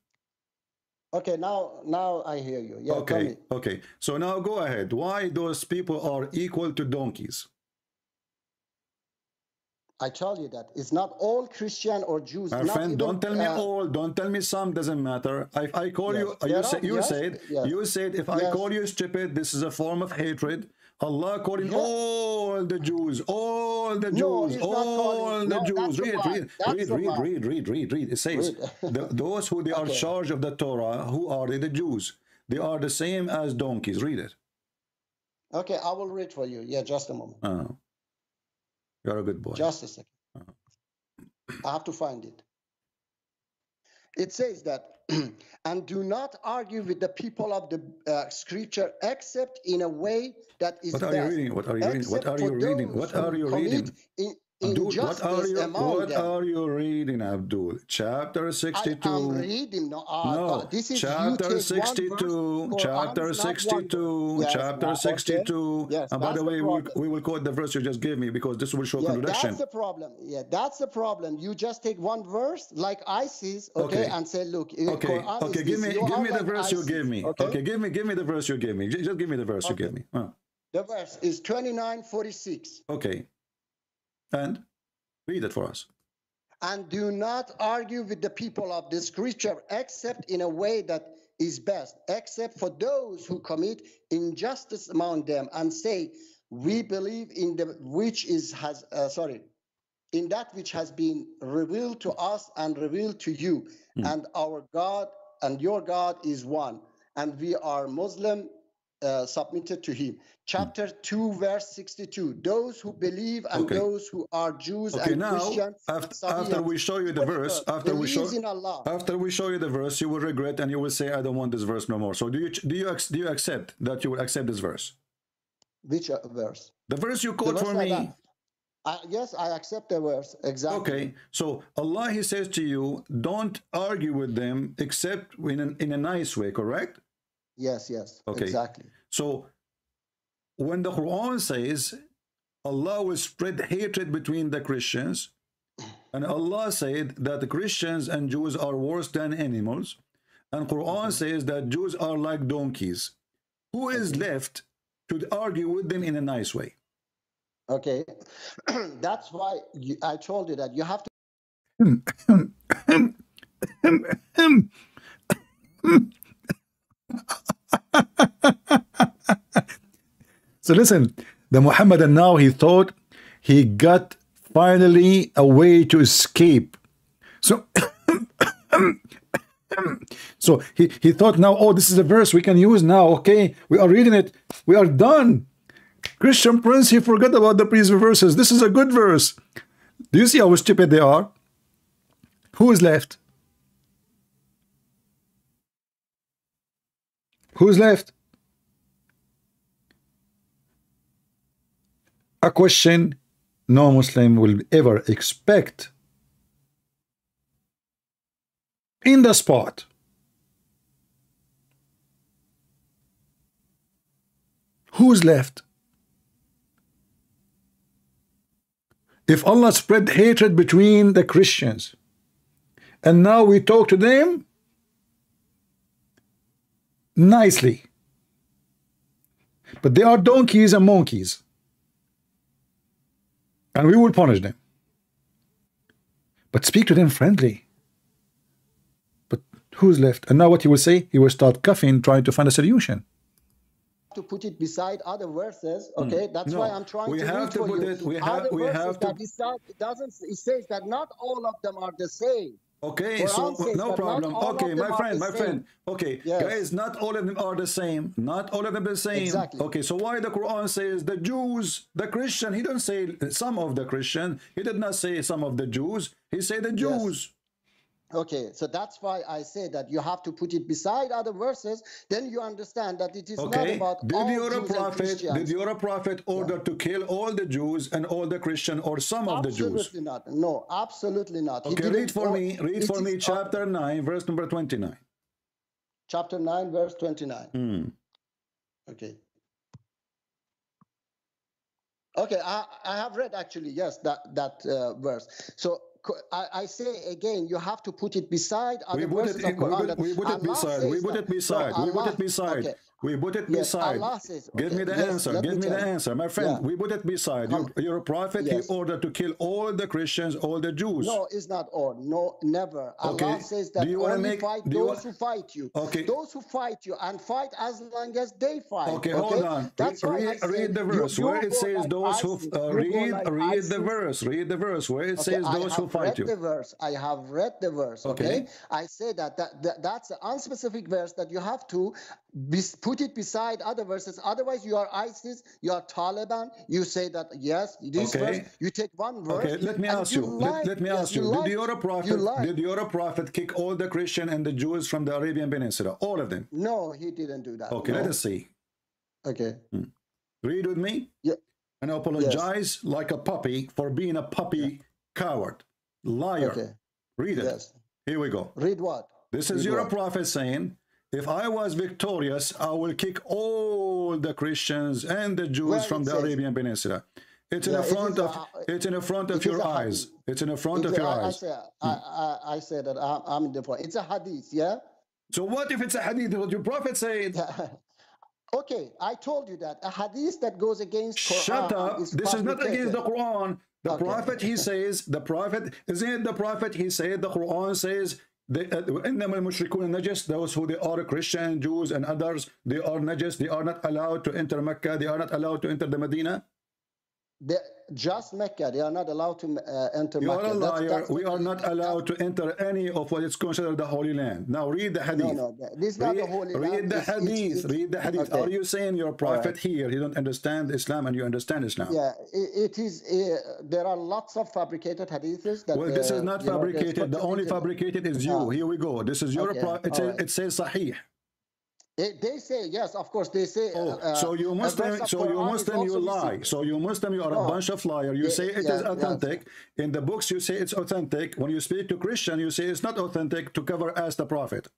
Okay, now now I hear you. Yeah, okay, okay. So now go ahead. Why those people are equal to donkeys? I tell you that it's not all Christian or Jews. My friend, even, don't tell me uh, all. Don't tell me some. Doesn't matter. If I call Yes, you, you are- said, you yes, said, yes. you said, if I call you stupid, this is a form of hatred. Allah calling all the Jews, all the No, Jews, all the no, Jews. Read, read, read, read, read, read, read, read. It says, the, those who they are Okay. charged of the Torah, who are they? The Jews. They are the same as donkeys. Read it. Okay, I will read for you. Yeah, just a moment. Uh, you're a good boy. Just a 2nd I have to find it. It says that, (clears throat) and do not argue with the people of the uh, scripture except in a way that is what are you reading? What are you reading? What are you reading? What are you reading? In, Abdul, what are you what them. are you reading, Abdul? Chapter I 62. am reading. No, uh, no, uh, this is chapter 62, chapter Quran is not one 62. Yes, chapter now, okay. 62. Yes, and by the the way, we will, we will quote the verse you just gave me because this will show Yeah, contradiction. that's the problem. Yeah, that's the problem. You just take one verse like ISIS, okay, Okay. and say, look, Okay, Quran okay, is give me give me the like verse you gave me. Okay? Okay, give me give me the verse you gave me. Just give me the verse you gave me. Uh, The verse is 2946. okay. And read it for us. And do not argue with the people of the scripture except in a way that is best, except for those who commit injustice among them and say, we believe in the which is has uh, sorry in that which has been revealed to us and revealed to you Hmm. and our god and your god is one and we are muslim uh, submitted to him chapter 2 verse 62 those who believe and Okay. those who are jews Okay, and now christians after, after we show you the verse, after we show after we show you the verse, you will regret and you will say, "I don't want this verse no more." So do you do you do you accept that you will accept this verse? which uh, verse The verse you quote verse for me. I- yes i accept the verse exactly Okay, so Allah He says to you, don't argue with them except in an, in a nice way, correct? Yes yes Okay. exactly So when the Quran says Allah will spread hatred between the Christians, and Allah said that the Christians and Jews are worse than animals, and Quran says that Jews are like donkeys. Who is left to argue with them in a nice way. Okay, that's why you, I told you that you have to (laughs) So listen, the Muhammadan now he thought he got finally a way to escape. So (coughs) so he, he thought now, oh, this is a verse we can use now. Okay, we are reading it. We are done. Christian Prince, he forgot about the previous verses. This is a good verse. Do you see how stupid they are? Who is left? Who's left? A question no Muslim will ever expect. In the spot. Who's left? If Allah spread hatred between the Christians, and now we talk to them nicely, but they are donkeys and monkeys, and we will punish them. But speak to them friendly. But who's left? And now what he will say? He will start coughing, trying to find a solution. to put it beside other verses. Okay, that's Hmm. No, why I'm trying we to have read to for put you. it- we have- other we verses have to- that beside, it doesn't. It says that not all of them are the same. Okay, so says no problem. Okay, my friend, my same. friend. Okay, Yes. guys, not all of them are the same. Not all of them the same. Exactly. Okay, so why the Quran says the Jews, the Christian? He didn't say some of the Christian. He did not say some of the Jews. He said the Jews. Okay, so that's why I say that you have to put it beside other verses. Then you understand that it is not about did all your Jews prophet did your prophet order to kill all the Jews and all the Christian or some of the Jews? Absolutely not. No, absolutely not. Okay, read for or- me. Read for me chapter nine, verse number twenty-nine. chapter nine, verse twenty-nine. Hmm. Okay. Okay, I, I have read actually, yes, that that uh, verse. So I, I say again, you have to put it beside other We put verses it, of in, we Quran. that we put it Allah beside. We put it beside. No, we put it beside. Okay. We put it Yes, beside. Allah says- Give me the yes, answer. Give me me the answer, my friend. Yeah. We put it beside. You're, you're a prophet. Yes. He ordered to kill all the Christians, all the Jews. No, it's not all. No, never. Okay, Allah says do that you only make- fight do those who fight you. Okay. Those who fight you and fight as long as they fight. Okay, hold on. That's Re- read, said read the verse you where it says like those who uh, read like read the verse. Read the verse where it Okay, says those who have fight read you. the verse. I have read the verse. Okay, Okay. I say that, that, that that's an unspecific verse that you have to bes- put it beside other verses. Otherwise, you are ISIS, you are Taliban. You say that yes, this Okay. verse. You take one verse. Okay, let me ask you. Let, let me yes, ask you. lie- Did your you prophet did your prophet kick all the Christian and the Jews from the Arabian Peninsula? All of them. No, he didn't do that. Okay, no. let us see. Okay. Hmm. Read with me. Yeah. And apologize like a puppy for being a puppy coward. Liar. Okay. Read it. Yes. Here we go. Read what? This is Read your what? prophet saying, if I was victorious, I will kick all the Christians and the Jews Where from the says- Arabian Peninsula. It's in Yeah, the it front is a- of it's in the front of your eyes. It's in the front of your I, eyes. I, I, I say that I'm, I'm in the point. It's a hadith, yeah? So what if it's a hadith what your prophet said? (laughs) okay, I told you that a hadith that goes against Quran Shut up. is This is not against the. Quran. The Okay. prophet, he says, the prophet, isn't it the prophet, he said, the Quran says, they, uh, najis, those who they are Christian, Jews, and others, they are najis. They are not allowed to enter Mecca. They are not allowed to enter the Medina. They, just Mecca, they are not allowed to uh, enter You are Mecca. a That's- liar. that's We are not allowed to enter any of what is considered the Holy Land. Now read the Hadith. No, no, this is not read, the Holy read Land. the It's- it's- Hadith. it's- read the Hadith. okay. Are you saying your prophet here, he don't understand Islam and you understand Islam? Yeah, it, it is. Uh, there are lots of fabricated hadiths that. Well, this uh, is not you know, fabricated. The only fabricated is you. Ah. Here we go. This is your Okay, pro- it, right. it says Sahih. They, they say yes, of course. They say. Oh, uh, so you Muslim, verse of so you is Muslim, you lie. So you Muslim, you are a bunch of liar. You Yeah, say it is yeah, yes. authentic. In the books, you say it's authentic. When you speak to Christian, you say it's not authentic to cover as the prophet.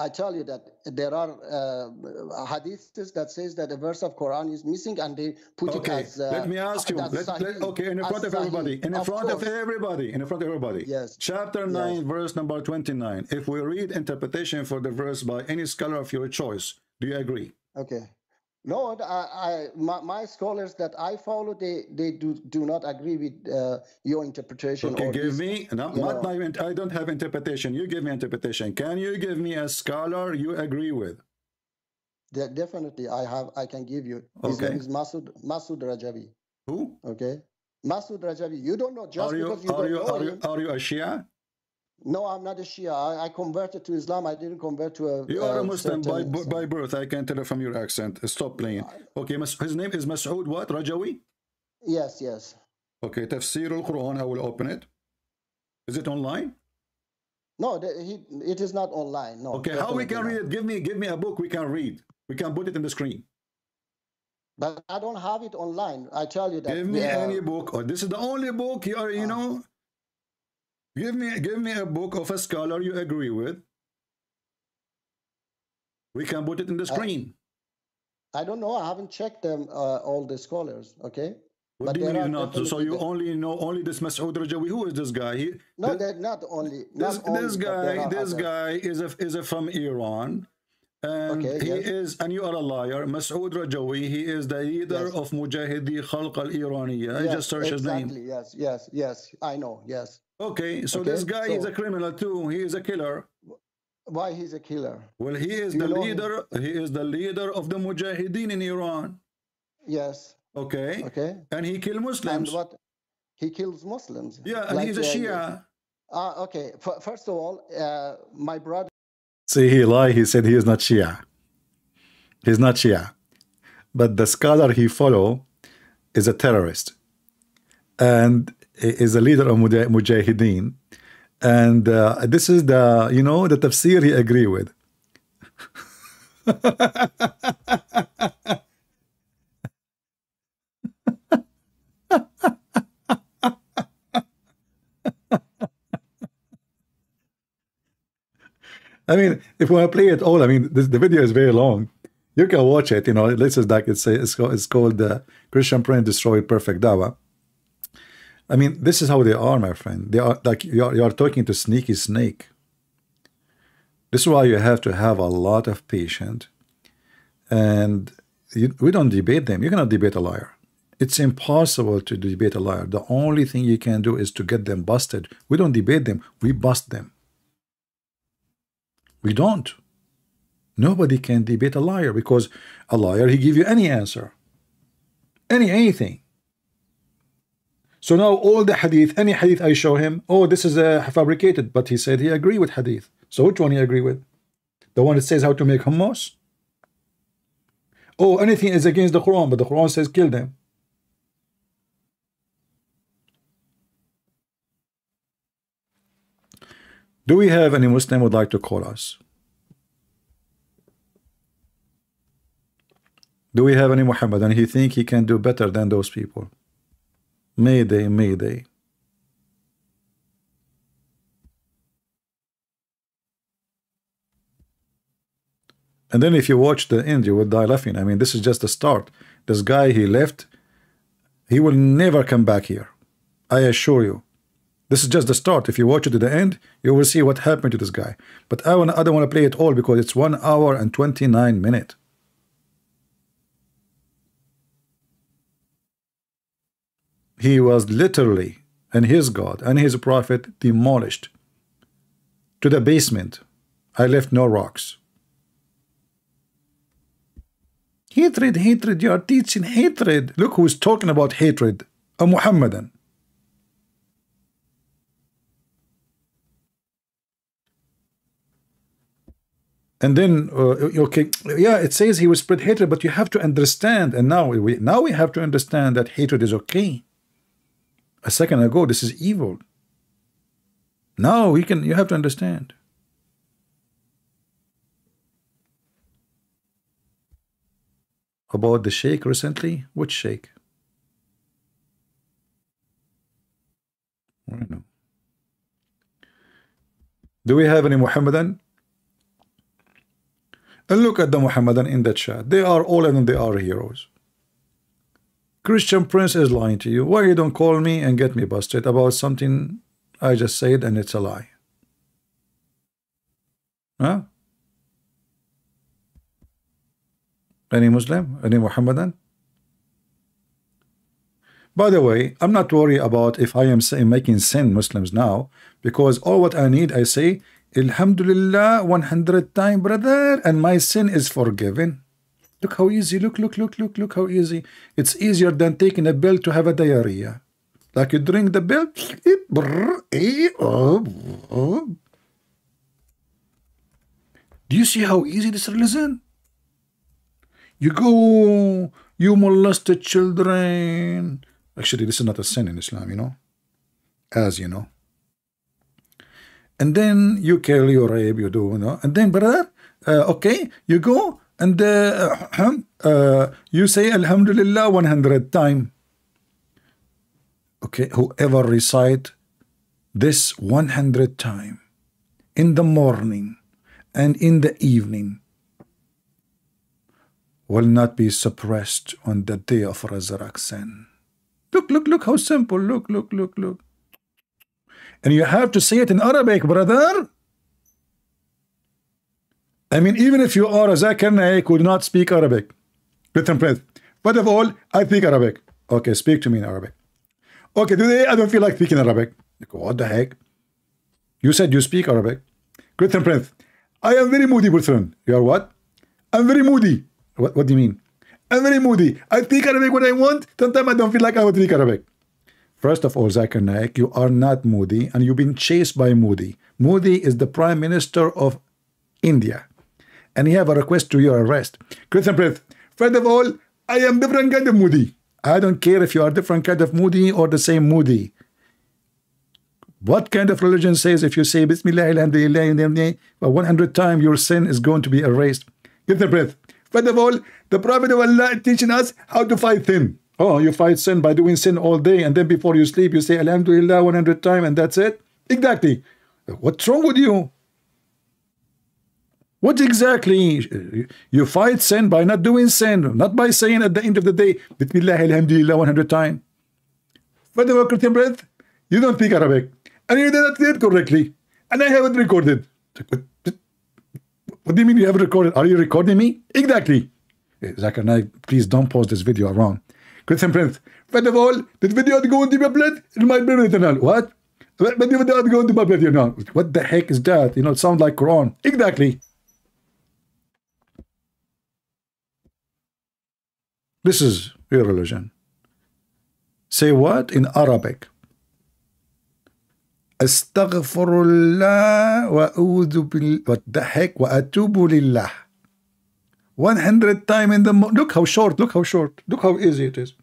I tell you that there are uh, hadiths that says that a verse of Quran is missing, and they put Okay, it as. Uh, let me ask you. Let, let- okay, in front of sahih. everybody, in the front of everybody, in front of everybody. Yes. Chapter Yes. 9, verse number 29. If we read interpretation for the verse by any scholar of your choice, do you agree? Okay. No, I, I my, my scholars that I follow, they they do do not agree with uh, your interpretation. Okay, give this- me, no, not my, I don't have interpretation. You give me interpretation. Can you give me a scholar you agree with? De- definitely, I have. I can give you. His Okay. name is Masud Masud Rajavi. Who? Okay, Masud Rajavi. You don't know just you, because you are don't you, know are you, him. are you a Shia? No, I'm not a Shia. I, converted to Islam. I didn't convert to a. You are a uh, Muslim by, by birth. I can tell it from your accent. Stop playing. Okay, his name is Masoud what? Rajawi? Yes, yes. Okay, Tafsir al-Quran. I will open it. Is it online? No, he, it is not online. No. Okay, how we can read it? Give me, give me a book we can read. We can put it in the screen. But I don't have it online. I tell you that. Give me uh, any book. Or this is the only book you are, you know. Give me, give me a book of a scholar you agree with. We can put it in the screen. I don't know. I haven't checked them, uh, all the scholars. Okay. what but do you mean you not? So you only know only this Masoud Rajawi. Who is this guy? He, No, they're not only. this, only, this guy, this other- guy is a is a from Iran, and Okay, he yes. is, and you are a liar. Masoud Rajawi. He is the leader Yes. of Mujahidi Khalq al Iraniya. I Yes, just search his name. Yes, yes, yes. I know. Yes. Okay, so Okay, this guy is a criminal too. He is a killer. Why he's a killer? Well, he is you the know him? leader. He is the leader of the Mujahideen in Iran. Yes. Okay, Okay. and he kill And Muslims. what? He kills Muslims. Yeah, and Like, he's a uh, Shia. Ah, okay. F- first of all, uh, my brother. See, he lied. He said he is not Shia. He's not Shia. But the scholar he follow is a terrorist and is a leader of Mujahideen. And uh, this is the, you know, the tafsir he agree with. (laughs) I mean, if we want to play it all, I mean, this, the video is very long. You can watch it. You know, this is like it's it's called, it's called uh, Christian Prince Destroyed Perfect Dawa. I mean, this is how they are, my friend. They are like you are you are talking to sneaky snake. This is why you have to have a lot of patience, and you, we don't debate them. You cannot debate a liar. It's impossible to debate a liar. The only thing you can do is to get them busted. We don't debate them. We bust them. We don't. Nobody can debate a liar because a liar he give you any answer, any anything. So now all the hadith, any hadith I show him, oh this is uh, fabricated, but he said he agree with hadith. So which one he agree with? The one that says how to make hummus? Oh, anything is against the Quran, but the Quran says kill them. Do we have any Muslim would like to call us? Do we have any Muhammad and he think he can do better than those people? Mayday, mayday. And then if you watch the end, you will die laughing. I mean, this is just the start. This guy, he left. He will never come back here. I assure you. This is just the start. If you watch it to the end, you will see what happened to this guy. But I, wanna, I don't want to play it all because it's one hour and 29 minutes. He was literally, and his God and his prophet demolished to the basement. I left no rocks. Hatred, hatred, you are teaching hatred. Look who's talking about hatred. A Muhammadan. And then, uh, okay, yeah, it says he will spread hatred, but you have to understand. And now we now we have to understand that hatred is okay. A second ago, this is evil. Now we can. You have to understand. About the sheikh recently, which sheikh? I don't know. Do we have any Muhammadan? And look at the Muhammadan in the chat. They are all of them, they are heroes. Christian Prince is lying to you. Why you don't call me and get me busted about something I just said and it's a lie? Huh? Any Muslim? Any Muhammadan? By the way, I'm not worried about if I am making sin Muslims now, because all what I need, I say, Alhamdulillah 100 times, brother, and my sin is forgiven. Look how easy, look, look, look, look, look how easy. It's easier than taking a pill to have a diarrhea. Like you drink the pill, eh, oh, oh. do you see how easy this religion? You go, you molested children. Actually, this is not a sin in Islam, you know, as you know. And then you kill, you rape, you do, you know. And then, brother, uh, okay, you go and uh, (clears throat) uh, you say Alhamdulillah 100 times. Okay, whoever recite this 100 times in the morning and in the evening will not be suppressed on the day of resurrection. Look, look, look how simple. Look, look, look, look. And you have to say it in Arabic, brother. I mean, even if you are a Zakir Naik do not speak Arabic, listen, Prince. First of all, I speak Arabic. Okay, speak to me in Arabic. Okay, today I don't feel like speaking Arabic. What the heck? You said you speak Arabic. Christian Prince, I am very moody person. You are what? I'm very moody. What, what do you mean? I'm very moody. I speak Arabic when I want. Sometimes I don't feel like I want to speak Arabic. First of all, Zakir Naik, you are not Moody and you've been chased by Modi. Modi is the Prime Minister of India. And he have a request to your arrest. Christian Prince, first of all, I am different kind of Moody. I don't care if you are different kind of Moody or the same Moody. What kind of religion says if you say Bismillah, Alhamdulillah, 100 times your sin is going to be erased? Christian breath. First of all, the Prophet of Allah teaching us how to fight sin. Oh, you fight sin by doing sin all day, and then before you sleep, you say Alhamdulillah 100 times, and that's it? Exactly. What's wrong with you? What exactly? You fight sin by not doing sin, not by saying at the end of the day, Bismillah, Alhamdulillah 100 times. Of all, Christian breath, you don't speak Arabic, and you did not it correctly, and I haven't recorded. What do you mean you haven't recorded? Are you recording me? Exactly. Naik, please don't pause this video around. Christian Prince, first of all, this video is going to be uploaded in my channel. What? But the video is going to be uploaded now. What the heck is that? You know, it sounds like Quran. Exactly. This is your religion. Say what in Arabic? استغفر الله وأعوذ بال what the heck وأتوب لله 100 time in the morning. Look how short, look how short, look how easy it is.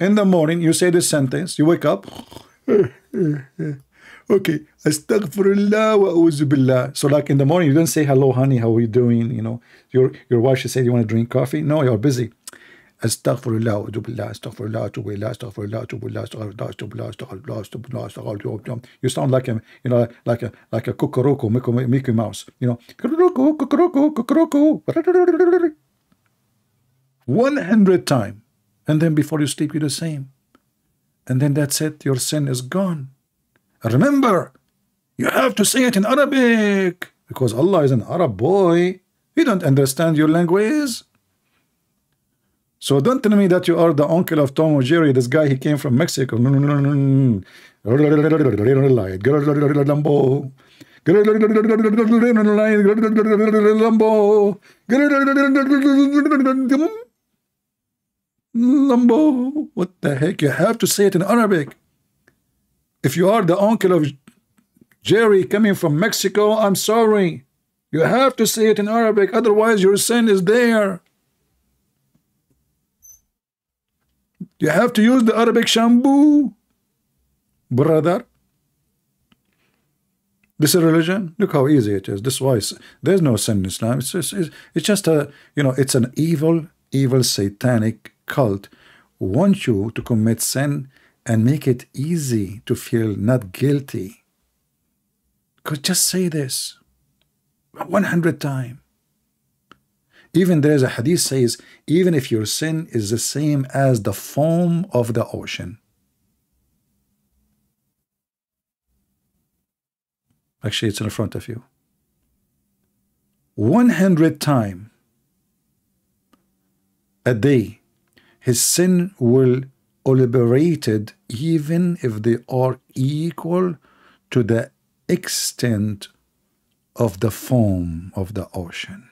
In the morning, you say this sentence, you wake up. (laughs) okay, astaghfirullah wa billah. So like in the morning, you don't say, hello, honey, how are you doing? You know, your, your wife, she said, you want to drink coffee? No, you're busy. استغفر الله واتوب الله استغفر الله واتوب الله استغفر الله واتوب الله استغفر الله استغفر الله استغفر الله استغفر الله استغفر الله you sound like a you know like a like a cuckoroco Mickey, Mouse you know. Cuckoroco cuckoroco cuckoroco 100 times and then before you sleep you do the same. And then that's it. Your sin is gone. Remember you have to say it in Arabic. Because Allah is an Arab boy. He don't understand your language. So don't tell me that you are the uncle of Tom or Jerry. This guy, he came from Mexico. Lambo. Lambo. What the heck? You have to say it in Arabic. If you are the uncle of Jerry coming from Mexico, I'm sorry. You have to say it in Arabic. Otherwise, your sin is there. You have to use the Arabic shampoo, brother. This is religion. Look how easy it is. This is why there's no sin in Islam. It's just, it's just a, you know, it's an evil, evil satanic cult wants you to commit sin and make it easy to feel not guilty. Because just say this 100 times. Even there's a hadith says, even if your sin is the same as the foam of the ocean. Actually, it's in front of you. 100 time. a day, his sin will liberated even if they are equal to the extent of the foam of the ocean.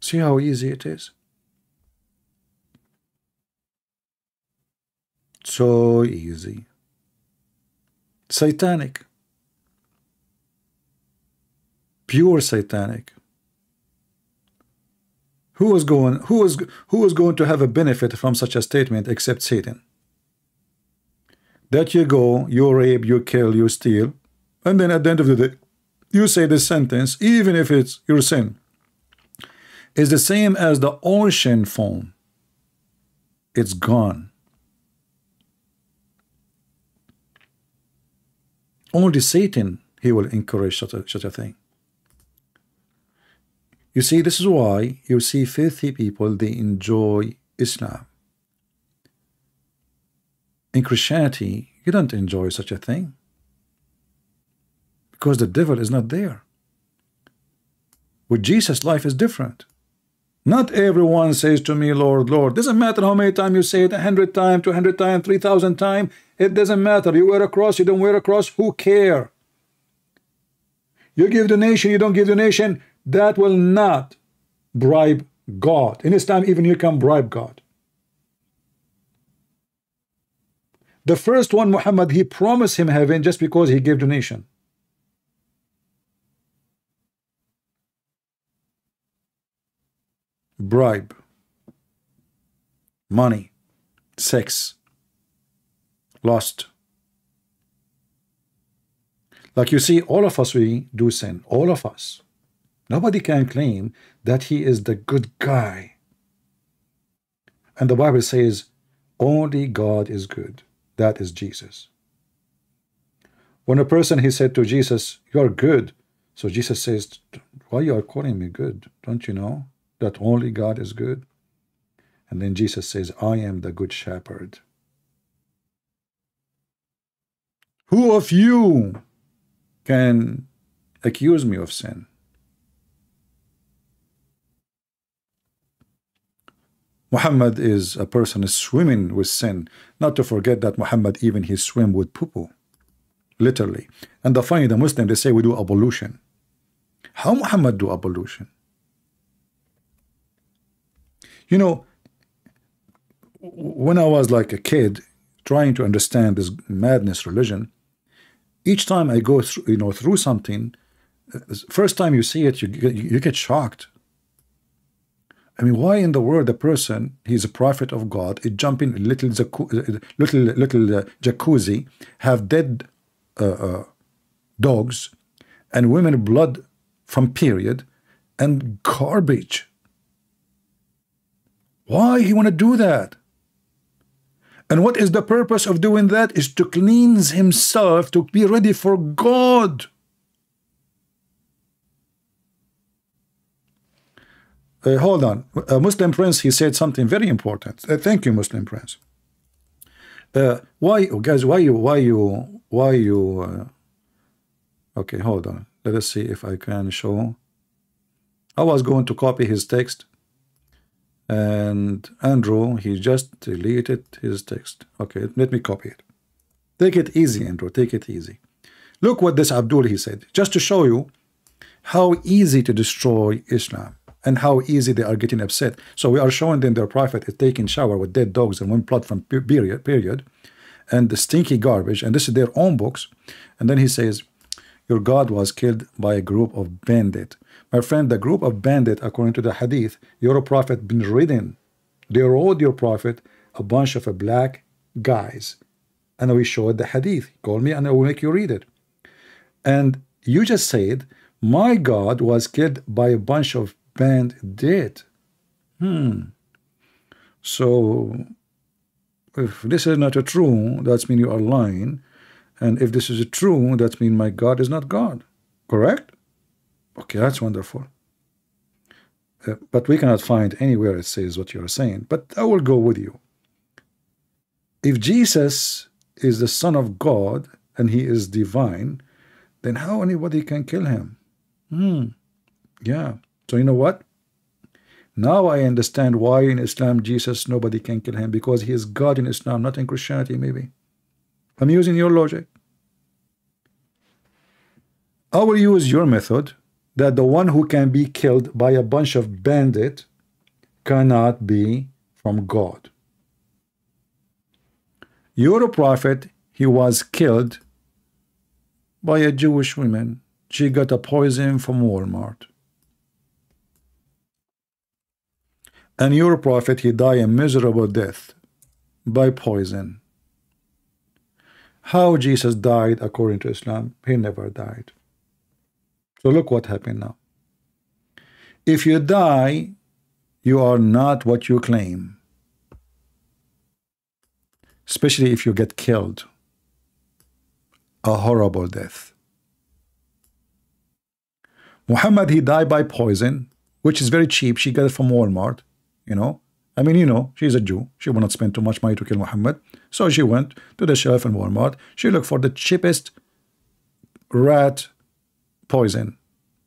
See how easy it is? So easy. Satanic. Pure satanic. Who is going who is who is going to have a benefit from such a statement except Satan? That you go, you rape, you kill, you steal, and then at the end of the day, you say this sentence, even if it's your sin, is the same as the ocean foam. It's gone. Only Satan, he will encourage such a, such a thing. You see, this is why you see filthy people, they enjoy Islam. In Christianity, you don't enjoy such a thing because the devil is not there. With Jesus, life is different. Not everyone says to me, Lord, Lord. Doesn't matter how many times you say it, a hundred times, two hundred times, three thousand times. It doesn't matter. You wear a cross, you don't wear a cross. Who care? You give donation, you don't give donation. That will not bribe God. In Islam, even you can bribe God. The first one, Muhammad, he promised him heaven just because he gave donation. Bribe, money, sex, lust. Like you see, all of us, we do sin. All of us. Nobody can claim that he is the good guy. And the Bible says, only God is good. That is Jesus. When a person, he said to Jesus, you are good. So Jesus says, why you are calling me good? Don't you know that only God is good? And then Jesus says, I am the good shepherd. Who of you can accuse me of sin? Muhammad is a person swimming with sin. Not to forget that Muhammad even he swim with poo-poo. Literally. And the funny, the Muslim, they say we do ablution. How Muhammad do ablution? You know, when I was like a kid trying to understand this madness religion, each time I go through, you know, through something, first time you see it, you get, you get shocked. I mean, why in the world a person, he's a prophet of God, is jumping little little little uh, jacuzzi, have dead uh, uh, dogs, and women blood from period, and garbage. Why he want to do that? And what is the purpose of doing that? Is to cleanse himself, to be ready for God. Uh, hold on. A Muslim Prince, he said something very important. Uh, thank you, Muslim Prince. Uh, why, guys, why you, why you, why you, uh, okay, hold on. Let us see if I can show. I was going to copy his text and Andrew, he just deleted his text. Okay, let me copy it. Take it easy, Andrew, take it easy. Look what this Abdul, he said, just to show you how easy to destroy Islam and how easy they are getting upset. So we are showing them their prophet is taking shower with dead dogs and one blood from period, period, and the stinky garbage. And this is their own books. And then he says, your God was killed by a group of bandit. My friend, the group of bandit, according to the hadith, your prophet been ridden. They rode your prophet a bunch of black guys. And we showed the hadith. Call me and I will make you read it. And you just said, my God was killed by a bunch of band did. Hmm. So if this is not a true, that means you are lying. And if this is a true, that means my God is not God. Correct? Okay, that's wonderful. Uh, but we cannot find anywhere it says what you are saying. But I will go with you. If Jesus is the Son of God and he is divine, then how anybody can kill him? Hmm. Yeah. So you know what? Now I understand why in Islam Jesus nobody can kill him because he is God in Islam, not in Christianity, maybe. I'm using your logic. I will use your method that the one who can be killed by a bunch of bandit cannot be from God. Your prophet, he was killed by a Jewish woman. She got a poison from Walmart. And your prophet, he died a miserable death by poison. How Jesus died according to Islam? He never died. So look what happened now. If you die, you are not what you claim. Especially if you get killed. A horrible death. Muhammad, he died by poison, which is very cheap. She got it from Walmart, you know. I mean, you know, she's a Jew. She will not spend too much money to kill Muhammad. So she went to the shelf in Walmart. She looked for the cheapest rat poison.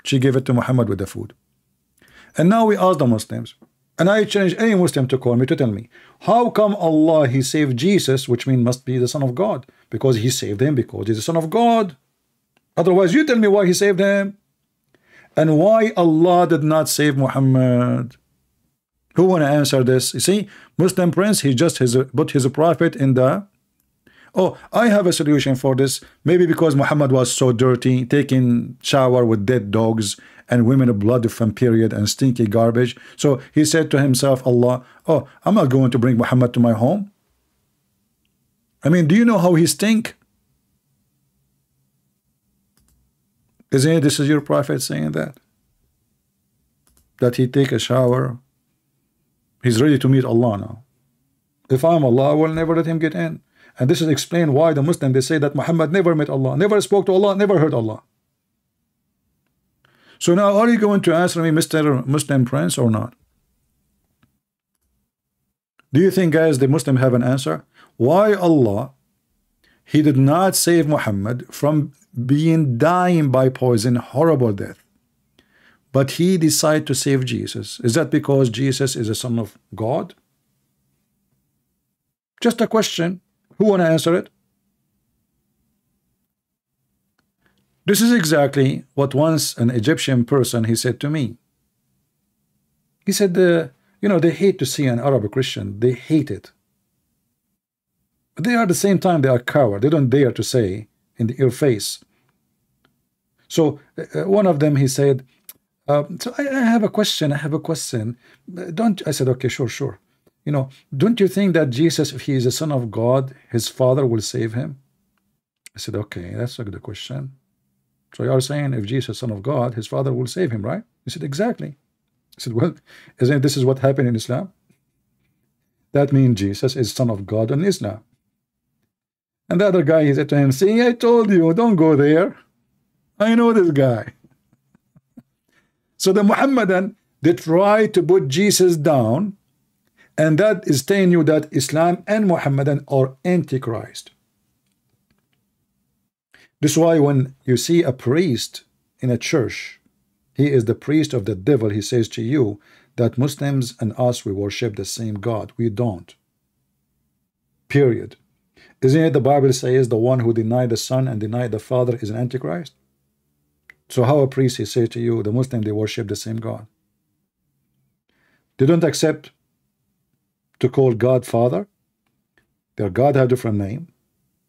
She gave it to Muhammad with the food. And now we ask the Muslims, and I challenge any Muslim to call me to tell me, how come Allah, He saved Jesus, which means must be the Son of God? Because He saved him, because He's the Son of God. Otherwise, you tell me why He saved him. And why Allah did not save Muhammad. Who want to answer this? You see, Muslim prince, he just his, put his prophet in the Oh, I have a solution for this. Maybe because Muhammad was so dirty, taking shower with dead dogs and women of blood from period and stinky garbage. So he said to himself, Allah, oh, I'm not going to bring Muhammad to my home. I mean, do you know how he stink? Isn't it, this is your prophet saying that? That he take a shower. He's ready to meet Allah now. If I'm Allah, I will never let him get in. And this is explained why the Muslim they say that Muhammad never met Allah, never spoke to Allah, never heard Allah. So now are you going to answer me, Mr. Muslim Prince, or not? Do you think, guys, the Muslim have an answer? Why Allah, He did not save Muhammad from being dying by poison, horrible death. But He decided to save Jesus. Is that because Jesus is a son of God? Just a question. Who want to answer it? This is exactly what once an Egyptian person he said to me. He said, uh, you know, they hate to see an Arab Christian. They hate it. But they are at the same time, they are coward. They don't dare to say in the, your face. So uh, uh, one of them, he said, uh, so I, I, have a question. I have a question. Don't I said, okay, sure, sure. You know, don't you think that Jesus, if he is a son of God, his father will save him? I said, okay, that's a good question. So you are saying if Jesus is son of God, his father will save him, right? He said, exactly. I said, well, isn't this is what happened in Islam? That means Jesus is son of God in Islam. And the other guy, he said to him, see, I told you, don't go there. I know this guy. (laughs) so the Muhammadan, they try to put Jesus down and that is telling you that Islam and Muhammadan are antichrist. This is why when you see a priest in a church, he is the priest of the devil, he says to you that Muslims and us, we worship the same God. We don't. Period. Isn't it the Bible says the one who denied the Son and denied the Father is an antichrist? So how a priest he says to you, the Muslim, they worship the same God. They don't accept to call God Father. Their God have different name.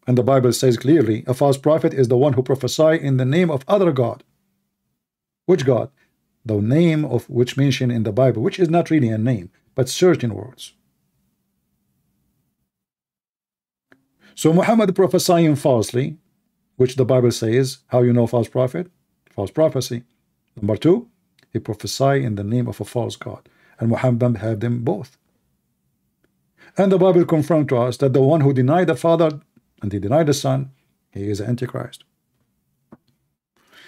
And the Bible says clearly, a false prophet is the one who prophesy in the name of other God. Which God? The name of which mentioned in the Bible, which is not really a name, but certain words. So Muhammad prophesying falsely, which the Bible says, how you know false prophet? False prophecy. Number two, he prophesy in the name of a false God. And Muhammad have them both. And the Bible confirmed to us that the one who denied the Father and he denied the Son, he is Antichrist.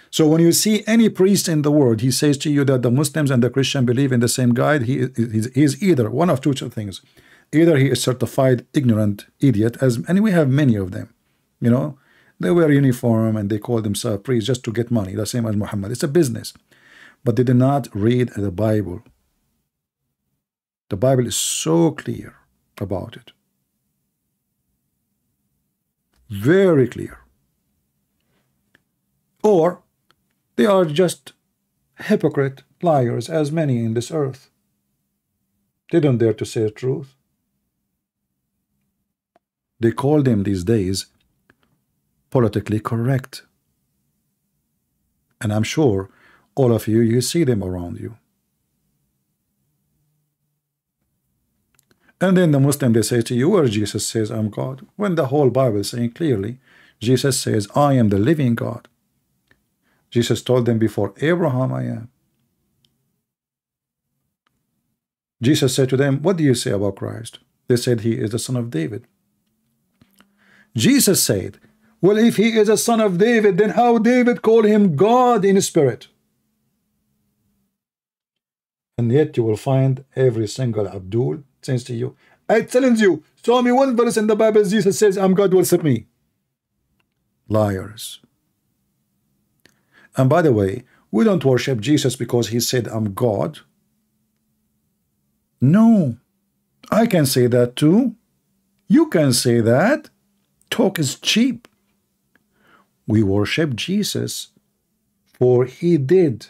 So when you see any priest in the world, he says to you that the Muslims and the Christian believe in the same God, he, he is either one of two things. Either he is certified ignorant idiot, as and we have many of them, you know, they wear uniform and they call themselves priests just to get money, the same as Muhammad. It's a business. But they did not read the Bible. The Bible is so clear about it. Very clear. Or they are just hypocrite liars as many in this earth. They don't dare to say the truth. They call them these days politically correct. And I'm sure all of you, you see them around you. And then the Muslim, they say to you, where Jesus says, I'm God. When the whole Bible is saying clearly, Jesus says, I am the living God. Jesus told them before Abraham, I am. Jesus said to them, What do you say about Christ? They said, He is the son of David. Jesus said, Well, if he is a son of David, then how David called him God in spirit? And yet you will find every single Abdul says to you, I challenge you, show me one verse in the Bible Jesus says, I'm God, worship me. Liars. And by the way, we don't worship Jesus because he said, I'm God. No, I can say that too. You can say that. Talk is cheap. We worship Jesus, for he did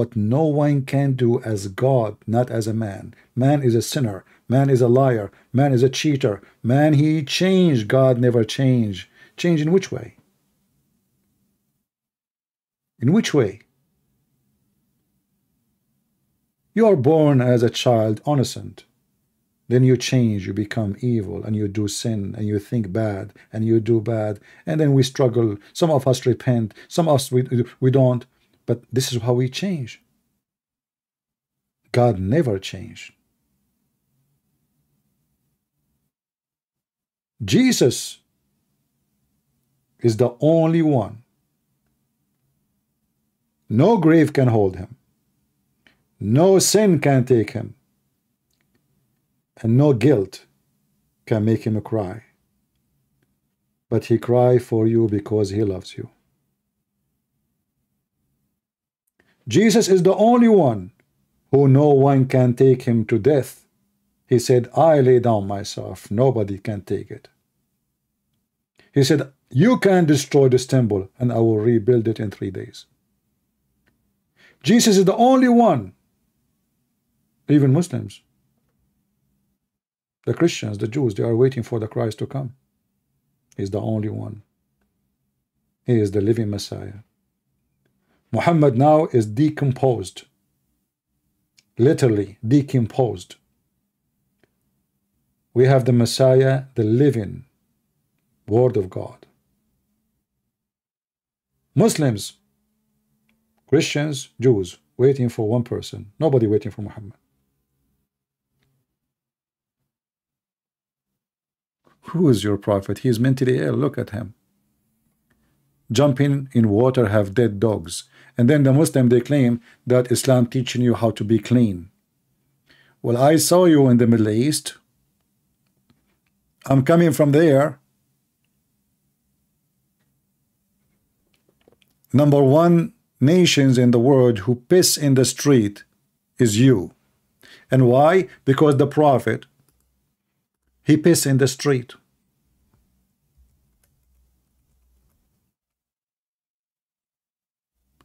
what no one can do as God, not as a man. Man is a sinner. Man is a liar. Man is a cheater. Man, he changed. God never changed. Change in which way? In which way? You are born as a child innocent. Then you change, you become evil, and you do sin, and you think bad, and you do bad. And then we struggle. Some of us repent, some of us we, we don't. But this is how we change. God never changed. Jesus is the only one. No grave can hold him. No sin can take him. And no guilt can make him cry. But he cry for you because he loves you. Jesus is the only one who no one can take him to death. He said, I lay down myself. Nobody can take it. He said, you can destroy this temple and I will rebuild it in three days. Jesus is the only one even Muslims, the Christians, the Jews, they are waiting for the Christ to come. He's the only one. He is the living Messiah. Muhammad now is decomposed, literally decomposed. We have the Messiah, the living Word of God. Muslims, Christians, Jews, waiting for one person. Nobody waiting for Muhammad. Who is your prophet? He is mentally ill. Look at him. Jumping in water have dead dogs. And then the Muslim, they claim that Islam teaching you how to be clean. Well, I saw you in the Middle East. I'm coming from there. Number one nations in the world who piss in the street is you. And why? Because the Prophet he piss in the street.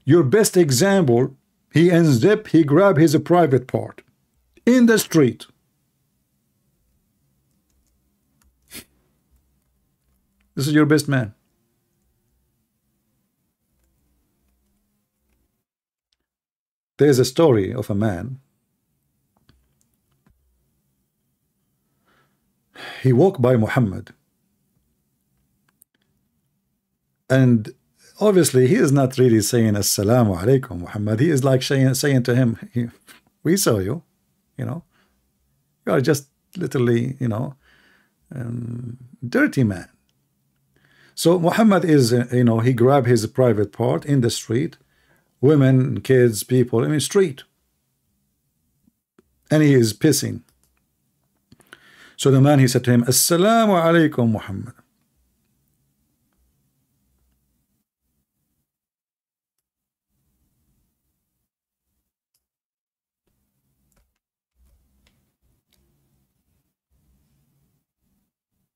Your best example, he unzip, he grab his private part in the street. This is your best man. There's a story of a man he walked by Muhammad and obviously he is not really saying assalamu alaikum Muhammad. He is like saying, saying to him we saw you you know. You are just literally you know um, dirty man. So Muhammad is uh, you know he grabbed his private part in the street. Women kids people in the street. And he is pissing. So the man, he said to him, Assalamu alaikum, Muhammad.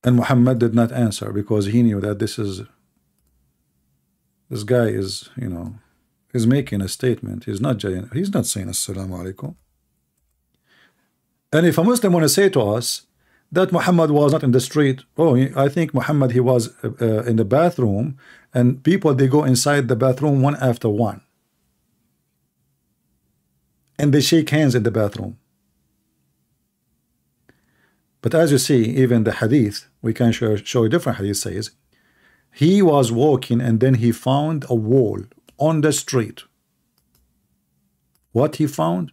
And Muhammad did not answer because he knew that this is this guy is, you know, is making a statement. He's not he's not saying Assalamu alaikum. And if a Muslim want to say to us that Muhammad was not in the street, oh, I think Muhammad he was uh, uh, in the bathroom, and people they go inside the bathroom one after one, and they shake hands in the bathroom. But as you see, even the hadith, we can show, show a different hadith says, he was walking and then he found a wall on the street. What he found?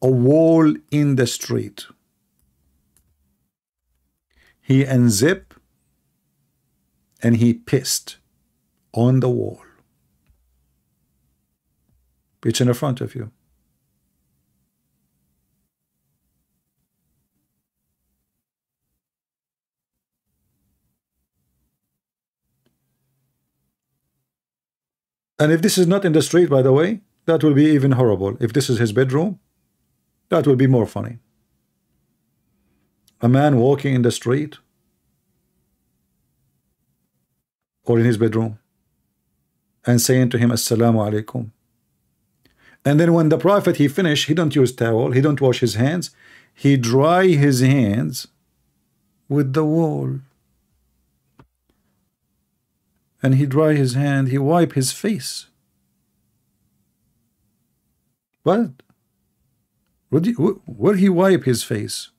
A wall in the street. He unzipped and he pissed on the wall. It's in the front of you. And if this is not in the street, by the way, that will be even horrible. If this is his bedroom, that will be more funny. A man walking in the street or in his bedroom and saying to him, Assalamu alaikum. And then when the Prophet, he finished, he don't use towel, he don't wash his hands, he dry his hands with the wall and he dry his hand, he wipe his face. What? Would he, where he wipe his face?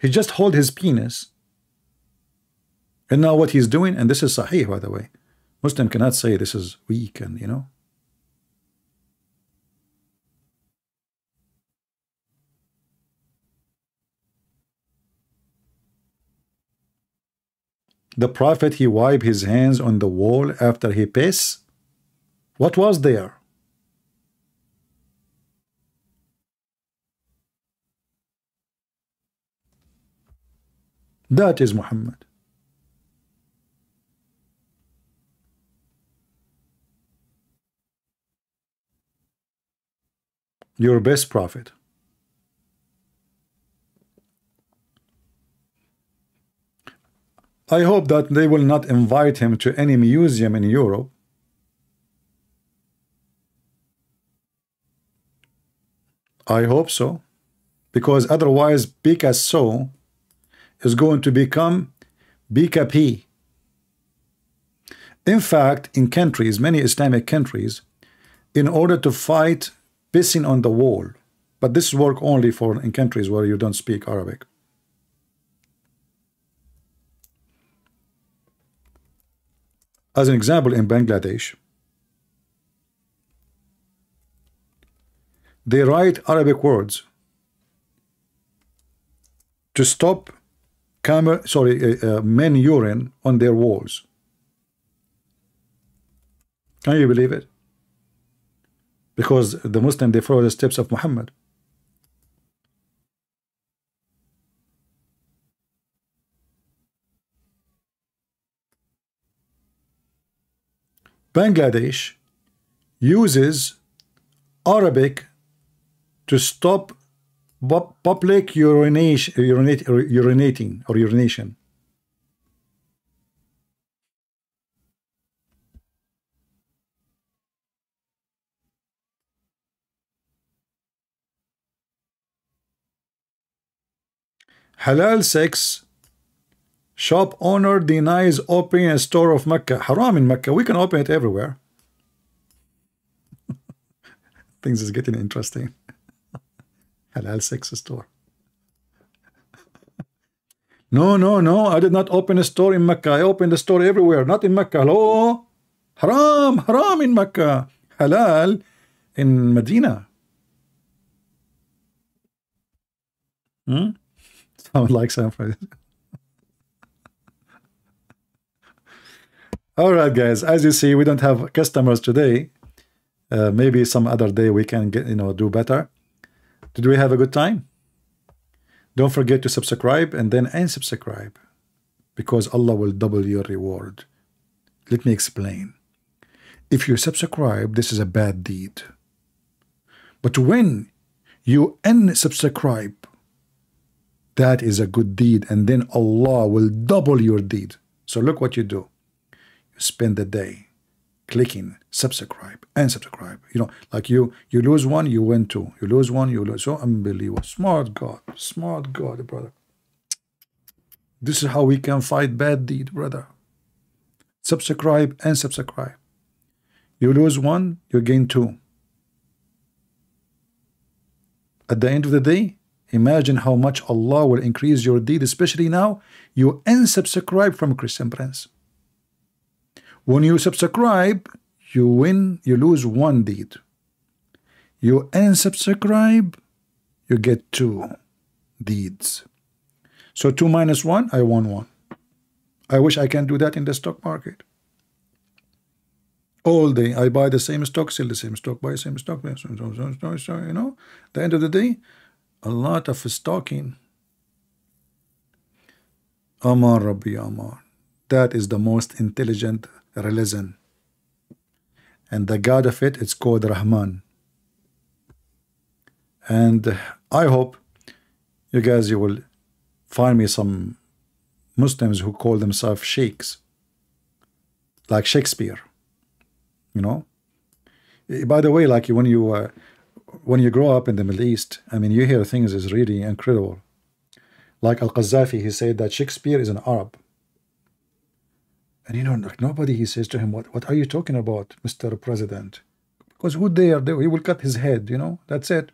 He just hold his penis. And now what he's doing, and this is sahih by the way. Muslim cannot say this is weak and you know. The Prophet, he wiped his hands on the wall after he piss. What was there? That is Muhammad. Your best prophet. I hope that they will not invite him to any museum in Europe. I hope so. Because otherwise Picasso is going to become BKP. In fact, in countries, many Islamic countries, in order to fight pissing on the wall, but this work only for in countries where you don't speak Arabic. As an example, in Bangladesh, they write Arabic words to stop camera, sorry, uh, uh, men urine on their walls. Can you believe it? Because the Muslim, they follow the steps of Muhammad. Bangladesh uses Arabic to stop public urination, urinating or urination. Halal sex Shop owner denies opening a store of Mecca. Haram in Mecca. We can open it everywhere. (laughs) Things is getting interesting. (laughs) Halal sex store. (laughs) no, no, no. I did not open a store in Mecca. I opened a store everywhere. Not in Mecca. Hello? Haram. Haram in Mecca. Halal in Medina. Hmm? Sound like San Francisco. All right, guys. As you see, we don't have customers today. Uh, maybe some other day we can get you know do better. Did we have a good time? Don't forget to subscribe and then unsubscribe because Allah will double your reward. Let me explain. If you subscribe, this is a bad deed. But when you unsubscribe, that is a good deed and then Allah will double your deed so look what you do spend the day clicking subscribe and subscribe you know like you you lose one you win two. You lose one you lose so unbelievable. Smart God smart God brother. This is how we can fight bad deed brother. Subscribe and subscribe. You lose one you gain two. At the end of the day imagine how much Allah will increase your deed especially now you unsubscribe from Christian Prince when you subscribe you win you lose one deed. You unsubscribe you get two deeds. So two minus one I won one. I wish I can do that in the stock market. All day I buy the same stock sell the same stock buy the same stock you know? The end of the day a lot of stocking. Amar Rabbi Amar. That is the most intelligent religion and the God of it it's called Rahman. And I hope you guys you will find me some Muslims who call themselves sheikhs like Shakespeare you know? By the way like when you uh, when you grow up in the Middle East I mean you hear things is really incredible. Like Al-Qazafi he said that Shakespeare is an Arab and you know like nobody he says to him what what are you talking about Mr. President? Because who dare he will cut his head you know? That's it.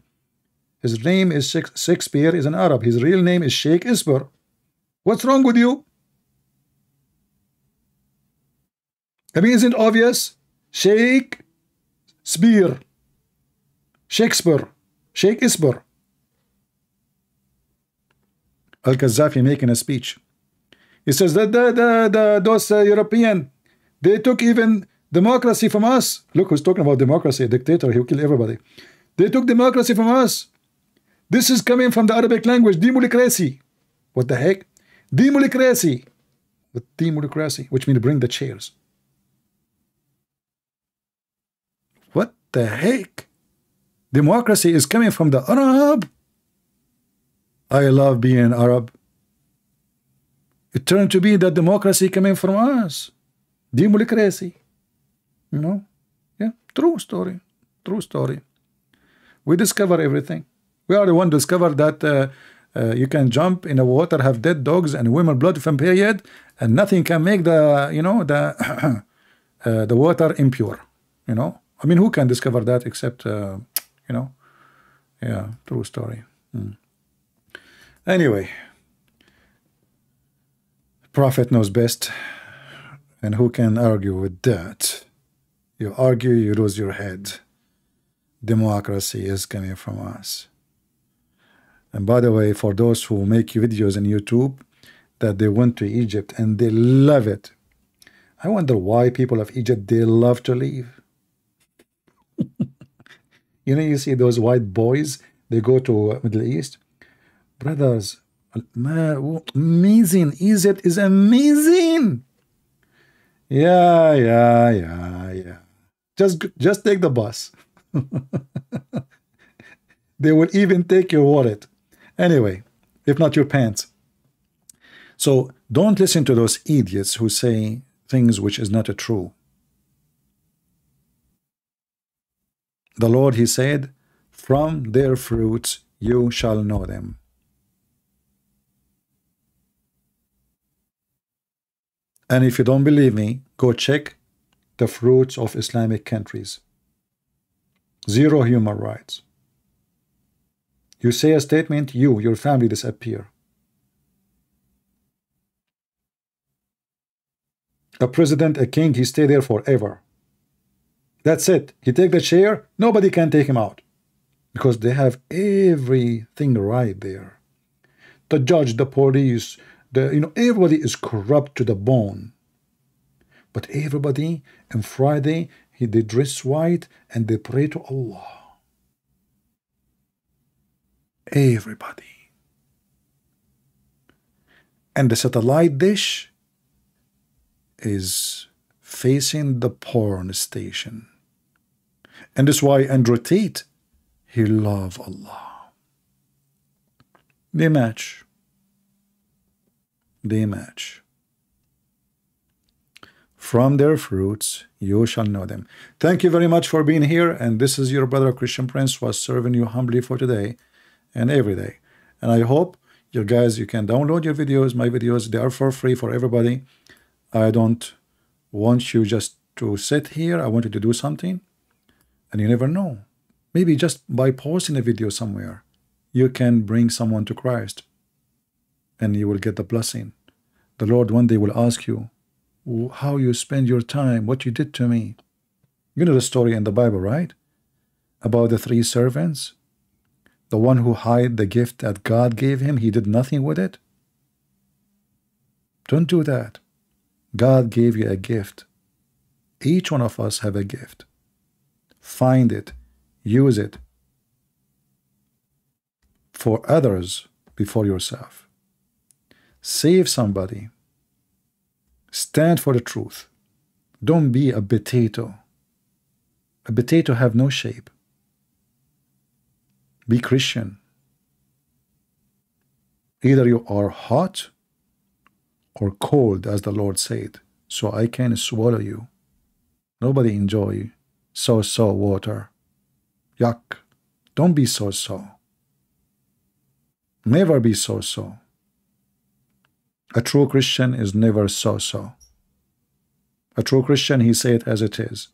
His name is Shakespeare is an Arab. His real name is Sheikh Isper what's wrong with you? I mean isn't obvious? Sheikh Spear. Shakespeare. Sheikh Isper Al-Qazafi making a speech he says that the, the, the, those uh, European they took even democracy from us. Look who's talking about democracy a dictator he'll kill everybody. They took democracy from us. This is coming from the Arabic language democracy what the heck? Democracy with democracy which means bring the chairs. What the heck? Democracy is coming from the Arab. I love being Arab it turned to be that democracy coming from us. Democracy you know? Yeah true story true story. We discover everything. We are the one discovered that uh, uh, you can jump in the water have dead dogs and women blood from period and nothing can make the you know the (clears throat) uh, the water impure you know? I mean who can discover that except uh, you know? Yeah true story. Hmm. anyway prophet knows best and who can argue with that? You argue you lose your head. Democracy is coming from us. And by the way for those who make videos on YouTube that they went to Egypt and they love it. I wonder why people of Egypt they love to leave. (laughs) You know you see those white boys they go to Middle East. Brothers amazing. Egypt is amazing. Yeah yeah yeah yeah. Just just take the bus. (laughs) They will even take your wallet. Anyway if not your pants. So don't listen to those idiots who say things which is not true. The Lord he said from their fruits you shall know them And if you don't believe me, go check the fruits of Islamic countries. Zero human rights. You say a statement, you, your family disappear. A president, a king, he stay there forever. That's it. He take the chair, nobody can take him out. Because they have everything right there. The judge, the police, the you know everybody is corrupt to the bone. But everybody on Friday he they dress white and they pray to Allah. Everybody. And the satellite dish is facing the porn station. And that's why Andrew Tate he love Allah. They match they match. From their fruits you shall know them. Thank you very much for being here. And this is your brother Christian Prince was serving you humbly for today and every day. And I hope you guys you can download your videos, my videos, they are for free for everybody. I don't want you just to sit here. I want you to do something. And you never know. Maybe just by posting a video somewhere, you can bring someone to Christ and you will get the blessing. The Lord one day will ask you how you spend your time, what you did to me. You know the story in the Bible, right? About the three servants. The one who hid the gift that God gave him, he did nothing with it. Don't do that. God gave you a gift. Each one of us have a gift. Find it, use it for others before yourself. Save somebody. Stand for the truth. Don't be a potato. A potato have no shape. Be Christian. Either you are hot or cold, as the Lord said, so I can swallow you. Nobody enjoy so-so water. Yuck. Don't be so-so. Never be so-so. A true Christian is never so-so. A true Christian, he say it as it is.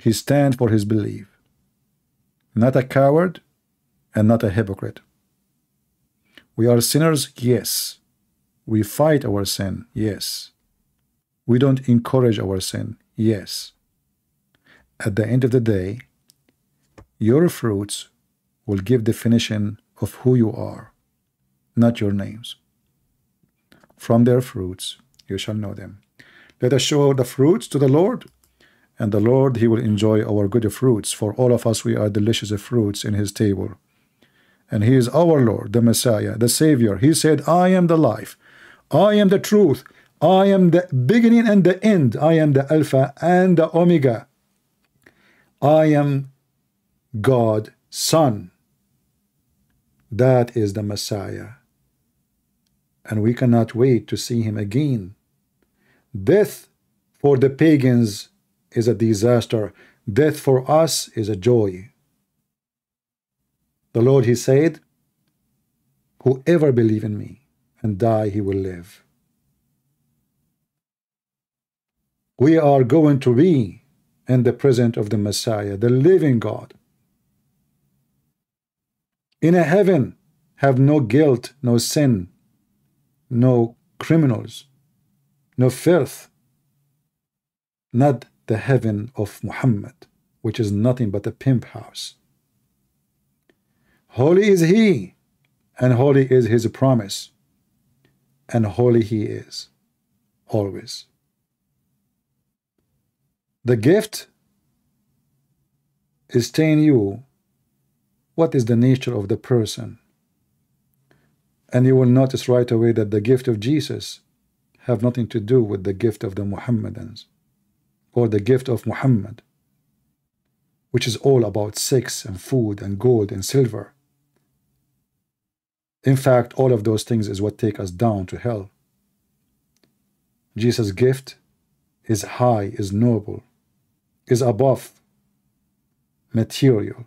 He stand for his belief. Not a coward and not a hypocrite. We are sinners, yes. We fight our sin, yes. We don't encourage our sin, yes. At the end of the day, your fruits will give definition of who you are, not your names. From their fruits you shall know them. Let us show the fruits to the Lord, and the Lord, he will enjoy our good fruits. For all of us, we are delicious fruits in his table. And he is our Lord, the Messiah, the Savior. He said, I am the life. I am the truth. I am the beginning and the end. I am the Alpha and the Omega. I am God, Son. That is the Messiah and we cannot wait to see him again. Death for the pagans is a disaster. Death for us is a joy. The Lord, he said, whoever believe in me and die, he will live. We are going to be in the presence of the Messiah, the living God. In a heaven have no guilt, no sin, no criminals, no filth, not the heaven of Muhammad, which is nothing but a pimp house. Holy is he, and holy is his promise, and holy he is, always. The gift is telling you what is the nature of the person and you will notice right away that the gift of Jesus have nothing to do with the gift of the Muhammadans or the gift of Muhammad, which is all about sex and food and gold and silver. In fact, all of those things is what take us down to hell. Jesus' gift is high, is noble, is above material.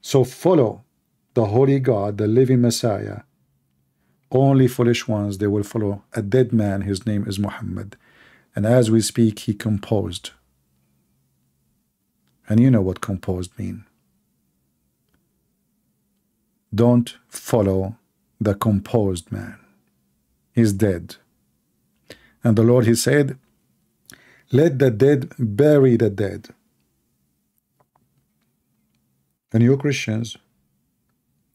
So follow the holy God, the living Messiah. Only foolish ones they will follow a dead man, his name is Muhammad. And as we speak, he composed. And you know what composed mean. Don't follow the composed man. He's dead. And the Lord, he said, let the dead bury the dead. And you Christians,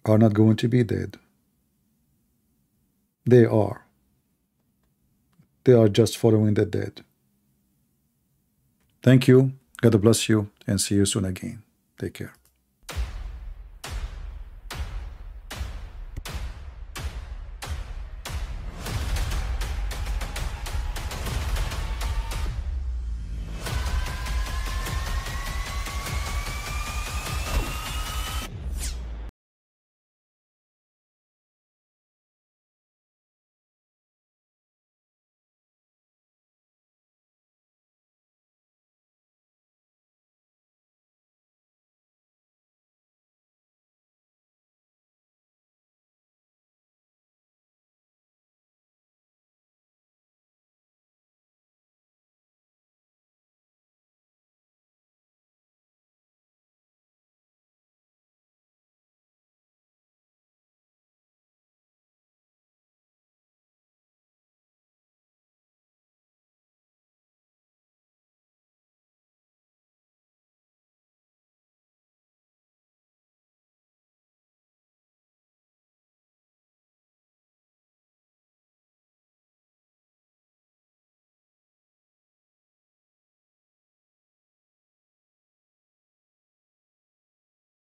are not going to be dead. They are. They are just following the dead. Thank you. God bless you and see you soon again. Take care.